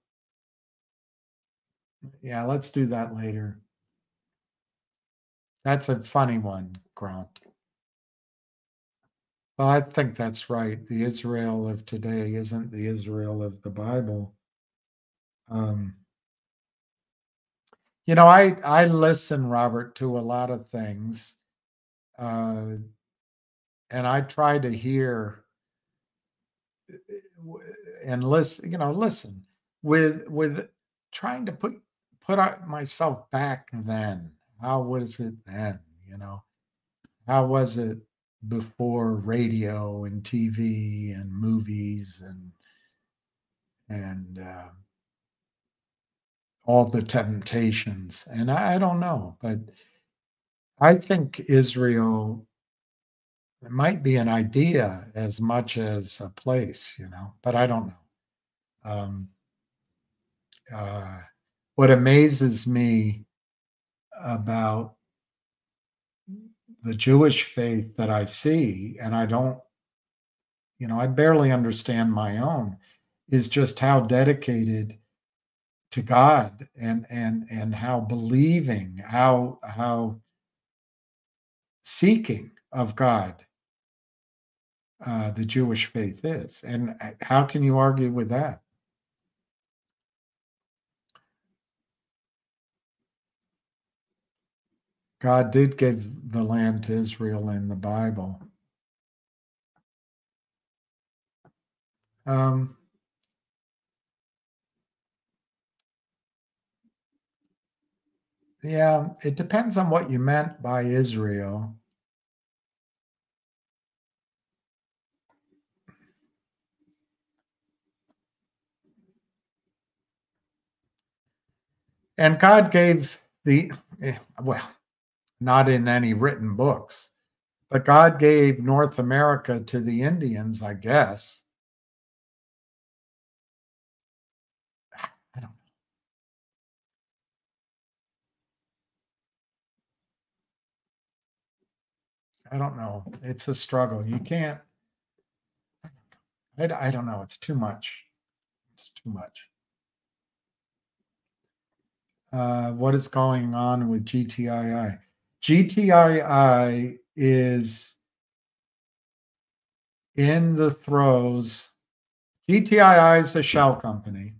yeah, let's do that later. That's a funny one, Grant. Well, I think that's right. The Israel of today isn't the Israel of the Bible. Um, you know, I I listen, Robert, to a lot of things, uh, and I try to hear and listen. You know, listen with with trying to put put myself back then. How was it then? You know, how was it before radio and TV and movies and and uh, all the temptations. And I, I don't know, but I think Israel it might be an idea as much as a place, you know, but I don't know. Um, uh, what amazes me about the Jewish faith that I see, and I don't, you know, I barely understand my own, is just how dedicated to God and and and how believing, how how seeking of God uh, the Jewish faith is, and uh, how can you argue with that? God did give the land to Israel in the Bible. Um, yeah, it depends on what you meant by Israel. And God gave the, eh, well, not in any written books. But God gave North America to the Indians, I guess. I don't know. I don't know. It's a struggle. You can't. I, I don't know. It's too much. It's too much. Uh, what is going on with GTII? GTII is in the throes. GTII is a shell company.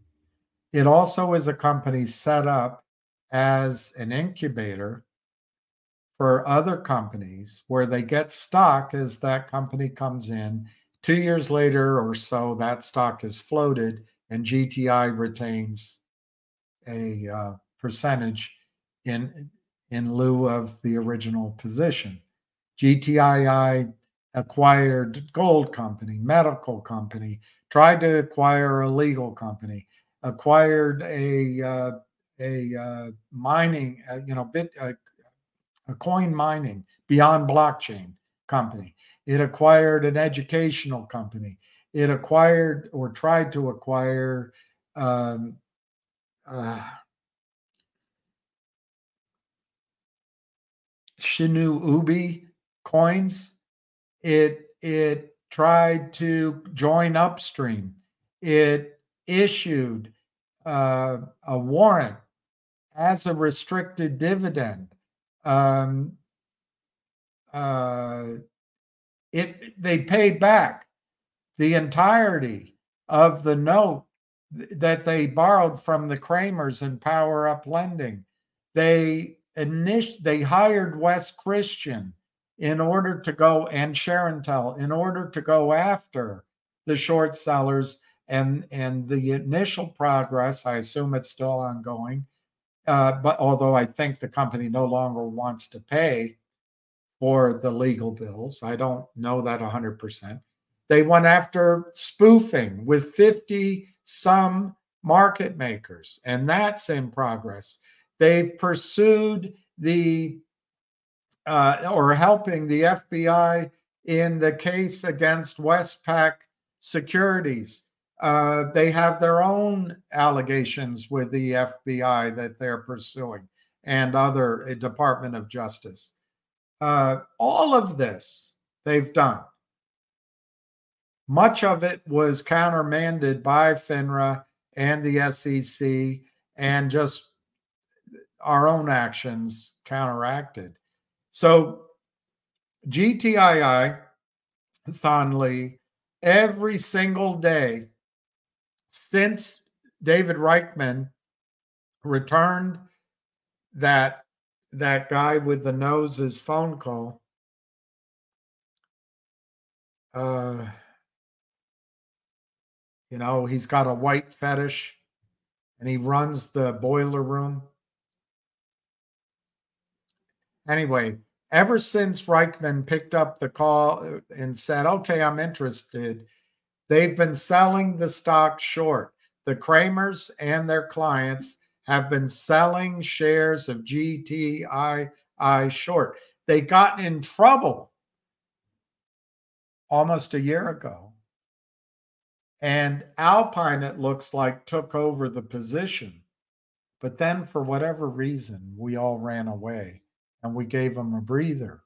It also is a company set up as an incubator for other companies where they get stock as that company comes in. Two years later or so, that stock is floated and GTI retains a uh, percentage in in lieu of the original position. GTII acquired gold company, medical company, tried to acquire a legal company, acquired a uh, a uh, mining, uh, you know, bit uh, a coin mining beyond blockchain company. It acquired an educational company. It acquired or tried to acquire um, uh, Shiba Inu coins. It it tried to join upstream. It issued uh, a warrant as a restricted dividend. Um, uh, it they paid back the entirety of the note that they borrowed from the Kramers and Power Up Lending. They init- they hired Wes Christian in order to go and Sharontel in order to go after the short sellers and and the initial progress i assume it's still ongoing uh, but although i think the company no longer wants to pay for the legal bills i don't know that 100% they went after spoofing with 50 some market makers and that's in progress They've pursued the uh, or helping the FBI in the case against Westpac Securities. Uh, they have their own allegations with the FBI that they're pursuing and other uh, Department of Justice. Uh, all of this they've done. Much of it was countermanded by FINRA and the SEC and just our own actions counteracted. So GTII Thon Lee, every single day since David Reichman returned that that guy with the noses phone call. Uh, you know, he's got a white fetish and he runs the boiler room. Anyway, ever since Reichman picked up the call uh, and said, okay, I'm interested, they've been selling the stock short. The Kramers and their clients have been selling shares of GTII short. They got in trouble almost a year ago. And Alpine, it looks like, took over the position. But then, for whatever reason, we all ran away and we gave them a breather.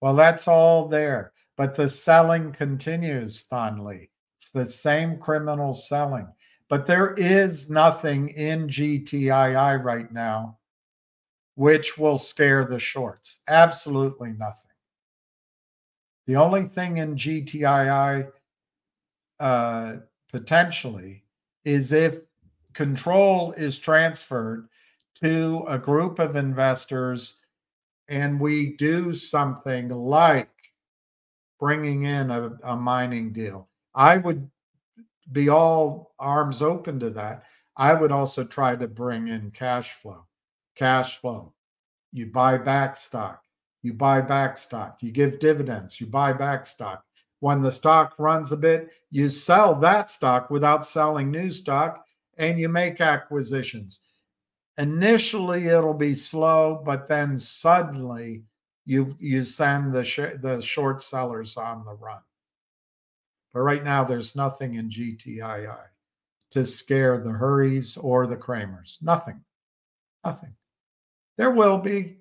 Well, that's all there. But the selling continues, Thonley. It's the same criminal selling. But there is nothing in GTII right now which will scare the shorts. Absolutely nothing. The only thing in GTII uh, potentially is if control is transferred to a group of investors and we do something like bringing in a, a mining deal. I would be all arms open to that. I would also try to bring in cash flow. Cash flow. You buy back stock. You buy back stock. You give dividends. You buy back stock. When the stock runs a bit, you sell that stock without selling new stock and you make acquisitions. Initially, it'll be slow, but then suddenly you you send the sh- the short sellers on the run. But right now, there's nothing in GTII to scare the Hurries or the Kramers. Nothing. Nothing. There will be.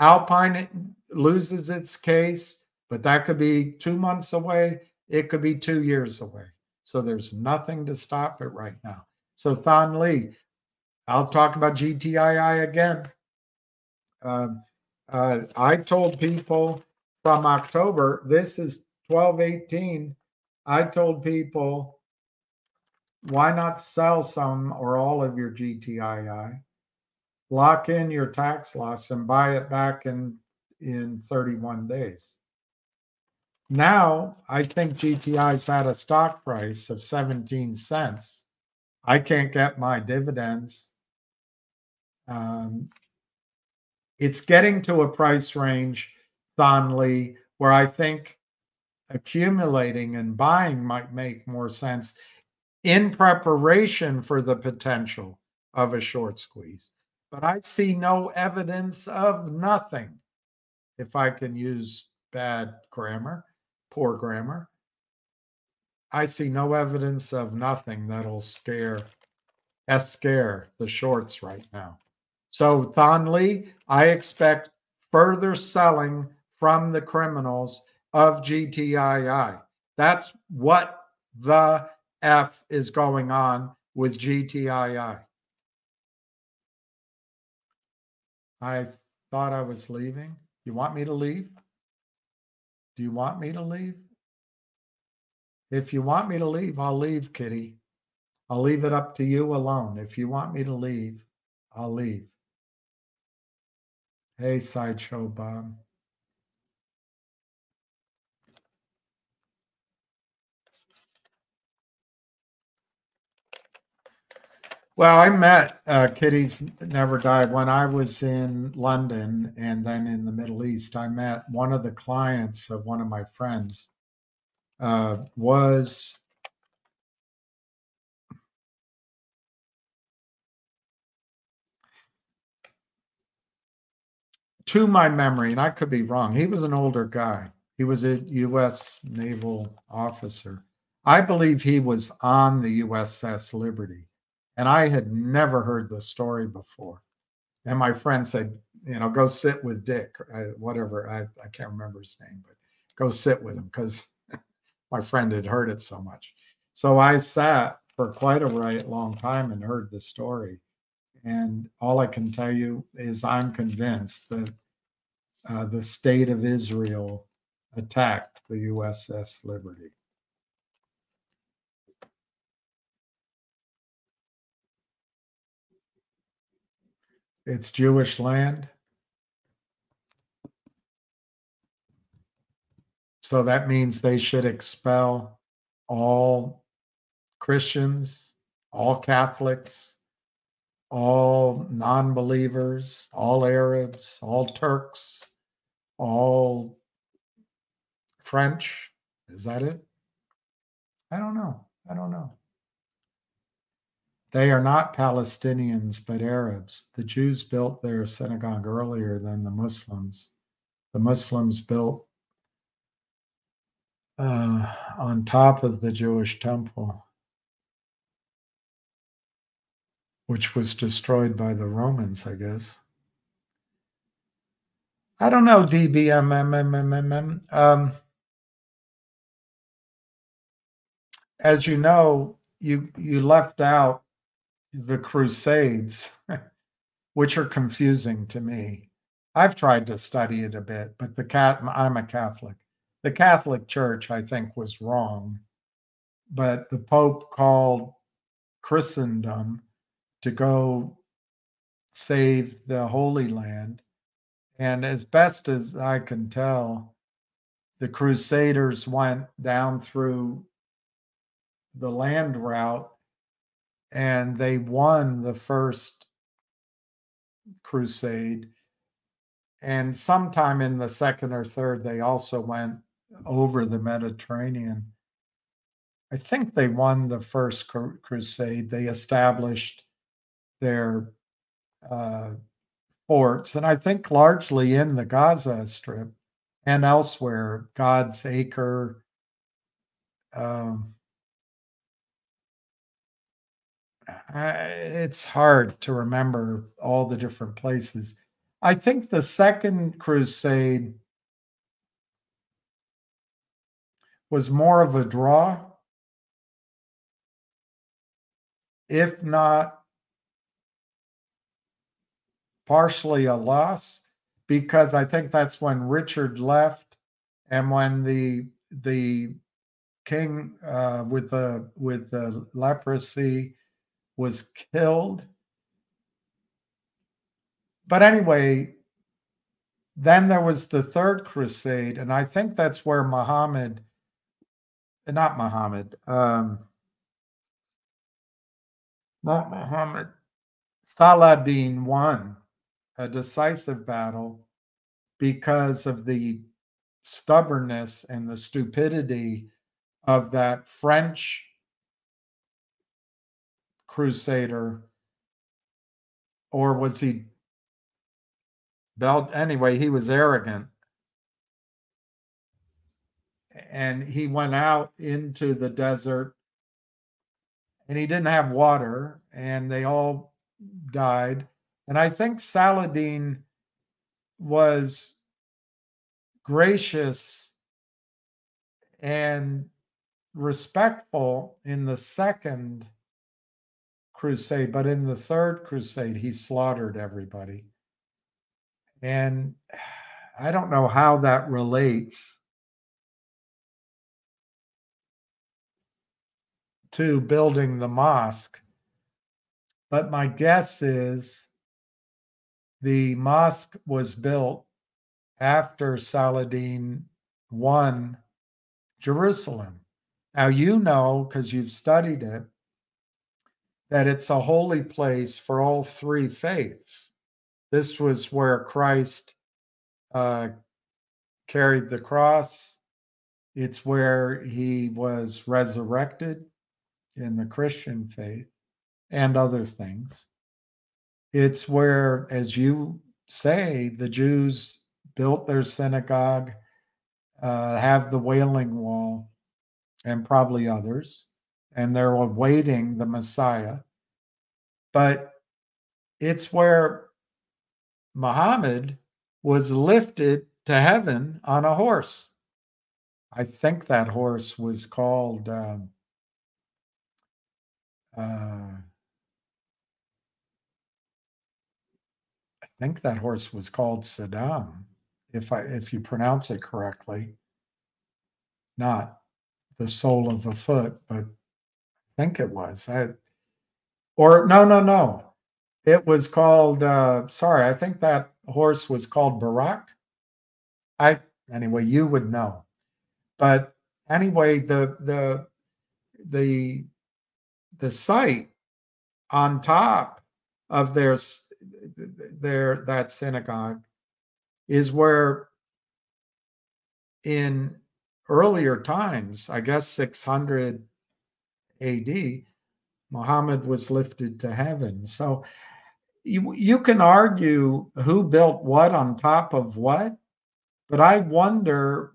Alpine loses its case, but that could be two months away. It could be two years away. So there's nothing to stop it right now. So Thon Lee, I'll talk about GTII again. Uh, uh, I told people from October, this is 1218 I told people, why not sell some or all of your GTII, lock in your tax loss, and buy it back in in 31 days. Now, I think GTI's at a stock price of 17 cents. I can't get my dividends. Um, it's getting to a price range, Thonley, where I think accumulating and buying might make more sense in preparation for the potential of a short squeeze. But I see no evidence of nothing, if I can use bad grammar, poor grammar. I see no evidence of nothing that'll scare scare the shorts right now. So Thonley, I expect further selling from the criminals of GTII. That's what the F is going on with GTII. I thought I was leaving. You want me to leave? Do you want me to leave? If you want me to leave, I'll leave, Kitty. I'll leave it up to you alone. If you want me to leave, I'll leave. Hey, Sideshow Bob. Well, I met uh, Kitty's Never Died when I was in London and then in the Middle East. I met one of the clients of one of my friends uh, was to my memory, and I could be wrong. He was an older guy. He was a U.S. naval officer. I believe he was on the USS Liberty and I had never heard the story before. And my friend said, you know, go sit with Dick, whatever. I, I can't remember his name, but go sit with him because my friend had heard it so much. So I sat for quite a right long time and heard the story. And all I can tell you is I'm convinced that uh, the state of Israel attacked the USS Liberty. It's Jewish land. So that means they should expel all Christians, all Catholics, all non believers, all Arabs, all Turks, all French. Is that it? I don't know. I don't know. They are not Palestinians, but Arabs. The Jews built their synagogue earlier than the Muslims. The Muslims built uh, on top of the Jewish temple, which was destroyed by the Romans, I guess. I don't know, DBMMMMM. Um, as you know, you you left out the Crusades, which are confusing to me. I've tried to study it a bit, but the cat I'm a Catholic. The Catholic Church, I think, was wrong, but the Pope called Christendom to go save the Holy Land. And as best as I can tell, the Crusaders went down through the land route and they won the first crusade and sometime in the second or third they also went over the mediterranean i think they won the first crusade they established their uh, forts and i think largely in the gaza strip and elsewhere god's acre um, it's hard to remember all the different places. I think the second crusade was more of a draw, if not partially a loss, because I think that's when Richard left and when the the king uh, with the with the leprosy was killed. But anyway, then there was the third crusade, and I think that's where Muhammad, not Muhammad, um, not Muhammad, Saladin won a decisive battle because of the stubbornness and the stupidity of that French crusader or was he belt anyway he was arrogant and he went out into the desert and he didn't have water and they all died and i think saladin was gracious and respectful in the second crusade, but in the third crusade, he slaughtered everybody. And I don't know how that relates to building the mosque, but my guess is the mosque was built after Saladin won Jerusalem. Now, you know, because you've studied it, that it's a holy place for all three faiths. This was where Christ uh, carried the cross. It's where he was resurrected in the Christian faith and other things. It's where, as you say, the Jews built their synagogue, uh, have the Wailing Wall, and probably others and they're awaiting the Messiah. But it's where Muhammad was lifted to heaven on a horse. I think that horse was called. Um, uh, I think that horse was called Saddam, if I if you pronounce it correctly. not the sole of a foot, but I think it was. I, or no, no, no. It was called. Uh, sorry, I think that horse was called Barack. I anyway, you would know, but anyway, the the the the site on top of their their that synagogue is where in earlier times, I guess 600 AD, Muhammad was lifted to heaven. So you, you can argue who built what on top of what, but I wonder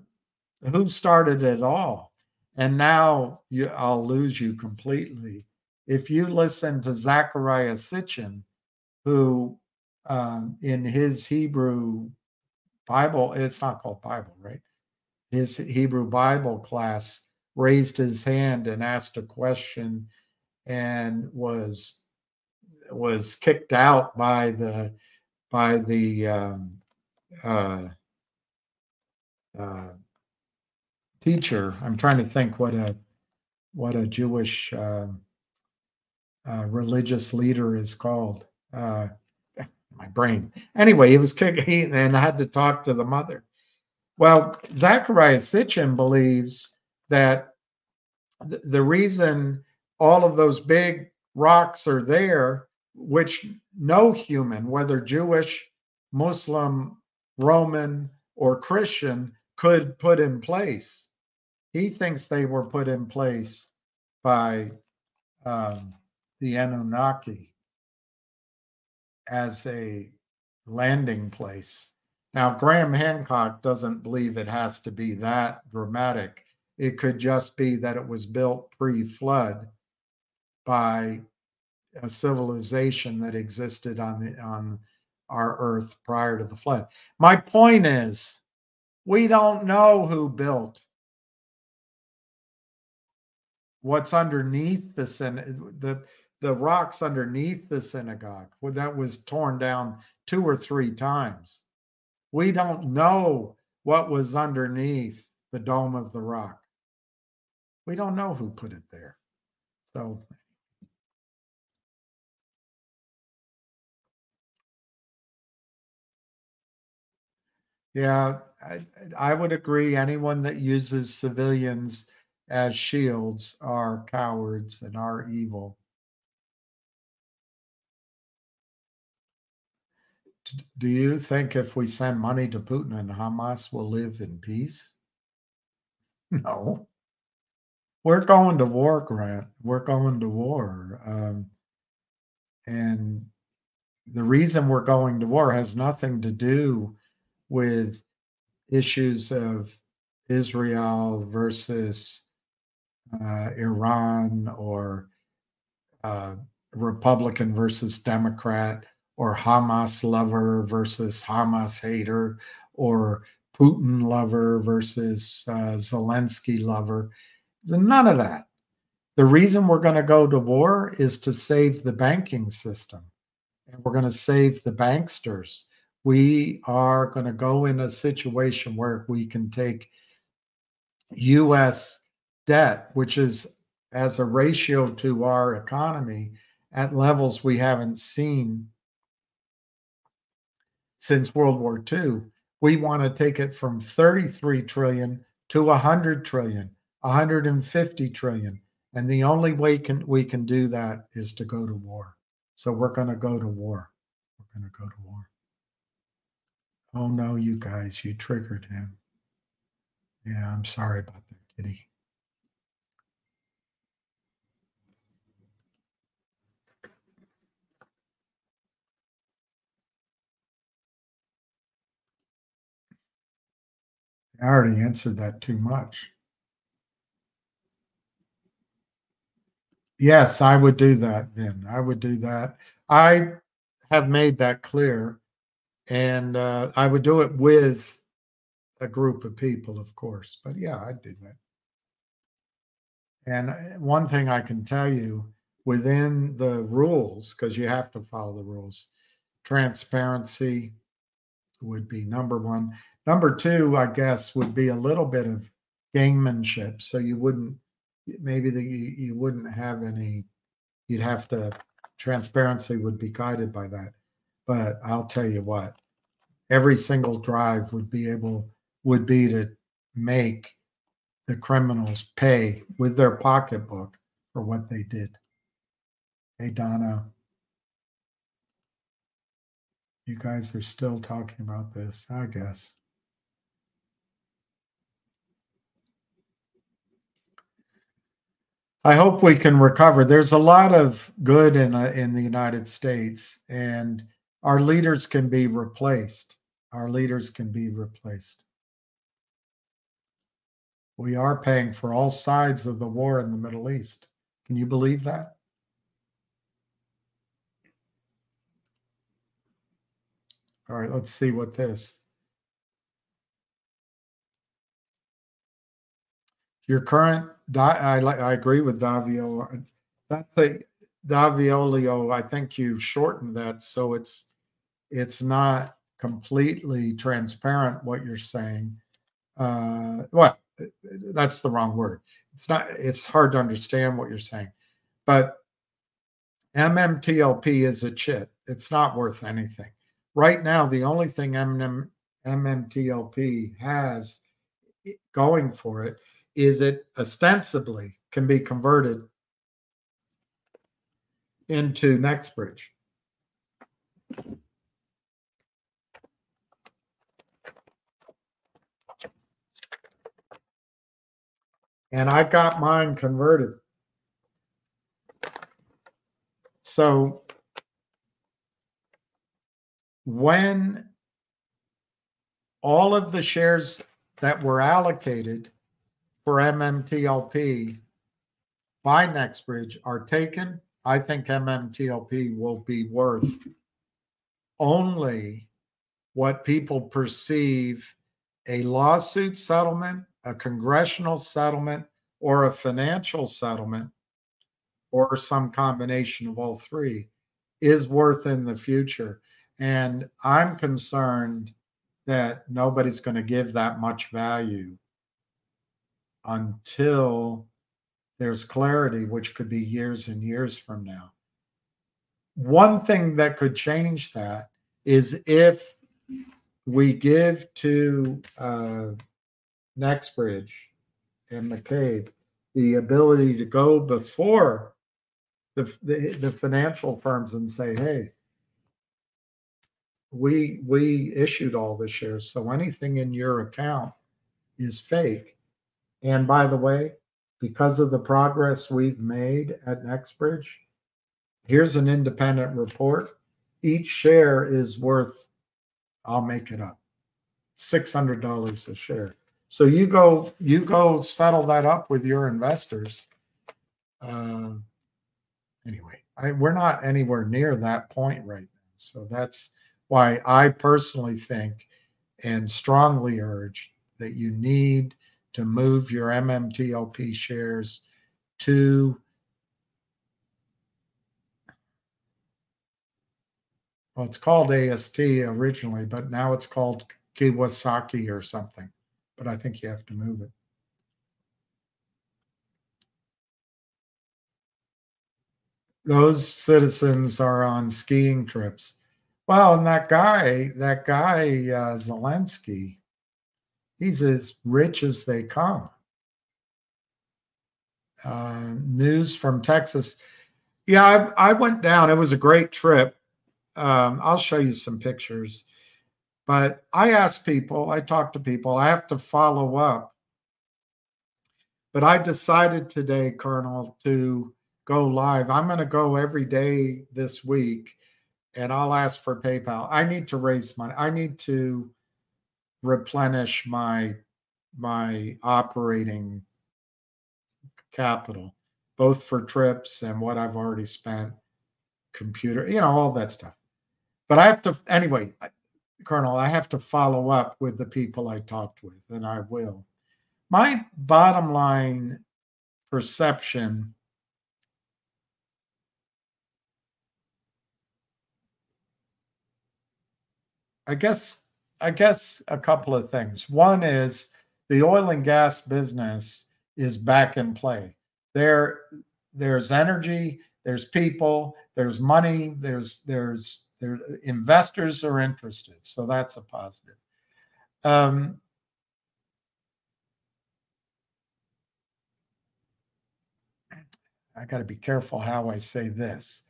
who started it all. And now you, I'll lose you completely. If you listen to Zecharia Sitchin, who um, in his Hebrew Bible, it's not called Bible, right? His Hebrew Bible class raised his hand and asked a question and was was kicked out by the by the um, uh, uh, teacher. I'm trying to think what a what a Jewish uh, uh religious leader is called. Uh, my brain. Anyway, he was kicking and I had to talk to the mother. Well, Zecharia Sitchin believes that th- the reason all of those big rocks are there, which no human, whether Jewish, Muslim, Roman, or Christian, could put in place. He thinks they were put in place by um, the Anunnaki as a landing place. Now, Graham Hancock doesn't believe it has to be that dramatic. It could just be that it was built pre flood by a civilization that existed on the on our earth prior to the flood. My point is we don't know who built what's underneath the the the rocks underneath the synagogue that was torn down two or three times. We don't know what was underneath the dome of the rock. We don't know who put it there. So Yeah, I, I would agree. Anyone that uses civilians as shields are cowards and are evil. Do you think if we send money to Putin and Hamas will live in peace? No. We're going to war, Grant. We're going to war. Um, and the reason we're going to war has nothing to do with issues of Israel versus uh, Iran or uh, Republican versus Democrat or Hamas lover versus Hamas hater or Putin lover versus uh, Zelensky lover. None of that. The reason we're going to go to war is to save the banking system and we're going to save the banksters we are going to go in a situation where we can take US debt, which is as a ratio to our economy at levels we haven't seen since World War II. We want to take it from 33 trillion to 100 trillion, 150 trillion. And the only way can, we can do that is to go to war. So we're going to go to war. We're going to go to war. Oh no, you guys, you triggered him. Yeah, I'm sorry about that, kitty. I already answered that too much. Yes, I would do that, Vin. I would do that. I have made that clear and uh, I would do it with a group of people, of course. But yeah, I'd do that. And uh, one thing I can tell you within the rules, because you have to follow the rules, transparency would be number one. Number two, I guess, would be a little bit of gamemanship. So you wouldn't maybe the, you, you wouldn't have any. You'd have to transparency would be guided by that. But I'll tell you what, every single drive would be able would be to make the criminals pay with their pocketbook for what they did. Hey Donna, you guys are still talking about this, I guess. I hope we can recover. There's a lot of good in uh, in the United States, and our leaders can be replaced. Our leaders can be replaced. We are paying for all sides of the war in the Middle East. Can you believe that? All right, let's see what this. Your current, I, I agree with Davio. That's a Daviolio. I think you shortened that so it's it's not completely transparent what you're saying. Uh, well, that's the wrong word. It's not. It's hard to understand what you're saying, but MMTLP is a chit. It's not worth anything right now. The only thing MM, MMTLP has going for it is it ostensibly can be converted into NextBridge. And I got mine converted. So when all of the shares that were allocated for MMTLP by NextBridge are taken, I think MMTLP will be worth only what people perceive a lawsuit settlement, a congressional settlement, or a financial settlement, or some combination of all three is worth in the future. And I'm concerned that nobody's going to give that much value until there's clarity, which could be years and years from now. One thing that could change that is if we give to uh, NextBridge and McCabe the ability to go before the, the, the financial firms and say, hey, we we issued all the shares, so anything in your account is fake and by the way, because of the progress we've made at NextBridge, here's an independent report. Each share is worth, I'll make it up, $600 a share. So you go, you go settle that up with your investors. Uh, anyway, I, we're not anywhere near that point right now. So that's why I personally think and strongly urge that you need to move your MMTLP shares to well, it's called AST originally, but now it's called Kawasaki or something. But I think you have to move it. Those citizens are on skiing trips. Well, and that guy, that guy, uh, Zelensky, he's as rich as they come. Uh, news from Texas. Yeah, I, I, went down. It was a great trip. Um, I'll show you some pictures. But I asked people, I talked to people, I have to follow up. But I decided today, Colonel, to go live. I'm going to go every day this week and I'll ask for PayPal. I need to raise money. I need to replenish my my operating capital, both for trips and what I've already spent, computer, you know, all that stuff. But I have to anyway, Colonel, I have to follow up with the people I talked with, and I will. My bottom line perception I guess I guess a couple of things. One is the oil and gas business is back in play. There, there's energy, there's people, there's money, there's there's there investors are interested. So that's a positive. Um, I got to be careful how I say this.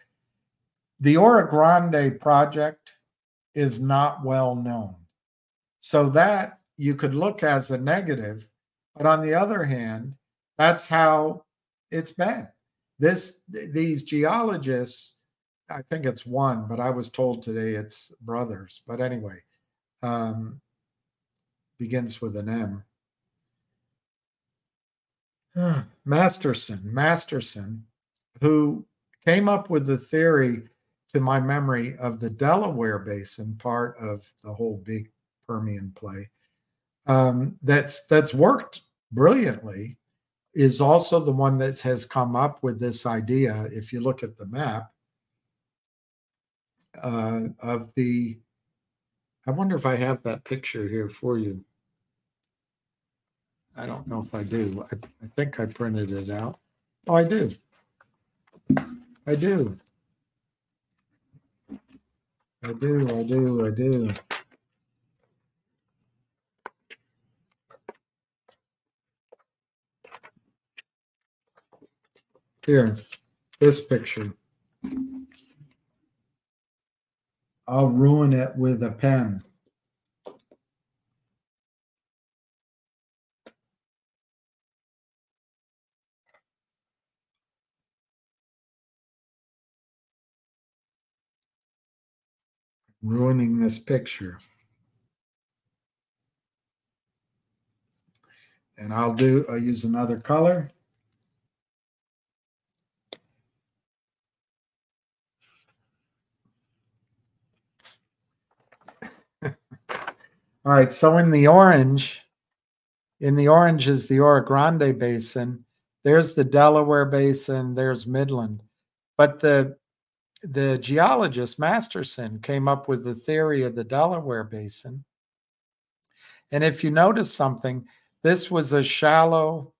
The Orogrande project is not well known. So that you could look as a negative, but on the other hand, that's how it's been. This these geologists, I think it's one, but I was told today it's brothers. But anyway, um, begins with an M. Masterson, Masterson, who came up with the theory, to my memory, of the Delaware Basin, part of the whole big Permian play, um, that's that's worked brilliantly, is also the one that has come up with this idea. If you look at the map uh, of the, I wonder if I have that picture here for you. I don't know if I do. I, I think I printed it out. Oh, I do. I do. I do, I do, I do. Here, this picture. I'll ruin it with a pen. ruining this picture. And I'll do, I'll use another color. Right, so in the orange, in the orange is the Orogrande Basin. There's the Delaware Basin, there's Midland. But the the geologist Masterson came up with the theory of the Delaware Basin. And if you notice something, this was a shallow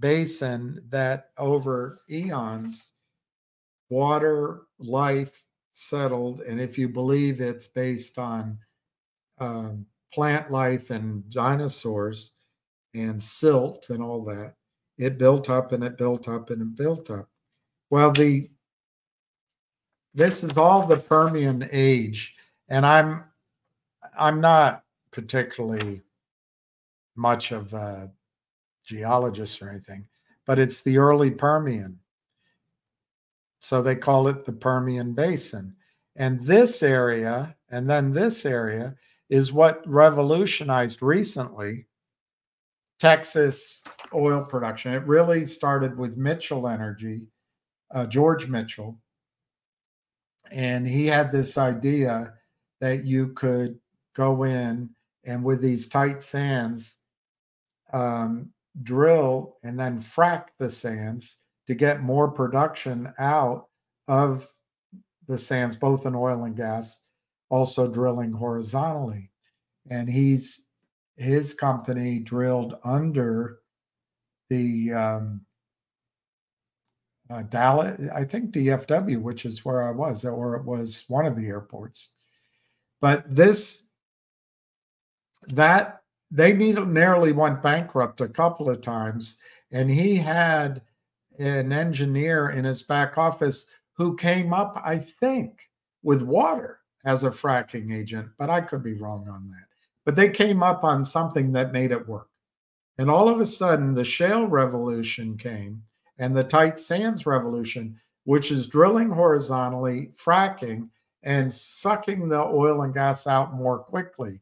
basin that over eons, water, life settled. And if you believe it's based on um, plant life and dinosaurs and silt and all that, it built up and it built up and it built up. Well, the this is all the Permian age, and I'm I'm not particularly much of a geologist or anything, but it's the early Permian. So they call it the Permian Basin. And this area, and then this area, is what revolutionized recently Texas oil production. It really started with Mitchell Energy, uh, George Mitchell, and he had this idea that you could go in and with these tight sands um, drill and then frack the sands to get more production out of the sands both in oil and gas also drilling horizontally and he's his company drilled under the um, uh, Dallas, I think DFW, which is where I was, or it was one of the airports. But this, that they nearly went bankrupt a couple of times, and he had an engineer in his back office who came up, I think, with water as a fracking agent, but I could be wrong on that. But they came up on something that made it work. And all of a sudden, the shale revolution came and the tight sands revolution, which is drilling horizontally, fracking, and sucking the oil and gas out more quickly.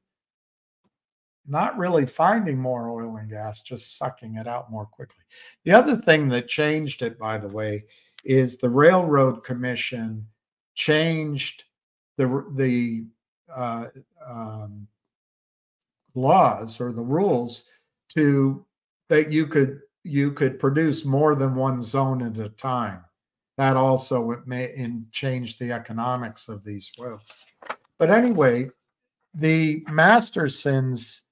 Not really finding more oil and gas, just sucking it out more quickly. The other thing that changed it, by the way, is the Railroad Commission changed the the uh, um, laws or the rules to that you could you could produce more than one zone at a time. That also it may in change the economics of these wells. But anyway, the Mastersons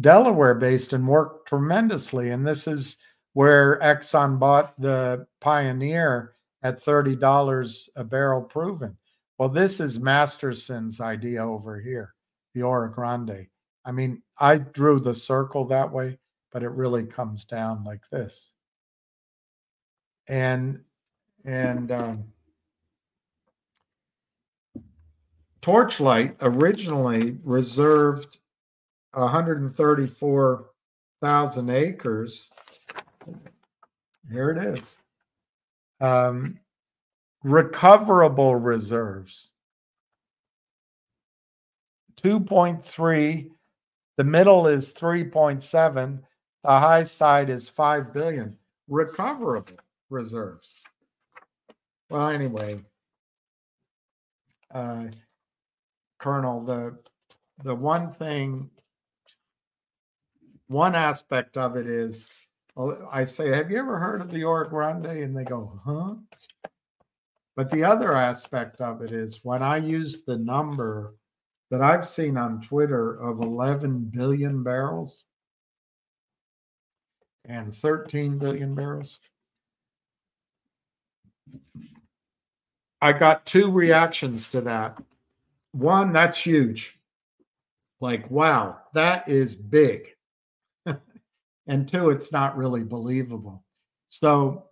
Delaware based and worked tremendously. And this is where Exxon bought the Pioneer at $30 a barrel proven. Well, this is Masterson's idea over here, the Orogrande. I mean, I drew the circle that way, but it really comes down like this. And and um, Torchlight originally reserved 134,000 acres. Here it is. Um, recoverable reserves 2.3 the middle is 3.7 the high side is 5 billion recoverable reserves well anyway uh colonel the the one thing one aspect of it is I say, have you ever heard of the Orogrande? And they go, huh? But the other aspect of it is when I use the number that I've seen on Twitter of 11 billion barrels and 13 billion barrels, I got two reactions to that. One, that's huge. Like, wow, that is big. and two, it's not really believable. So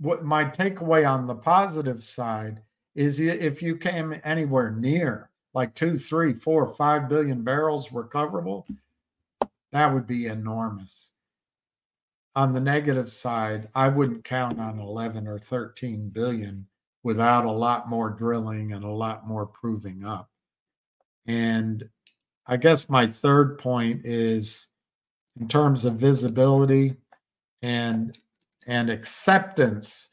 what my takeaway on the positive side is if you came anywhere near like two, three, four, five billion barrels recoverable, that would be enormous. On the negative side, I wouldn't count on 11 or 13 billion without a lot more drilling and a lot more proving up. And I guess my third point is in terms of visibility and and acceptance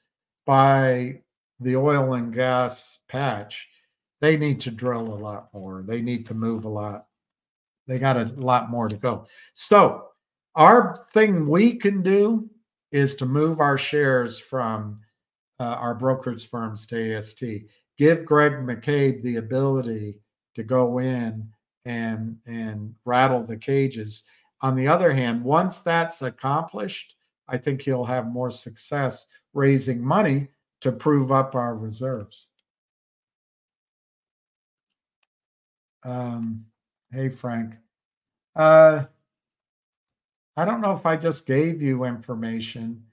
by the oil and gas patch, they need to drill a lot more. They need to move a lot. They got a lot more to go. So, our thing we can do is to move our shares from uh, our brokerage firms to AST. Give Greg McCabe the ability to go in and and rattle the cages. On the other hand, once that's accomplished, I think he'll have more success raising money to prove up our reserves. Um, hey, Frank. Uh, I don't know if I just gave you information.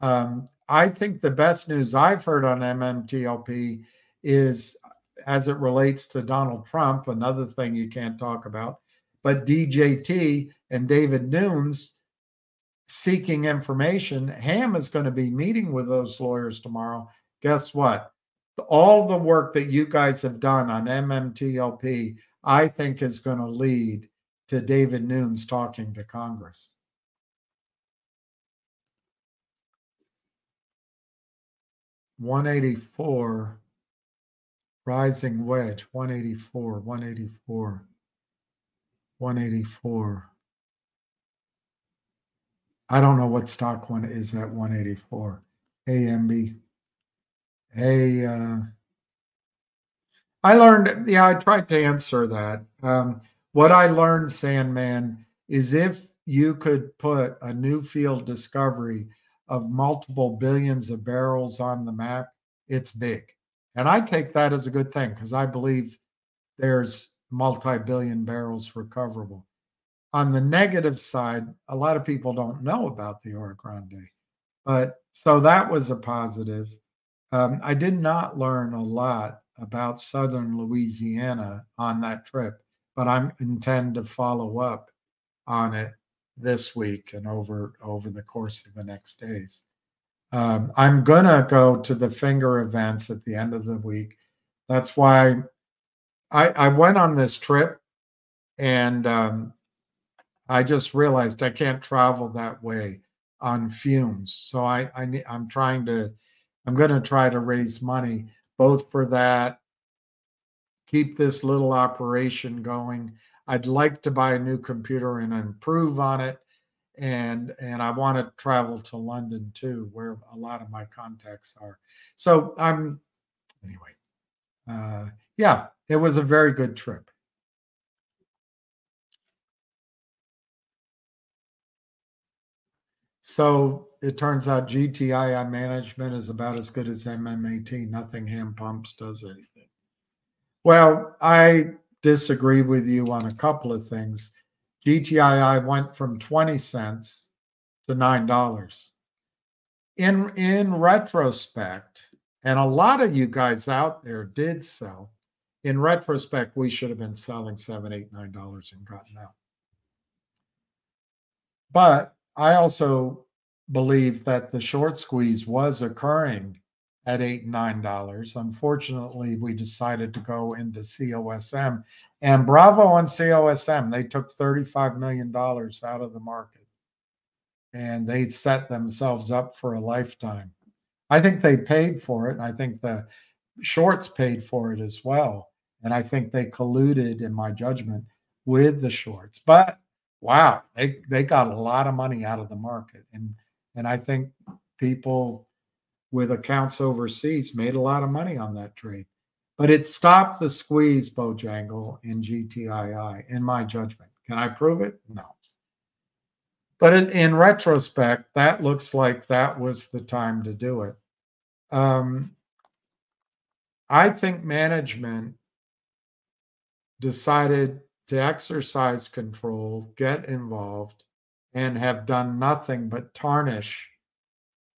Um, I think the best news I've heard on MMTLP is as it relates to Donald Trump, another thing you can't talk about, but DJT and Devin Nunes seeking information. Ham is going to be meeting with those lawyers tomorrow. Guess what? All the work that you guys have done on MMTLP, I think is going to lead to Devin Nunes talking to Congress. One eighty four, rising wedge. One eighty four. One eighty four. One eighty four. I don't know what stock one is at 184. Hey, MB. Hey, uh, I learned, yeah, I tried to answer that. Um, what I learned, Sandman, is if you could put a new field discovery of multiple billions of barrels on the map, it's big. And I take that as a good thing because I believe there's multi billion barrels recoverable. On the negative side, a lot of people don't know about the Orogrande. But so that was a positive. Um, I did not learn a lot about southern Louisiana on that trip, but I intend to follow up on it this week and over over the course of the next days. Um, I'm gonna go to the finger events at the end of the week. That's why I, I went on this trip, and um, I just realized I can't travel that way on fumes. So I, I I'm trying to, I'm going to try to raise money both for that, keep this little operation going. I'd like to buy a new computer and improve on it, and and I want to travel to London too, where a lot of my contacts are. So I'm anyway. Uh, yeah, it was a very good trip. So it turns out GTII management is about as good as MMAT. Nothing hand Pumps does anything. Well, I disagree with you on a couple of things. GTII went from 20 cents to $9. In, in retrospect, and a lot of you guys out there did sell. In retrospect, we should have been selling seven, eight, nine dollars and gotten out. But I also believe that the short squeeze was occurring at eight nine dollars. Unfortunately, we decided to go into COSM, and bravo on COSM. They took thirty-five million dollars out of the market, and they set themselves up for a lifetime. I think they paid for it. And I think the shorts paid for it as well. And I think they colluded, in my judgment, with the shorts. But wow, they, they got a lot of money out of the market. And and I think people with accounts overseas made a lot of money on that trade. But it stopped the squeeze, Bojangle, in GTII, in my judgment. Can I prove it? No. But in, in retrospect, that looks like that was the time to do it. Um, I think management decided to exercise control, get involved, and have done nothing but tarnish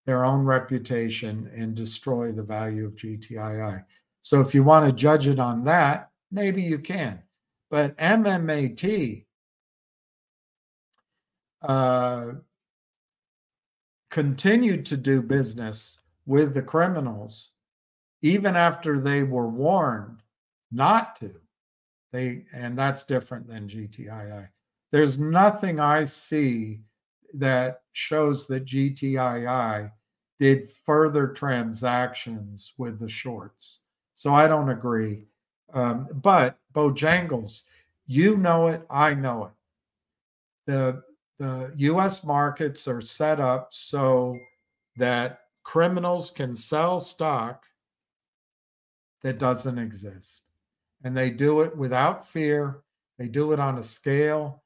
their own reputation and destroy the value of GTII. So if you want to judge it on that, maybe you can. But MMAT uh, continued to do business with the criminals, even after they were warned not to. They and that's different than GTII. There's nothing I see that shows that GTII did further transactions with the shorts. So I don't agree. Um, but Bojangles, you know it, I know it. The the US markets are set up so that criminals can sell stock that doesn't exist. And they do it without fear. They do it on a scale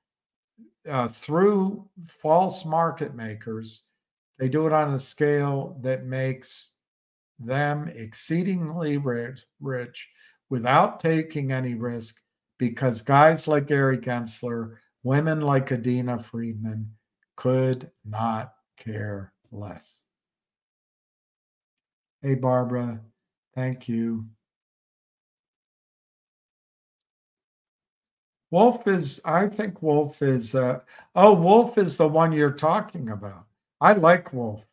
uh, through false market makers. They do it on a scale that makes them exceedingly rich, rich without taking any risk because guys like Gary Gensler, women like Adena Friedman could not care less. Hey, Barbara. Thank you. Wolf is, I think Wolf is, uh, oh, Wolf is the one you're talking about. I like Wolf.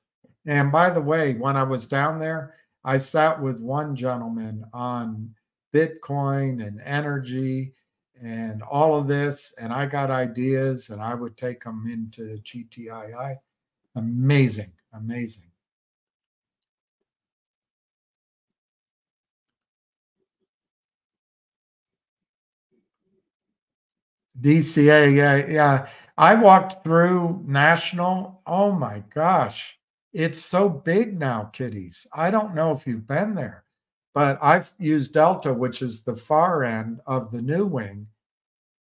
And by the way, when I was down there, I sat with one gentleman on Bitcoin and energy and all of this, and I got ideas and I would take them into GTII. Amazing, amazing. DCA, yeah, yeah. I walked through National. Oh my gosh, it's so big now, kiddies. I don't know if you've been there, but I've used Delta, which is the far end of the new wing,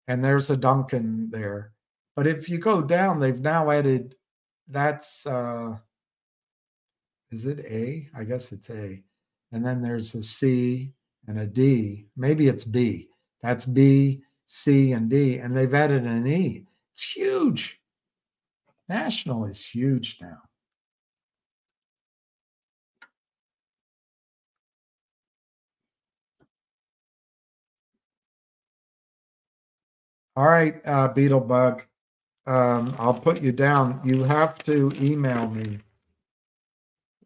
and there's a Dunkin' there. But if you go down, they've now added that's uh is it A? I guess it's A. And then there's a C and a D. Maybe it's B. That's B C, and D, and they've added an E. It's huge. National is huge now. All right, uh, Beetlebug. Um, I'll put you down. You have to email me.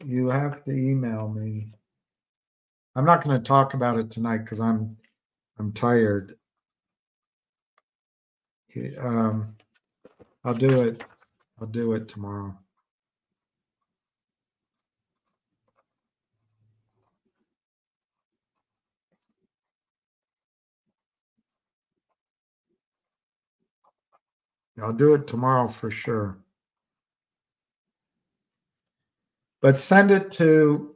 You have to email me. I'm not going to talk about it tonight because I'm I'm tired um, I'll do it. I'll do it tomorrow. I'll do it tomorrow for sure. But send it to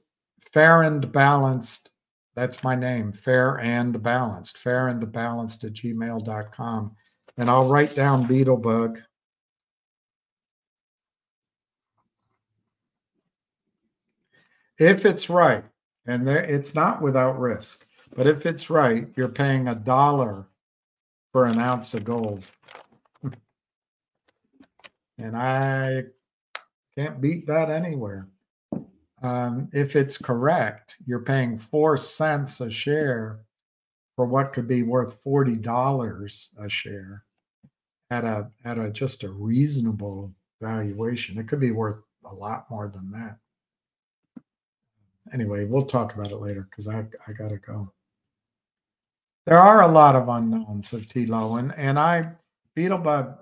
fair and balanced. That's my name, fair and balanced, fair and balanced at gmail.com and I'll write down Beetlebug. if it's right, and there it's not without risk, but if it's right, you're paying a dollar for an ounce of gold. and I can't beat that anywhere. Um, if it's correct, you're paying four cents a share for what could be worth forty dollars a share at a at a just a reasonable valuation. It could be worth a lot more than that. Anyway, we'll talk about it later because I I gotta go. There are a lot of unknowns of TLO, and and I Beetlebug,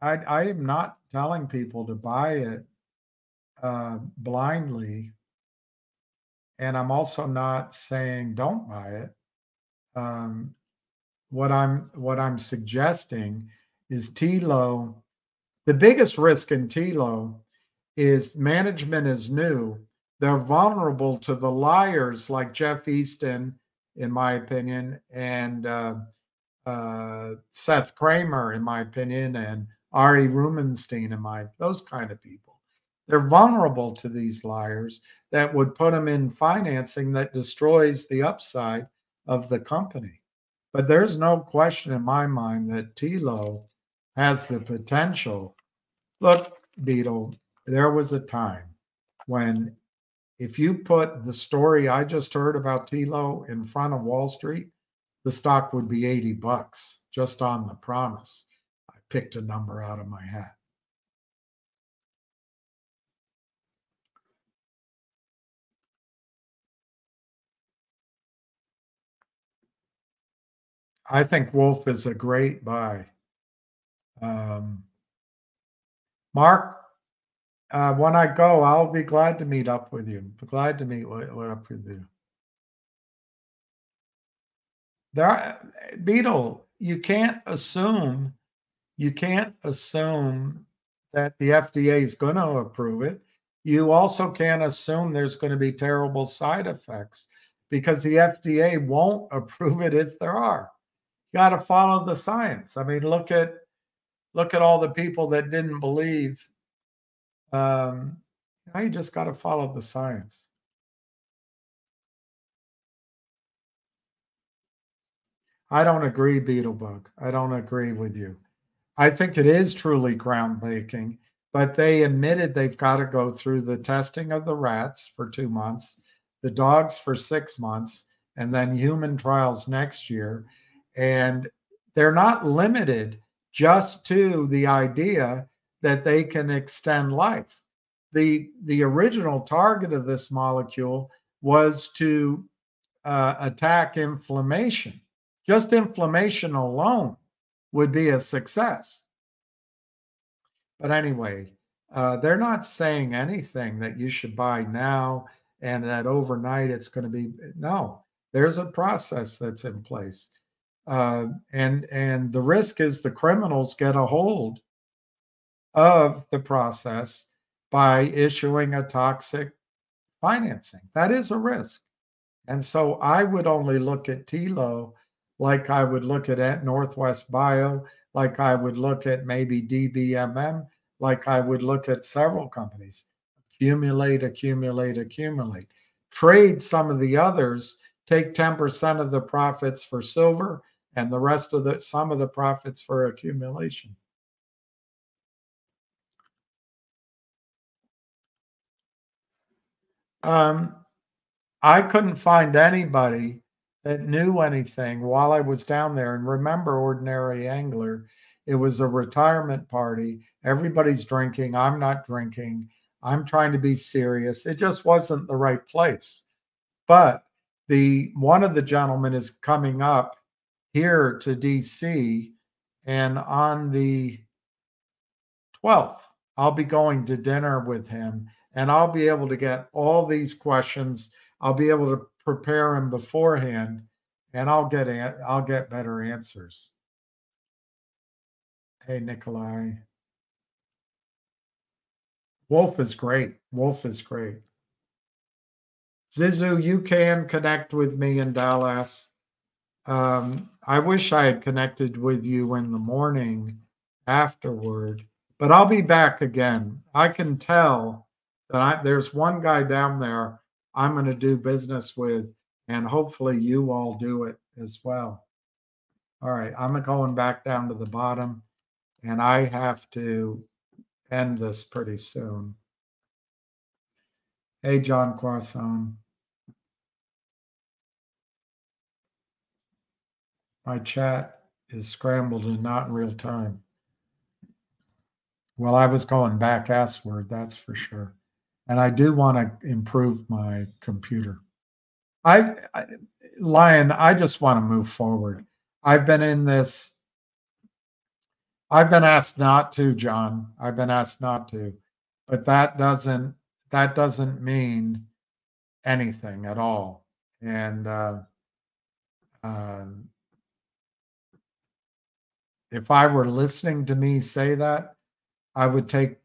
I I am not telling people to buy it uh, blindly, and I'm also not saying don't buy it. Um, what I'm what I'm suggesting is TLO. The biggest risk in TLO is management is new. They're vulnerable to the liars like Jeff Easton, in my opinion, and uh, uh, Seth Kramer, in my opinion, and Ari Rubenstein, in my those kind of people. They're vulnerable to these liars that would put them in financing that destroys the upside of the company. But there's no question in my mind that TLO has the potential. Look, Beetle, there was a time when if you put the story I just heard about TLO in front of Wall Street, the stock would be 80 bucks just on the promise. I picked a number out of my hat. I think Wolf is a great buy. Um, Mark, uh, when I go, I'll be glad to meet up with you. Glad to meet what, what up with you. There, are, Beetle, you can't assume, you can't assume that the FDA is going to approve it. You also can't assume there's going to be terrible side effects because the FDA won't approve it if there are. You got to follow the science. I mean, look at look at all the people that didn't believe. Um, now you just got to follow the science. I don't agree, Beetlebug. I don't agree with you. I think it is truly groundbreaking, but they admitted they've got to go through the testing of the rats for two months, the dogs for six months, and then human trials next year. And they're not limited just to the idea that they can extend life. The, the original target of this molecule was to uh, attack inflammation. Just inflammation alone would be a success. But anyway, uh, they're not saying anything that you should buy now and that overnight it's going to be. No, there's a process that's in place uh, and and the risk is the criminals get a hold of the process by issuing a toxic financing. That is a risk, and so I would only look at TLO like I would look at Northwest Bio, like I would look at maybe DBMM, like I would look at several companies. Accumulate, accumulate, accumulate. Trade some of the others. Take 10% of the profits for silver and the rest of the some of the profits for accumulation. Um, I couldn't find anybody that knew anything while I was down there. And remember, Ordinary Angler, it was a retirement party. Everybody's drinking. I'm not drinking. I'm trying to be serious. It just wasn't the right place. But the one of the gentlemen is coming up here to DC. And on the 12th, I'll be going to dinner with him and I'll be able to get all these questions. I'll be able to prepare him beforehand and I'll get I'll get better answers. Hey Nikolai. Wolf is great. Wolf is great. Zizu, you can connect with me in Dallas. Um, I wish I had connected with you in the morning afterward, but I'll be back again. I can tell that I, there's one guy down there I'm going to do business with, and hopefully you all do it as well. All right, I'm going back down to the bottom, and I have to end this pretty soon. Hey, John Croissant. My chat is scrambled and not in real time. Well, I was going back S word, that's for sure. And I do want to improve my computer. I, I Lion, I just want to move forward. I've been in this. I've been asked not to, John. I've been asked not to, but that doesn't that doesn't mean anything at all. And uh, uh, if I were listening to me say that, I would take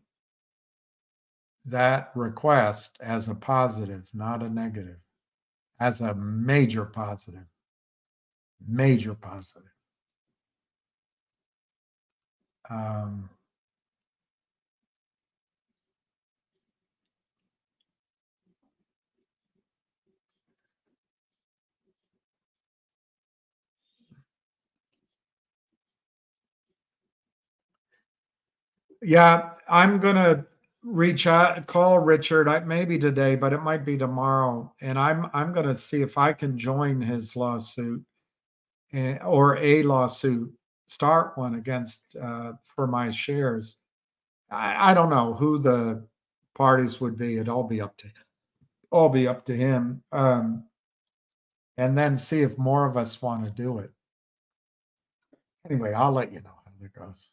that request as a positive, not a negative, as a major positive. Major positive. Um, yeah, I'm gonna reach out, call Richard. I, maybe today, but it might be tomorrow, and I'm I'm gonna see if I can join his lawsuit, and, or a lawsuit, start one against uh, for my shares. I, I don't know who the parties would be. It'd all be up to all be up to him. Um, and then see if more of us want to do it. Anyway, I'll let you know how that goes.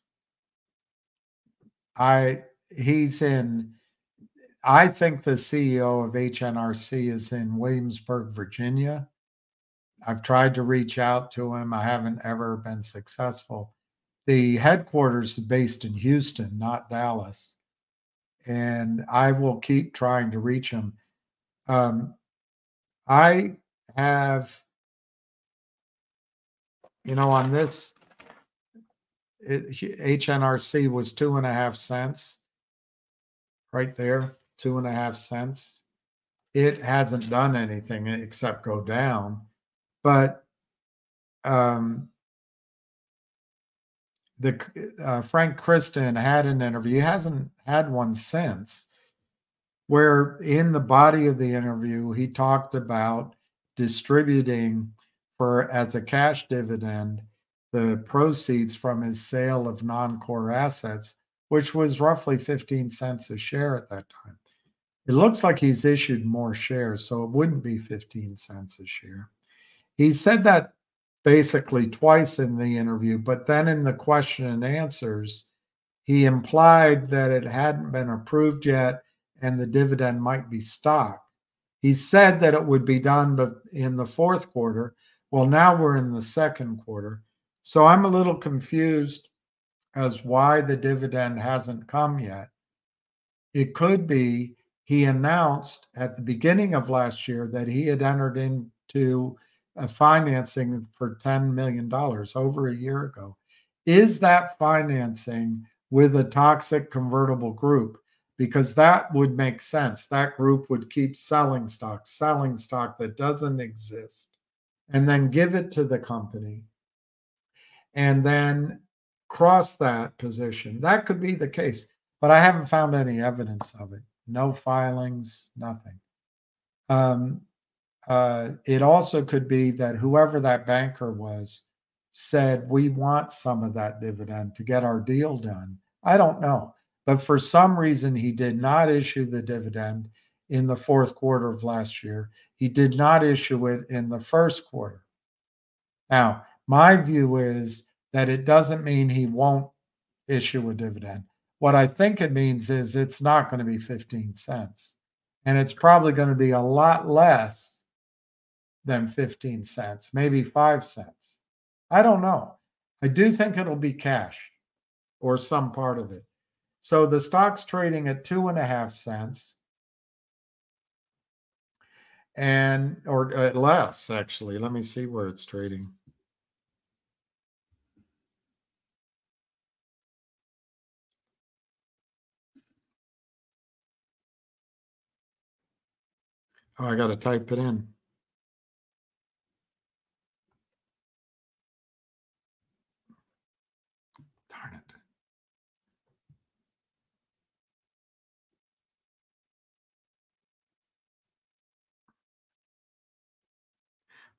I he's in I think the CEO of HNRC is in Williamsburg, Virginia. I've tried to reach out to him. I haven't ever been successful. The headquarters is based in Houston, not Dallas. And I will keep trying to reach him. Um, I have, you know, on this, it, HNRC was two and a half cents right there, two and a half cents. It hasn't done anything except go down. But um, the uh, Frank Kristan had an interview. He hasn't had one since, where in the body of the interview he talked about distributing for as a cash dividend the proceeds from his sale of non-core assets which was roughly 15 cents a share at that time. It looks like he's issued more shares, so it wouldn't be 15 cents a share. He said that basically twice in the interview, but then in the question and answers, he implied that it hadn't been approved yet and the dividend might be stock. He said that it would be done in the fourth quarter. Well, now we're in the second quarter. So I'm a little confused as why the dividend hasn't come yet. It could be he announced at the beginning of last year that he had entered into a financing for $10 million over a year ago. Is that financing with a toxic convertible group? Because that would make sense. That group would keep selling stock, selling stock that doesn't exist, and then give it to the company. And then cross that position. That could be the case, but I haven't found any evidence of it. No filings, nothing. Um, uh, it also could be that whoever that banker was said, We want some of that dividend to get our deal done. I don't know. But for some reason, he did not issue the dividend in the fourth quarter of last year. He did not issue it in the first quarter. Now, my view is that it doesn't mean he won't issue a dividend. What I think it means is it's not going to be 15 cents. And it's probably going to be a lot less than 15 cents, maybe five cents. I don't know. I do think it'll be cash or some part of it. So the stock's trading at two and a half cents and or at less actually let me see where it's trading Oh, I got to type it in. Darn it.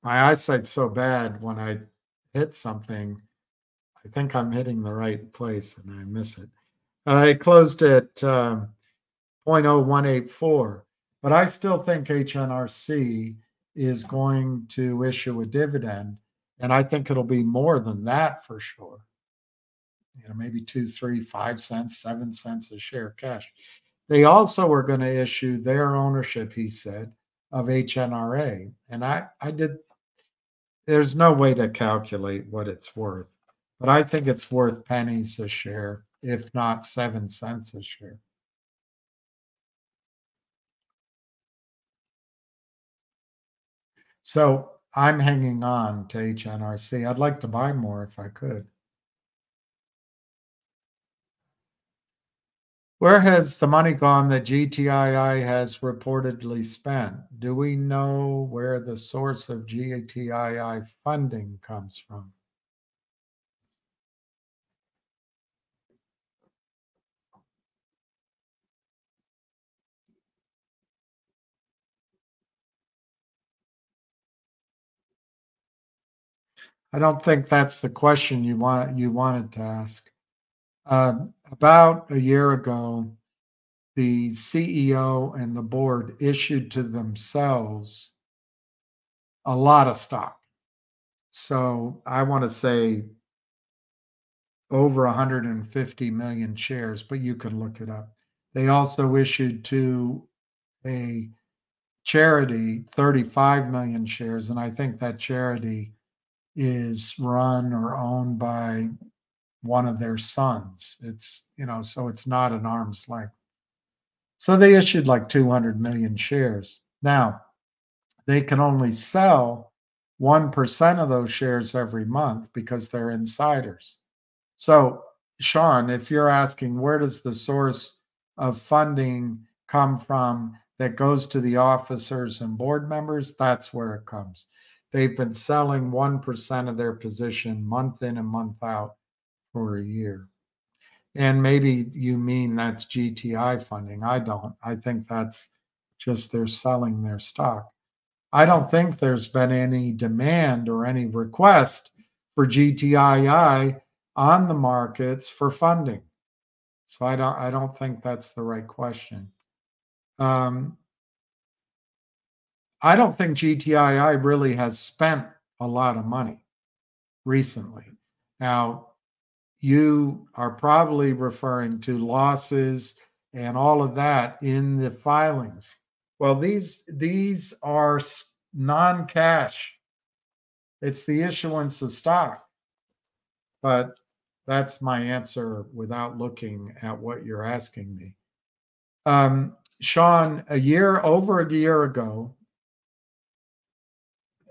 My eyesight's so bad when I hit something, I think I'm hitting the right place and I miss it. I closed at um, 0.0184, but I still think HNRC is going to issue a dividend, and I think it'll be more than that for sure. You know, maybe two, three, five cents, seven cents a share cash. They also are going to issue their ownership, he said, of HNRA. And I, I did, there's no way to calculate what it's worth, but I think it's worth pennies a share, if not seven cents a share. So I'm hanging on to HNRC. I'd like to buy more if I could. Where has the money gone that GTII has reportedly spent? Do we know where the source of GTII funding comes from? I don't think that's the question you want you wanted to ask. Um, about a year ago, the CEO and the board issued to themselves a lot of stock. So I want to say over 150 million shares, but you can look it up. They also issued to a charity 35 million shares, and I think that charity is run or owned by one of their sons. It's, you know, so it's not an arm's length. So they issued like 200 million shares. Now, they can only sell 1% of those shares every month because they're insiders. So, Sean, if you're asking where does the source of funding come from that goes to the officers and board members, that's where it comes. They've been selling 1% of their position month in and month out for a year. And maybe you mean that's GTI funding. I don't. I think that's just they're selling their stock. I don't think there's been any demand or any request for GTII on the markets for funding. So I don't I don't think that's the right question. Um, I don't think GTII really has spent a lot of money recently. Now, you are probably referring to losses and all of that in the filings. Well, these these are non-cash. It's the issuance of stock. But that's my answer without looking at what you're asking me. Um, Sean, a year over a year ago,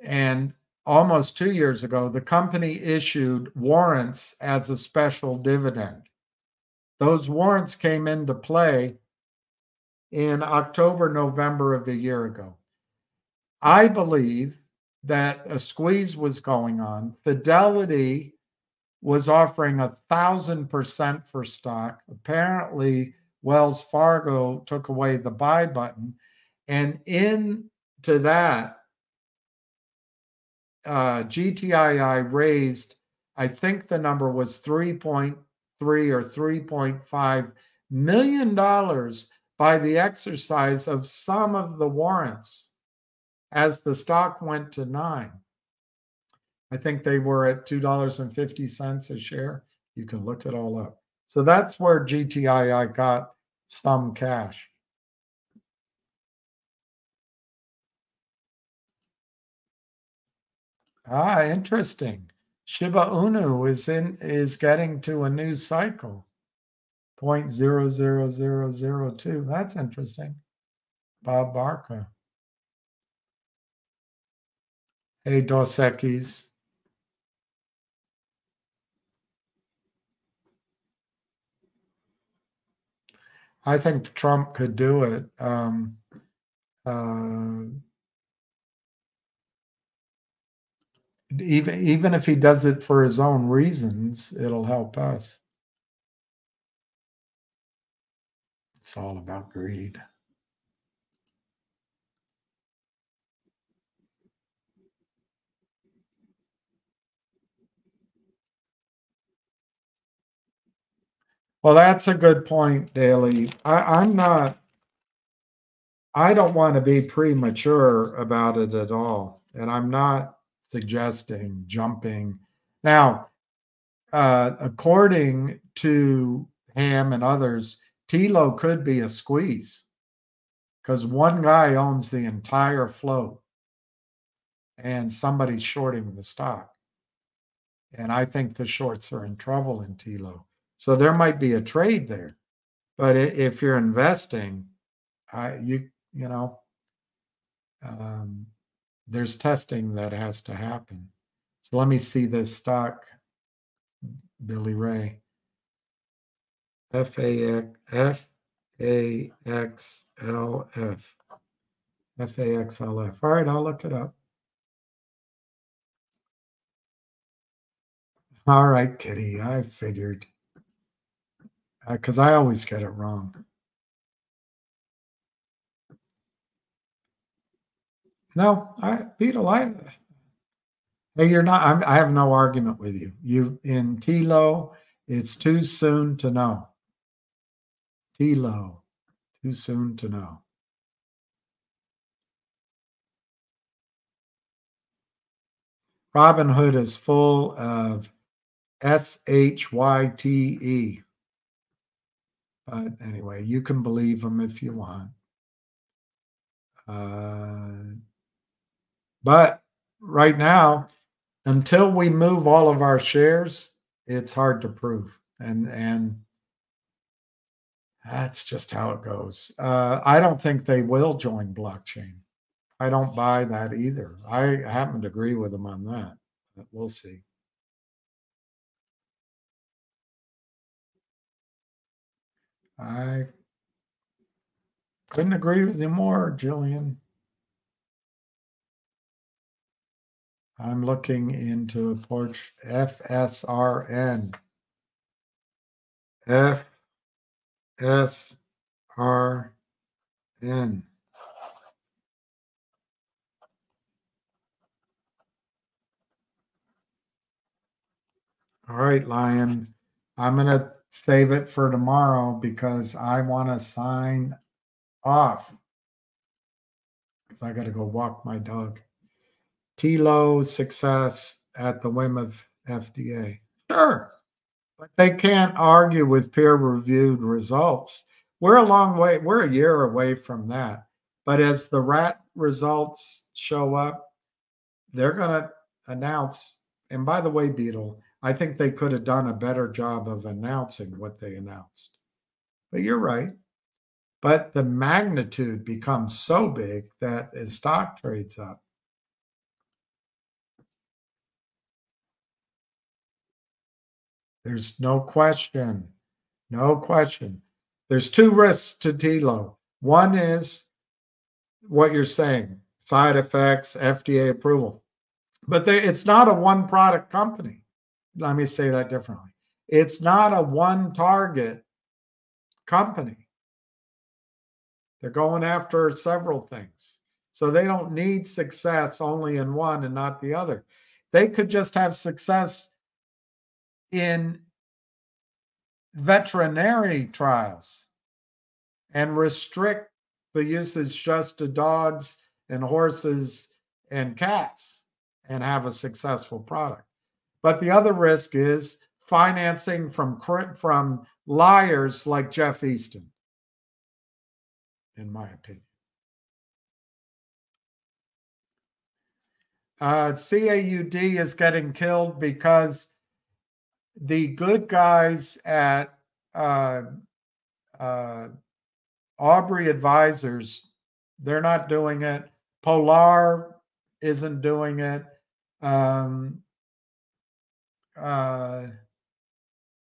and almost two years ago, the company issued warrants as a special dividend. Those warrants came into play in October, November of a year ago. I believe that a squeeze was going on. Fidelity was offering a thousand percent for stock. Apparently, Wells Fargo took away the buy button. And into that, uh, GTII raised, I think the number was 3.3 or 3.5 million dollars by the exercise of some of the warrants as the stock went to nine. I think they were at $2.50 a share. You can look it all up. So that's where GTII got some cash. Ah, interesting. Shiba Inu is in is getting to a new cycle. 0.00002. That's interesting. Bob Barker. Hey, Dos Equis. I think Trump could do it. Um, uh, even even if he does it for his own reasons, it'll help us. It's all about greed. Well, that's a good point, Daly. I, am not, I don't want to be premature about it at all. And I'm not suggesting jumping. Now, uh, according to Ham and others, TLO could be a squeeze because one guy owns the entire float and somebody's shorting the stock. And I think the shorts are in trouble in TLO. So there might be a trade there. But if you're investing, I, you you know, um, there's testing that has to happen. So let me see this stock, Billy Ray. F A X F A X L F. F A X L F. All right, I'll look it up. All right, Kitty, I figured. Because uh, I always get it wrong. No, I I you're not. I'm, I have no argument with you. You in Tilo, it's too soon to know. Tilo, too soon to know. Robinhood is full of S H Y T E. But anyway, you can believe them if you want. Uh, but right now, until we move all of our shares, it's hard to prove. And and that's just how it goes. Uh, I don't think they will join blockchain. I don't buy that either. I happen to agree with them on that, but we'll see. I couldn't agree with you more, Jillian. I'm looking into a porch FSRN. FSRN. All right, Lion. I'm going to save it for tomorrow because I want to sign off. Because I got to go walk my dog. TLO success at the whim of FDA. Sure. But they can't argue with peer reviewed results. We're a long way, we're a year away from that. But as the rat results show up, they're going to announce. And by the way, Beetle, I think they could have done a better job of announcing what they announced. But you're right. But the magnitude becomes so big that as stock trades up, There's no question. No question. There's two risks to TLO. One is what you're saying side effects, FDA approval. But they, it's not a one product company. Let me say that differently. It's not a one target company. They're going after several things. So they don't need success only in one and not the other. They could just have success in veterinary trials and restrict the usage just to dogs and horses and cats and have a successful product. But the other risk is financing from from liars like Jeff Easton, in my opinion. Uh, CAUD is getting killed because the good guys at uh, uh, Abri Advisors, they're not doing it. Polar isn't doing it. Um, uh,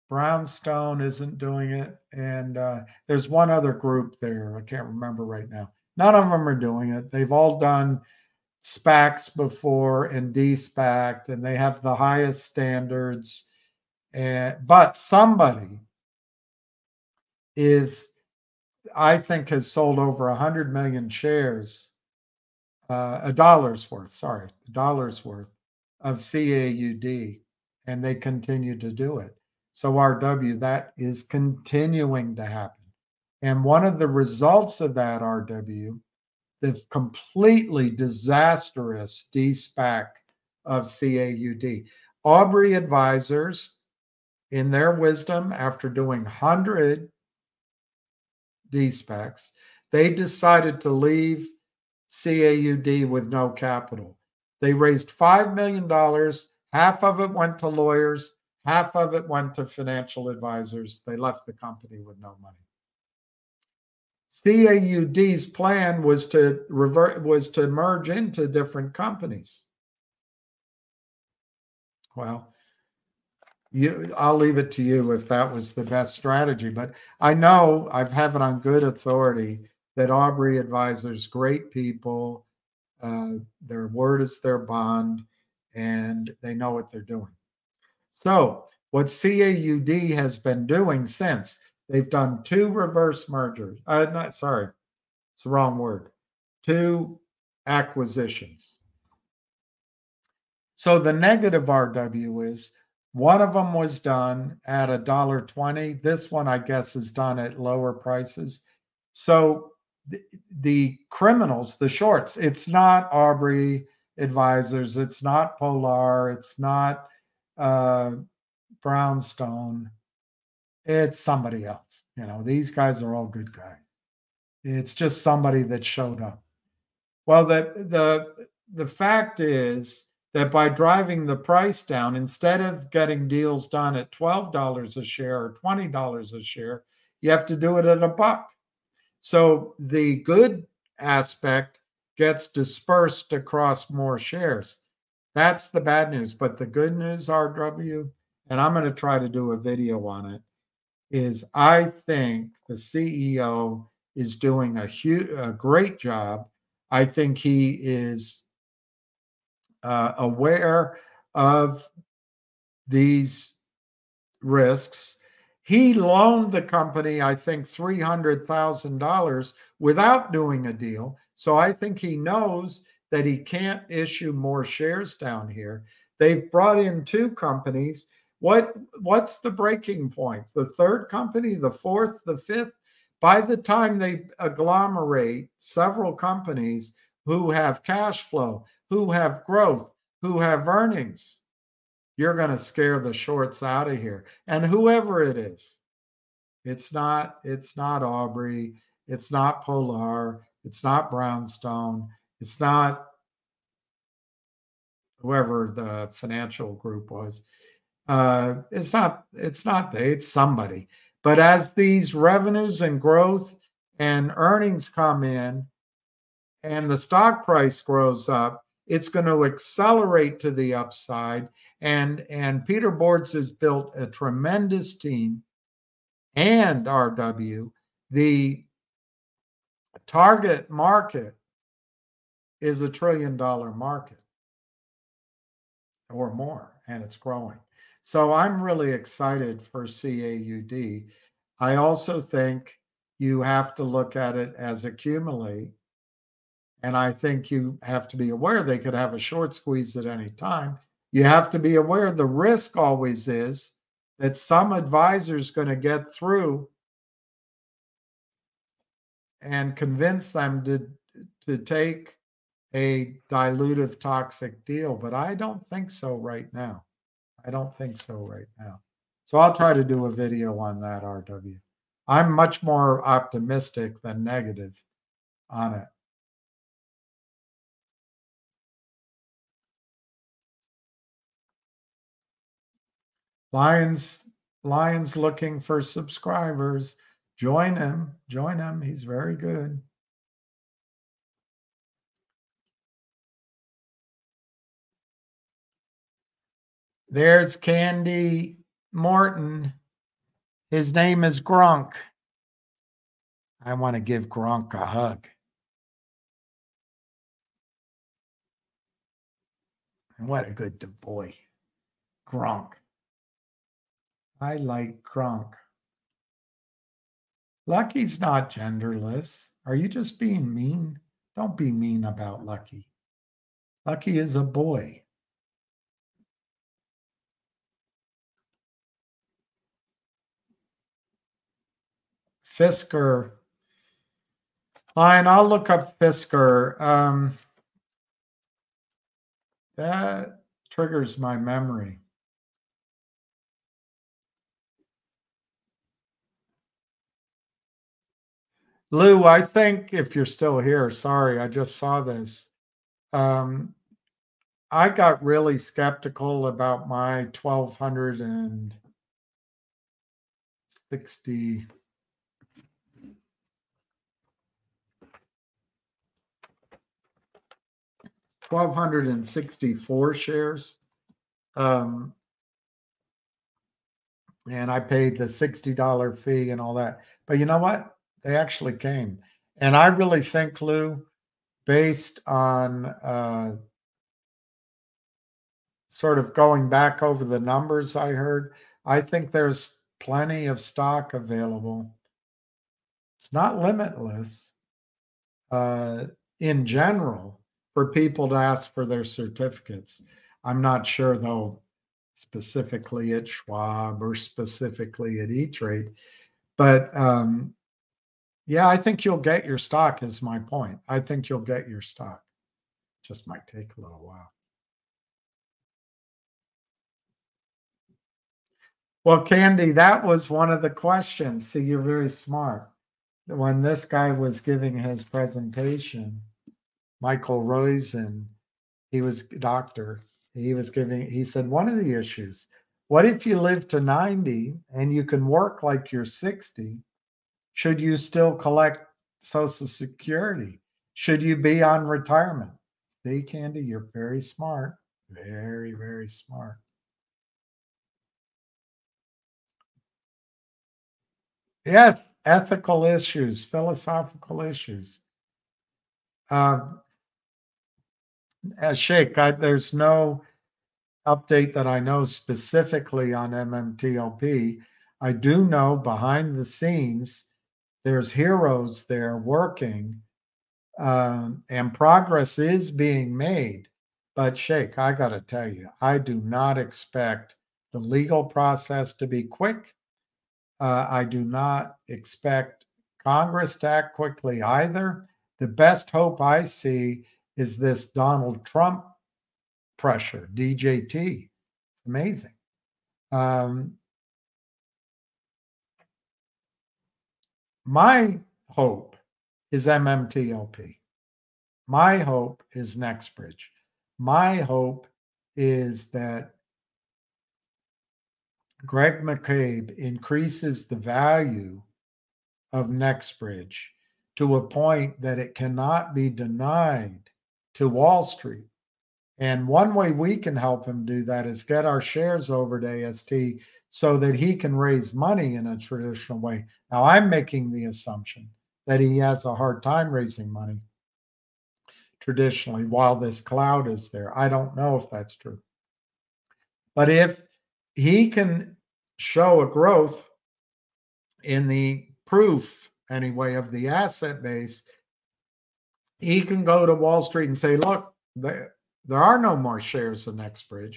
Brownstone isn't doing it. And uh, there's one other group there. I can't remember right now. None of them are doing it. They've all done SPACs before and de-SPACed, and they have the highest standards. And but somebody is, I think, has sold over a hundred million shares, uh, a dollar's worth. Sorry, a dollar's worth of CAUD, and they continue to do it. So RW, that is continuing to happen. And one of the results of that RW the completely disastrous DSPAC of CAUD. Abri advisors, in their wisdom, after doing 100 DSPACs, they decided to leave CAUD with no capital. They raised $5 million. Half of it went to lawyers, half of it went to financial advisors. They left the company with no money. CAUD's plan was to revert was to merge into different companies. Well, you I'll leave it to you if that was the best strategy, but I know I've have it on good authority that Abri advisors great people, uh, their word is their bond, and they know what they're doing. So, what CAUD has been doing since They've done two reverse mergers. Uh, not sorry, it's the wrong word. Two acquisitions. So the negative RW is one of them was done at a dollar twenty. This one, I guess, is done at lower prices. So the, the criminals, the shorts, it's not Abri advisors, it's not Polar, it's not uh, Brownstone it's somebody else. You know, these guys are all good guys. It's just somebody that showed up. Well, the the the fact is that by driving the price down, instead of getting deals done at twelve dollars a share or twenty dollars a share, you have to do it at a buck. So the good aspect gets dispersed across more shares. That's the bad news. But the good news, RW, and I'm going to try to do a video on it, is I think the CEO is doing a huge, a great job. I think he is uh, aware of these risks. He loaned the company, I think, $300,000 without doing a deal. So I think he knows that he can't issue more shares down here. They've brought in two companies what what's the breaking point? The third company, the fourth, the fifth? By the time they agglomerate several companies who have cash flow, who have growth, who have earnings, you're going to scare the shorts out of here. And whoever it is, it's not it's not Abri, it's not Polar, it's not Brownstone, it's not whoever the financial group was uh, it's not it's not they, it's somebody. But as these revenues and growth and earnings come in and the stock price grows up, it's going to accelerate to the upside. And and Peter Bordes has built a tremendous team and RW. The target market is a trillion dollar market or more, and it's growing. So I'm really excited for CAUD. I also think you have to look at it as accumulate. And I think you have to be aware they could have a short squeeze at any time. You have to be aware the risk always is that some advisor is going to get through and convince them to, to take a dilutive toxic deal. But I don't think so right now. I don't think so right now. So I'll try to do a video on that, RW. I'm much more optimistic than negative on it. Lions, Lions looking for subscribers. Join him. Join him. He's very good. There's Candy Morton. His name is Gronk. I want to give Gronk a hug. And what a good boy. Gronk. I like Gronk. Lucky's not genderless. Are you just being mean? Don't be mean about Lucky. Lucky is a boy. Fisker. Fine, I'll look up Fisker. Um, that triggers my memory. Lou, I think if you're still here, sorry, I just saw this. Um, I got really skeptical about my 1260 1264 shares. Um, and I paid the $60 fee and all that. But you know what? They actually came. And I really think, Lou, based on uh, sort of going back over the numbers I heard, I think there's plenty of stock available. It's not limitless uh, in general for people to ask for their certificates. I'm not sure, though, specifically at Schwab or specifically at E Trade, but um, yeah, I think you'll get your stock, is my point. I think you'll get your stock. Just might take a little while. Well, Candy, that was one of the questions. See, you're very smart. When this guy was giving his presentation, Michael Roizen, he was doctor. He was giving, he said, one of the issues, what if you live to 90 and you can work like you're 60 should you still collect Social Security? Should you be on retirement? See, Candy, you're very smart. Very, very smart. Yes, ethical issues, philosophical issues. Um, uh, Sheikh, I, there's no update that I know specifically on MMTLP. I do know behind the scenes there's heroes there working um, and progress is being made. But Sheikh, I got to tell you, I do not expect the legal process to be quick. Uh, I do not expect Congress to act quickly either. The best hope I see is this Donald Trump pressure, DJT. Amazing. Um, My hope is MMTLP. My hope is NextBridge. My hope is that Greg McCabe increases the value of NextBridge to a point that it cannot be denied to Wall Street. And one way we can help him do that is get our shares over to AST so that he can raise money in a traditional way. Now, I'm making the assumption that he has a hard time raising money traditionally while this cloud is there. I don't know if that's true. But if he can show a growth in the proof, anyway, of the asset base, he can go to Wall Street and say, look, there, there are no more shares of NextBridge.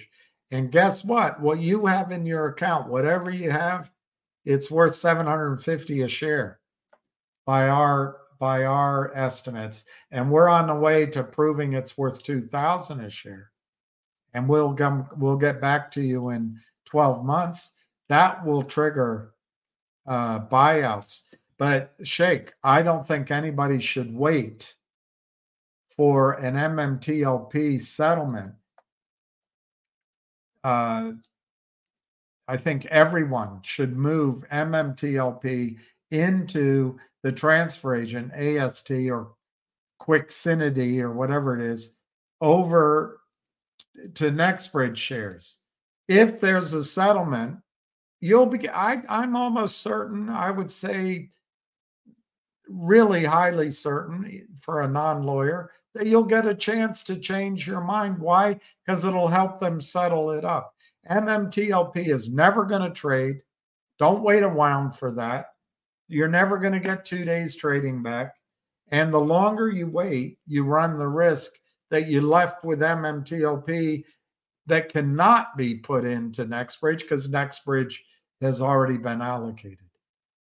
And guess what? What you have in your account, whatever you have, it's worth 750 a share by our by our estimates. And we're on the way to proving it's worth 2000 a share. And we'll come we'll get back to you in 12 months. That will trigger uh, buyouts. But Sheikh, I don't think anybody should wait for an MMTLP settlement uh, I think everyone should move MMTLP into the transfer agent, AST or Equiniti or whatever it is, over to NextBridge shares. If there's a settlement, you'll be, I, I'm almost certain, I would say really highly certain for a non lawyer you'll get a chance to change your mind. Why? Because it'll help them settle it up. MMTLP is never going to trade. Don't wait around for that. You're never going to get two days trading back. And the longer you wait, you run the risk that you left with MMTLP that cannot be put into NextBridge because NextBridge has already been allocated.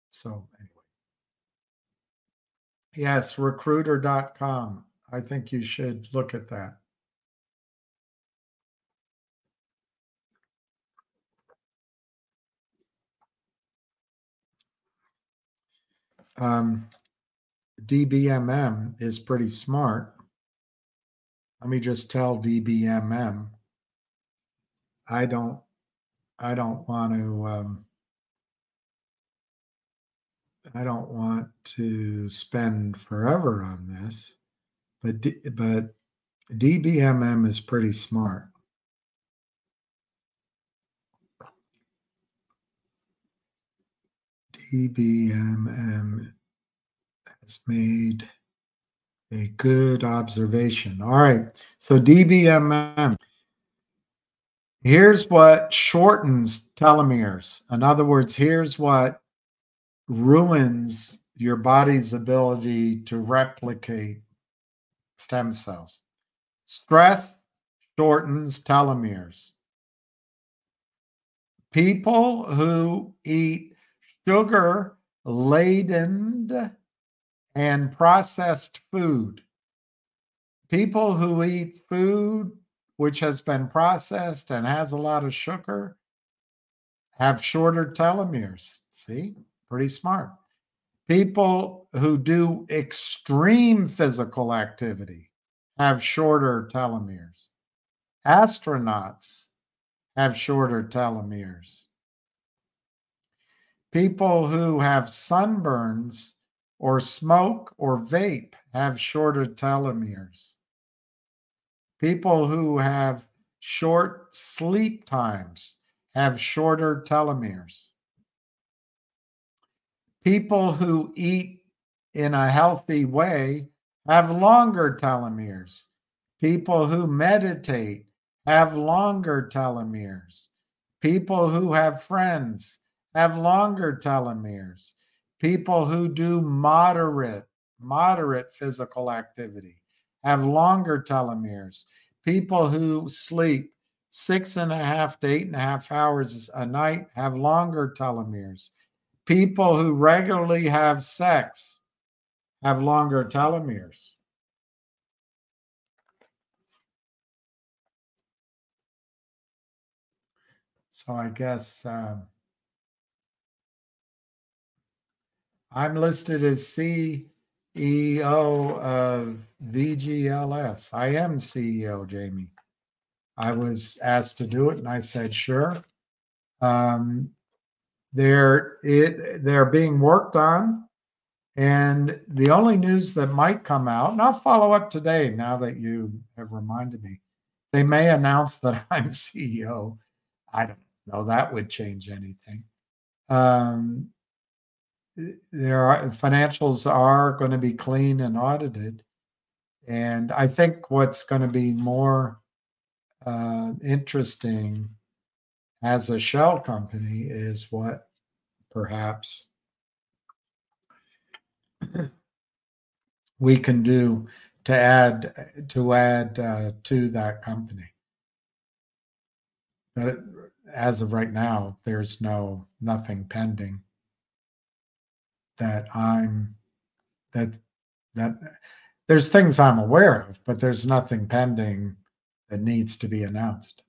So, anyway. Yes, recruiter.com. I think you should look at that. Um, DBMM is pretty smart. Let me just tell DBMM I don't I don't want to um, I don't want to spend forever on this, but but DBMM is pretty smart. DBMM has made a good observation. All right, so DBMM. Here's what shortens telomeres. In other words, here's what ruins your body's ability to replicate stem cells. Stress shortens telomeres. People who eat sugar laden and processed food, people who eat food which has been processed and has a lot of sugar, have shorter telomeres. See, pretty smart. People who do extreme physical activity have shorter telomeres. Astronauts have shorter telomeres. People who have sunburns or smoke or vape have shorter telomeres. People who have short sleep times have shorter telomeres. People who eat in a healthy way have longer telomeres. People who meditate have longer telomeres. People who have friends have longer telomeres. People who do moderate, moderate physical activity have longer telomeres. People who sleep six and a half to eight and a half hours a night have longer telomeres. People who regularly have sex have longer telomeres. So I guess um, I'm listed as CEO of VGLS. I am CEO, Jamie. I was asked to do it, and I said sure. Um, they're it they're being worked on, and the only news that might come out, and I'll follow up today. Now that you have reminded me, they may announce that I'm CEO. I don't know that would change anything. Um, there are financials are going to be clean and audited and i think what's going to be more uh, interesting as a shell company is what perhaps we can do to add to add uh, to that company but as of right now there's no nothing pending that I'm that that there's things I'm aware of, but there's nothing pending that needs to be announced.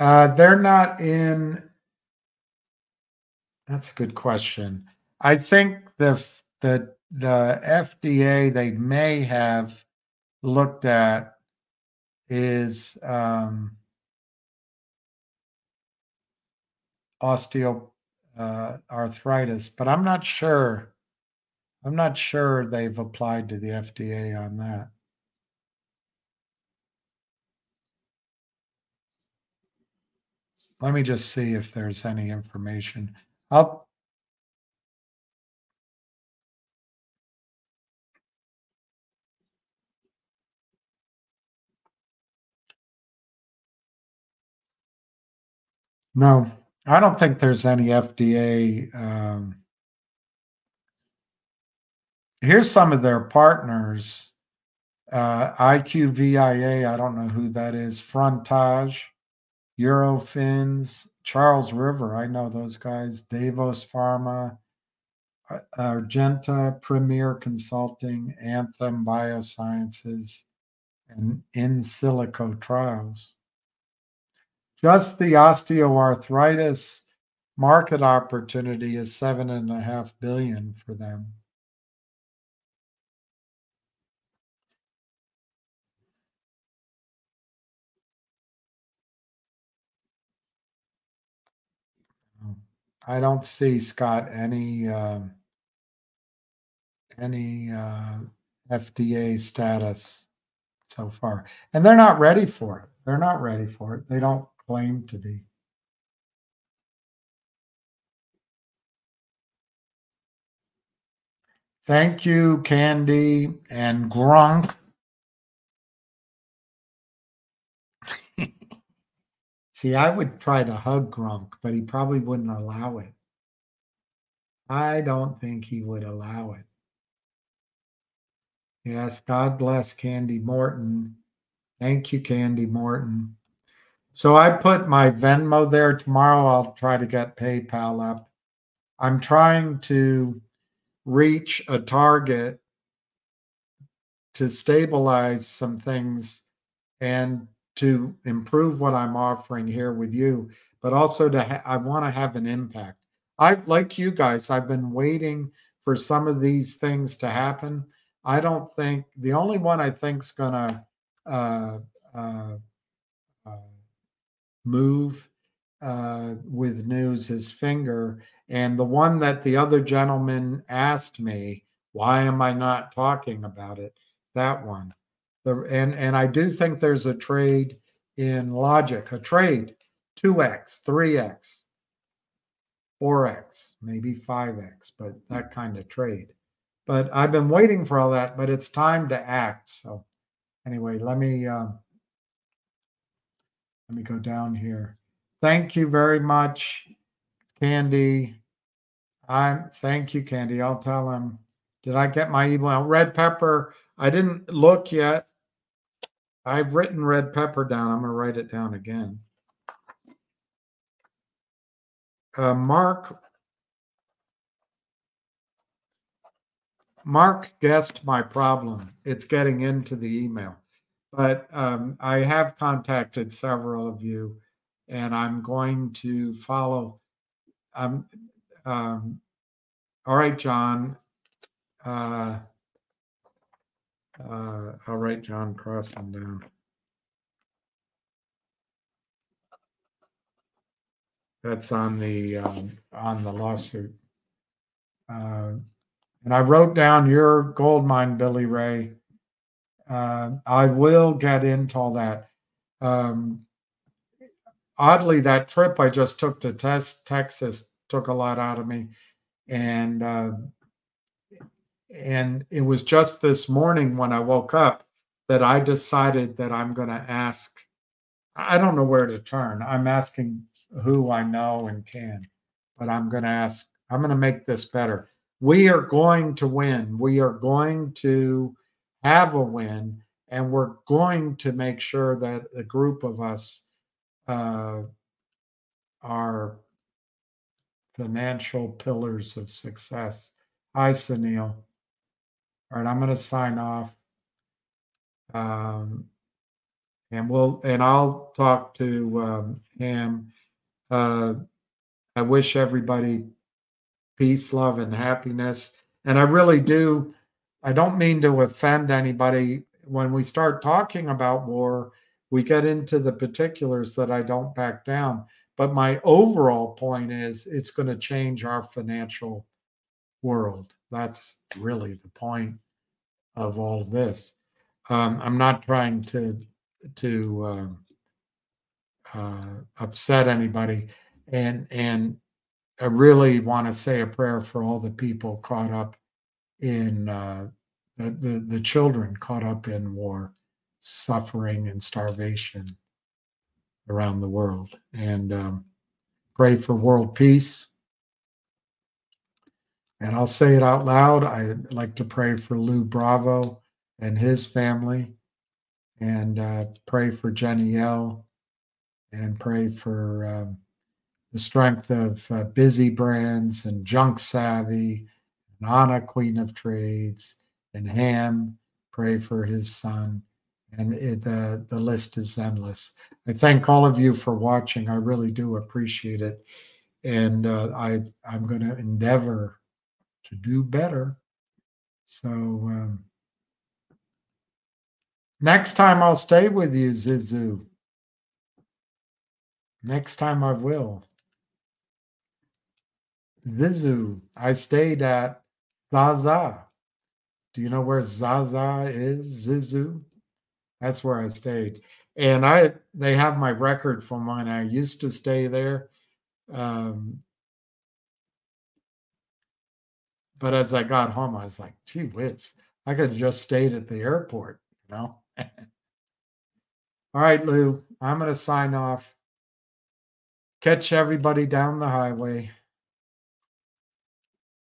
Uh, they're not in. That's a good question. I think the the the FDA they may have looked at is um, osteo uh, but I'm not sure. I'm not sure they've applied to the FDA on that. Let me just see if there's any information. I'll No, I don't think there's any FDA. Um, here's some of their partners uh, IQVIA, I don't know who that is, Frontage, Eurofins, Charles River, I know those guys, Davos Pharma, uh, Argenta, Premier Consulting, Anthem Biosciences, and In Silico Trials. Just the osteoarthritis market opportunity is seven and a half billion for them. I don't see Scott any um, any uh, FDA status so far, and they're not ready for it. They're not ready for it. They don't claim to be. Thank you, Candy and Gronk. See, I would try to hug Gronk, but he probably wouldn't allow it. I don't think he would allow it. Yes, God bless Candy Morton. Thank you, Candy Morton. So I put my Venmo there tomorrow. I'll try to get PayPal up. I'm trying to reach a target to stabilize some things and to improve what I'm offering here with you, but also to ha- I want to have an impact. I like you guys. I've been waiting for some of these things to happen. I don't think the only one I think's gonna uh, uh, uh, move uh, with news is finger, and the one that the other gentleman asked me, why am I not talking about it? That one. The, and and I do think there's a trade in Logiq, a trade, 2x, 3x, 4x, maybe 5x, but that kind of trade. But I've been waiting for all that, but it's time to act. So anyway, let me um, let me go down here. Thank you very much, Candy. I'm thank you, Candy. I'll tell him. Did I get my email? Red Pepper. I didn't look yet. I've written red pepper down. I'm going to write it down again. Uh, Mark Mark guessed my problem. It's getting into the email. But um, I have contacted several of you, and I'm going to follow. Um, um, all right, John. Uh, uh, I'll write John Crossan down. That's on the um, on the lawsuit. Uh, and I wrote down your gold mine, Billy Ray. Uh, I will get into all that. Um, oddly, that trip I just took to test Texas took a lot out of me, and uh, and it was just this morning when I woke up that I decided that I'm going to ask. I don't know where to turn. I'm asking who I know and can, but I'm going to ask, I'm going to make this better. We are going to win. We are going to have a win, and we're going to make sure that a group of us uh, are financial pillars of success. Hi, Sunil. All right, I'm going to sign off. Um, and we'll and I'll talk to um, Ham. Uh, I wish everybody peace, love, and happiness. And I really do. I don't mean to offend anybody. When we start talking about war, we get into the particulars that I don't back down. But my overall point is it's going to change our financial world. That's really the point of all of this. Um, I'm not trying to to uh, uh, upset anybody, and and I really want to say a prayer for all the people caught up in uh, the, the the children caught up in war, suffering, and starvation around the world. And um, pray for world peace. And I'll say it out loud. I'd like to pray for Lou Bravo and his family, and uh, pray for Jenny L, and pray for um, the strength of uh, Busy Brands and Junk Savvy, and Anna, Queen of Trades, and Ham. Pray for his son, and it, uh, the list is endless. I thank all of you for watching. I really do appreciate it, and uh, I I'm going to endeavor to do better. So um, next time I'll stay with you, Zizu. Next time I will. Zizu, I stayed at Zaza. Do you know where Zaza is, Zizu? That's where I stayed. And I they have my record from when I used to stay there. Um, but as I got home, I was like, gee whiz, I could have just stayed at the airport, you know? All right, Lou, I'm going to sign off. Catch everybody down the highway.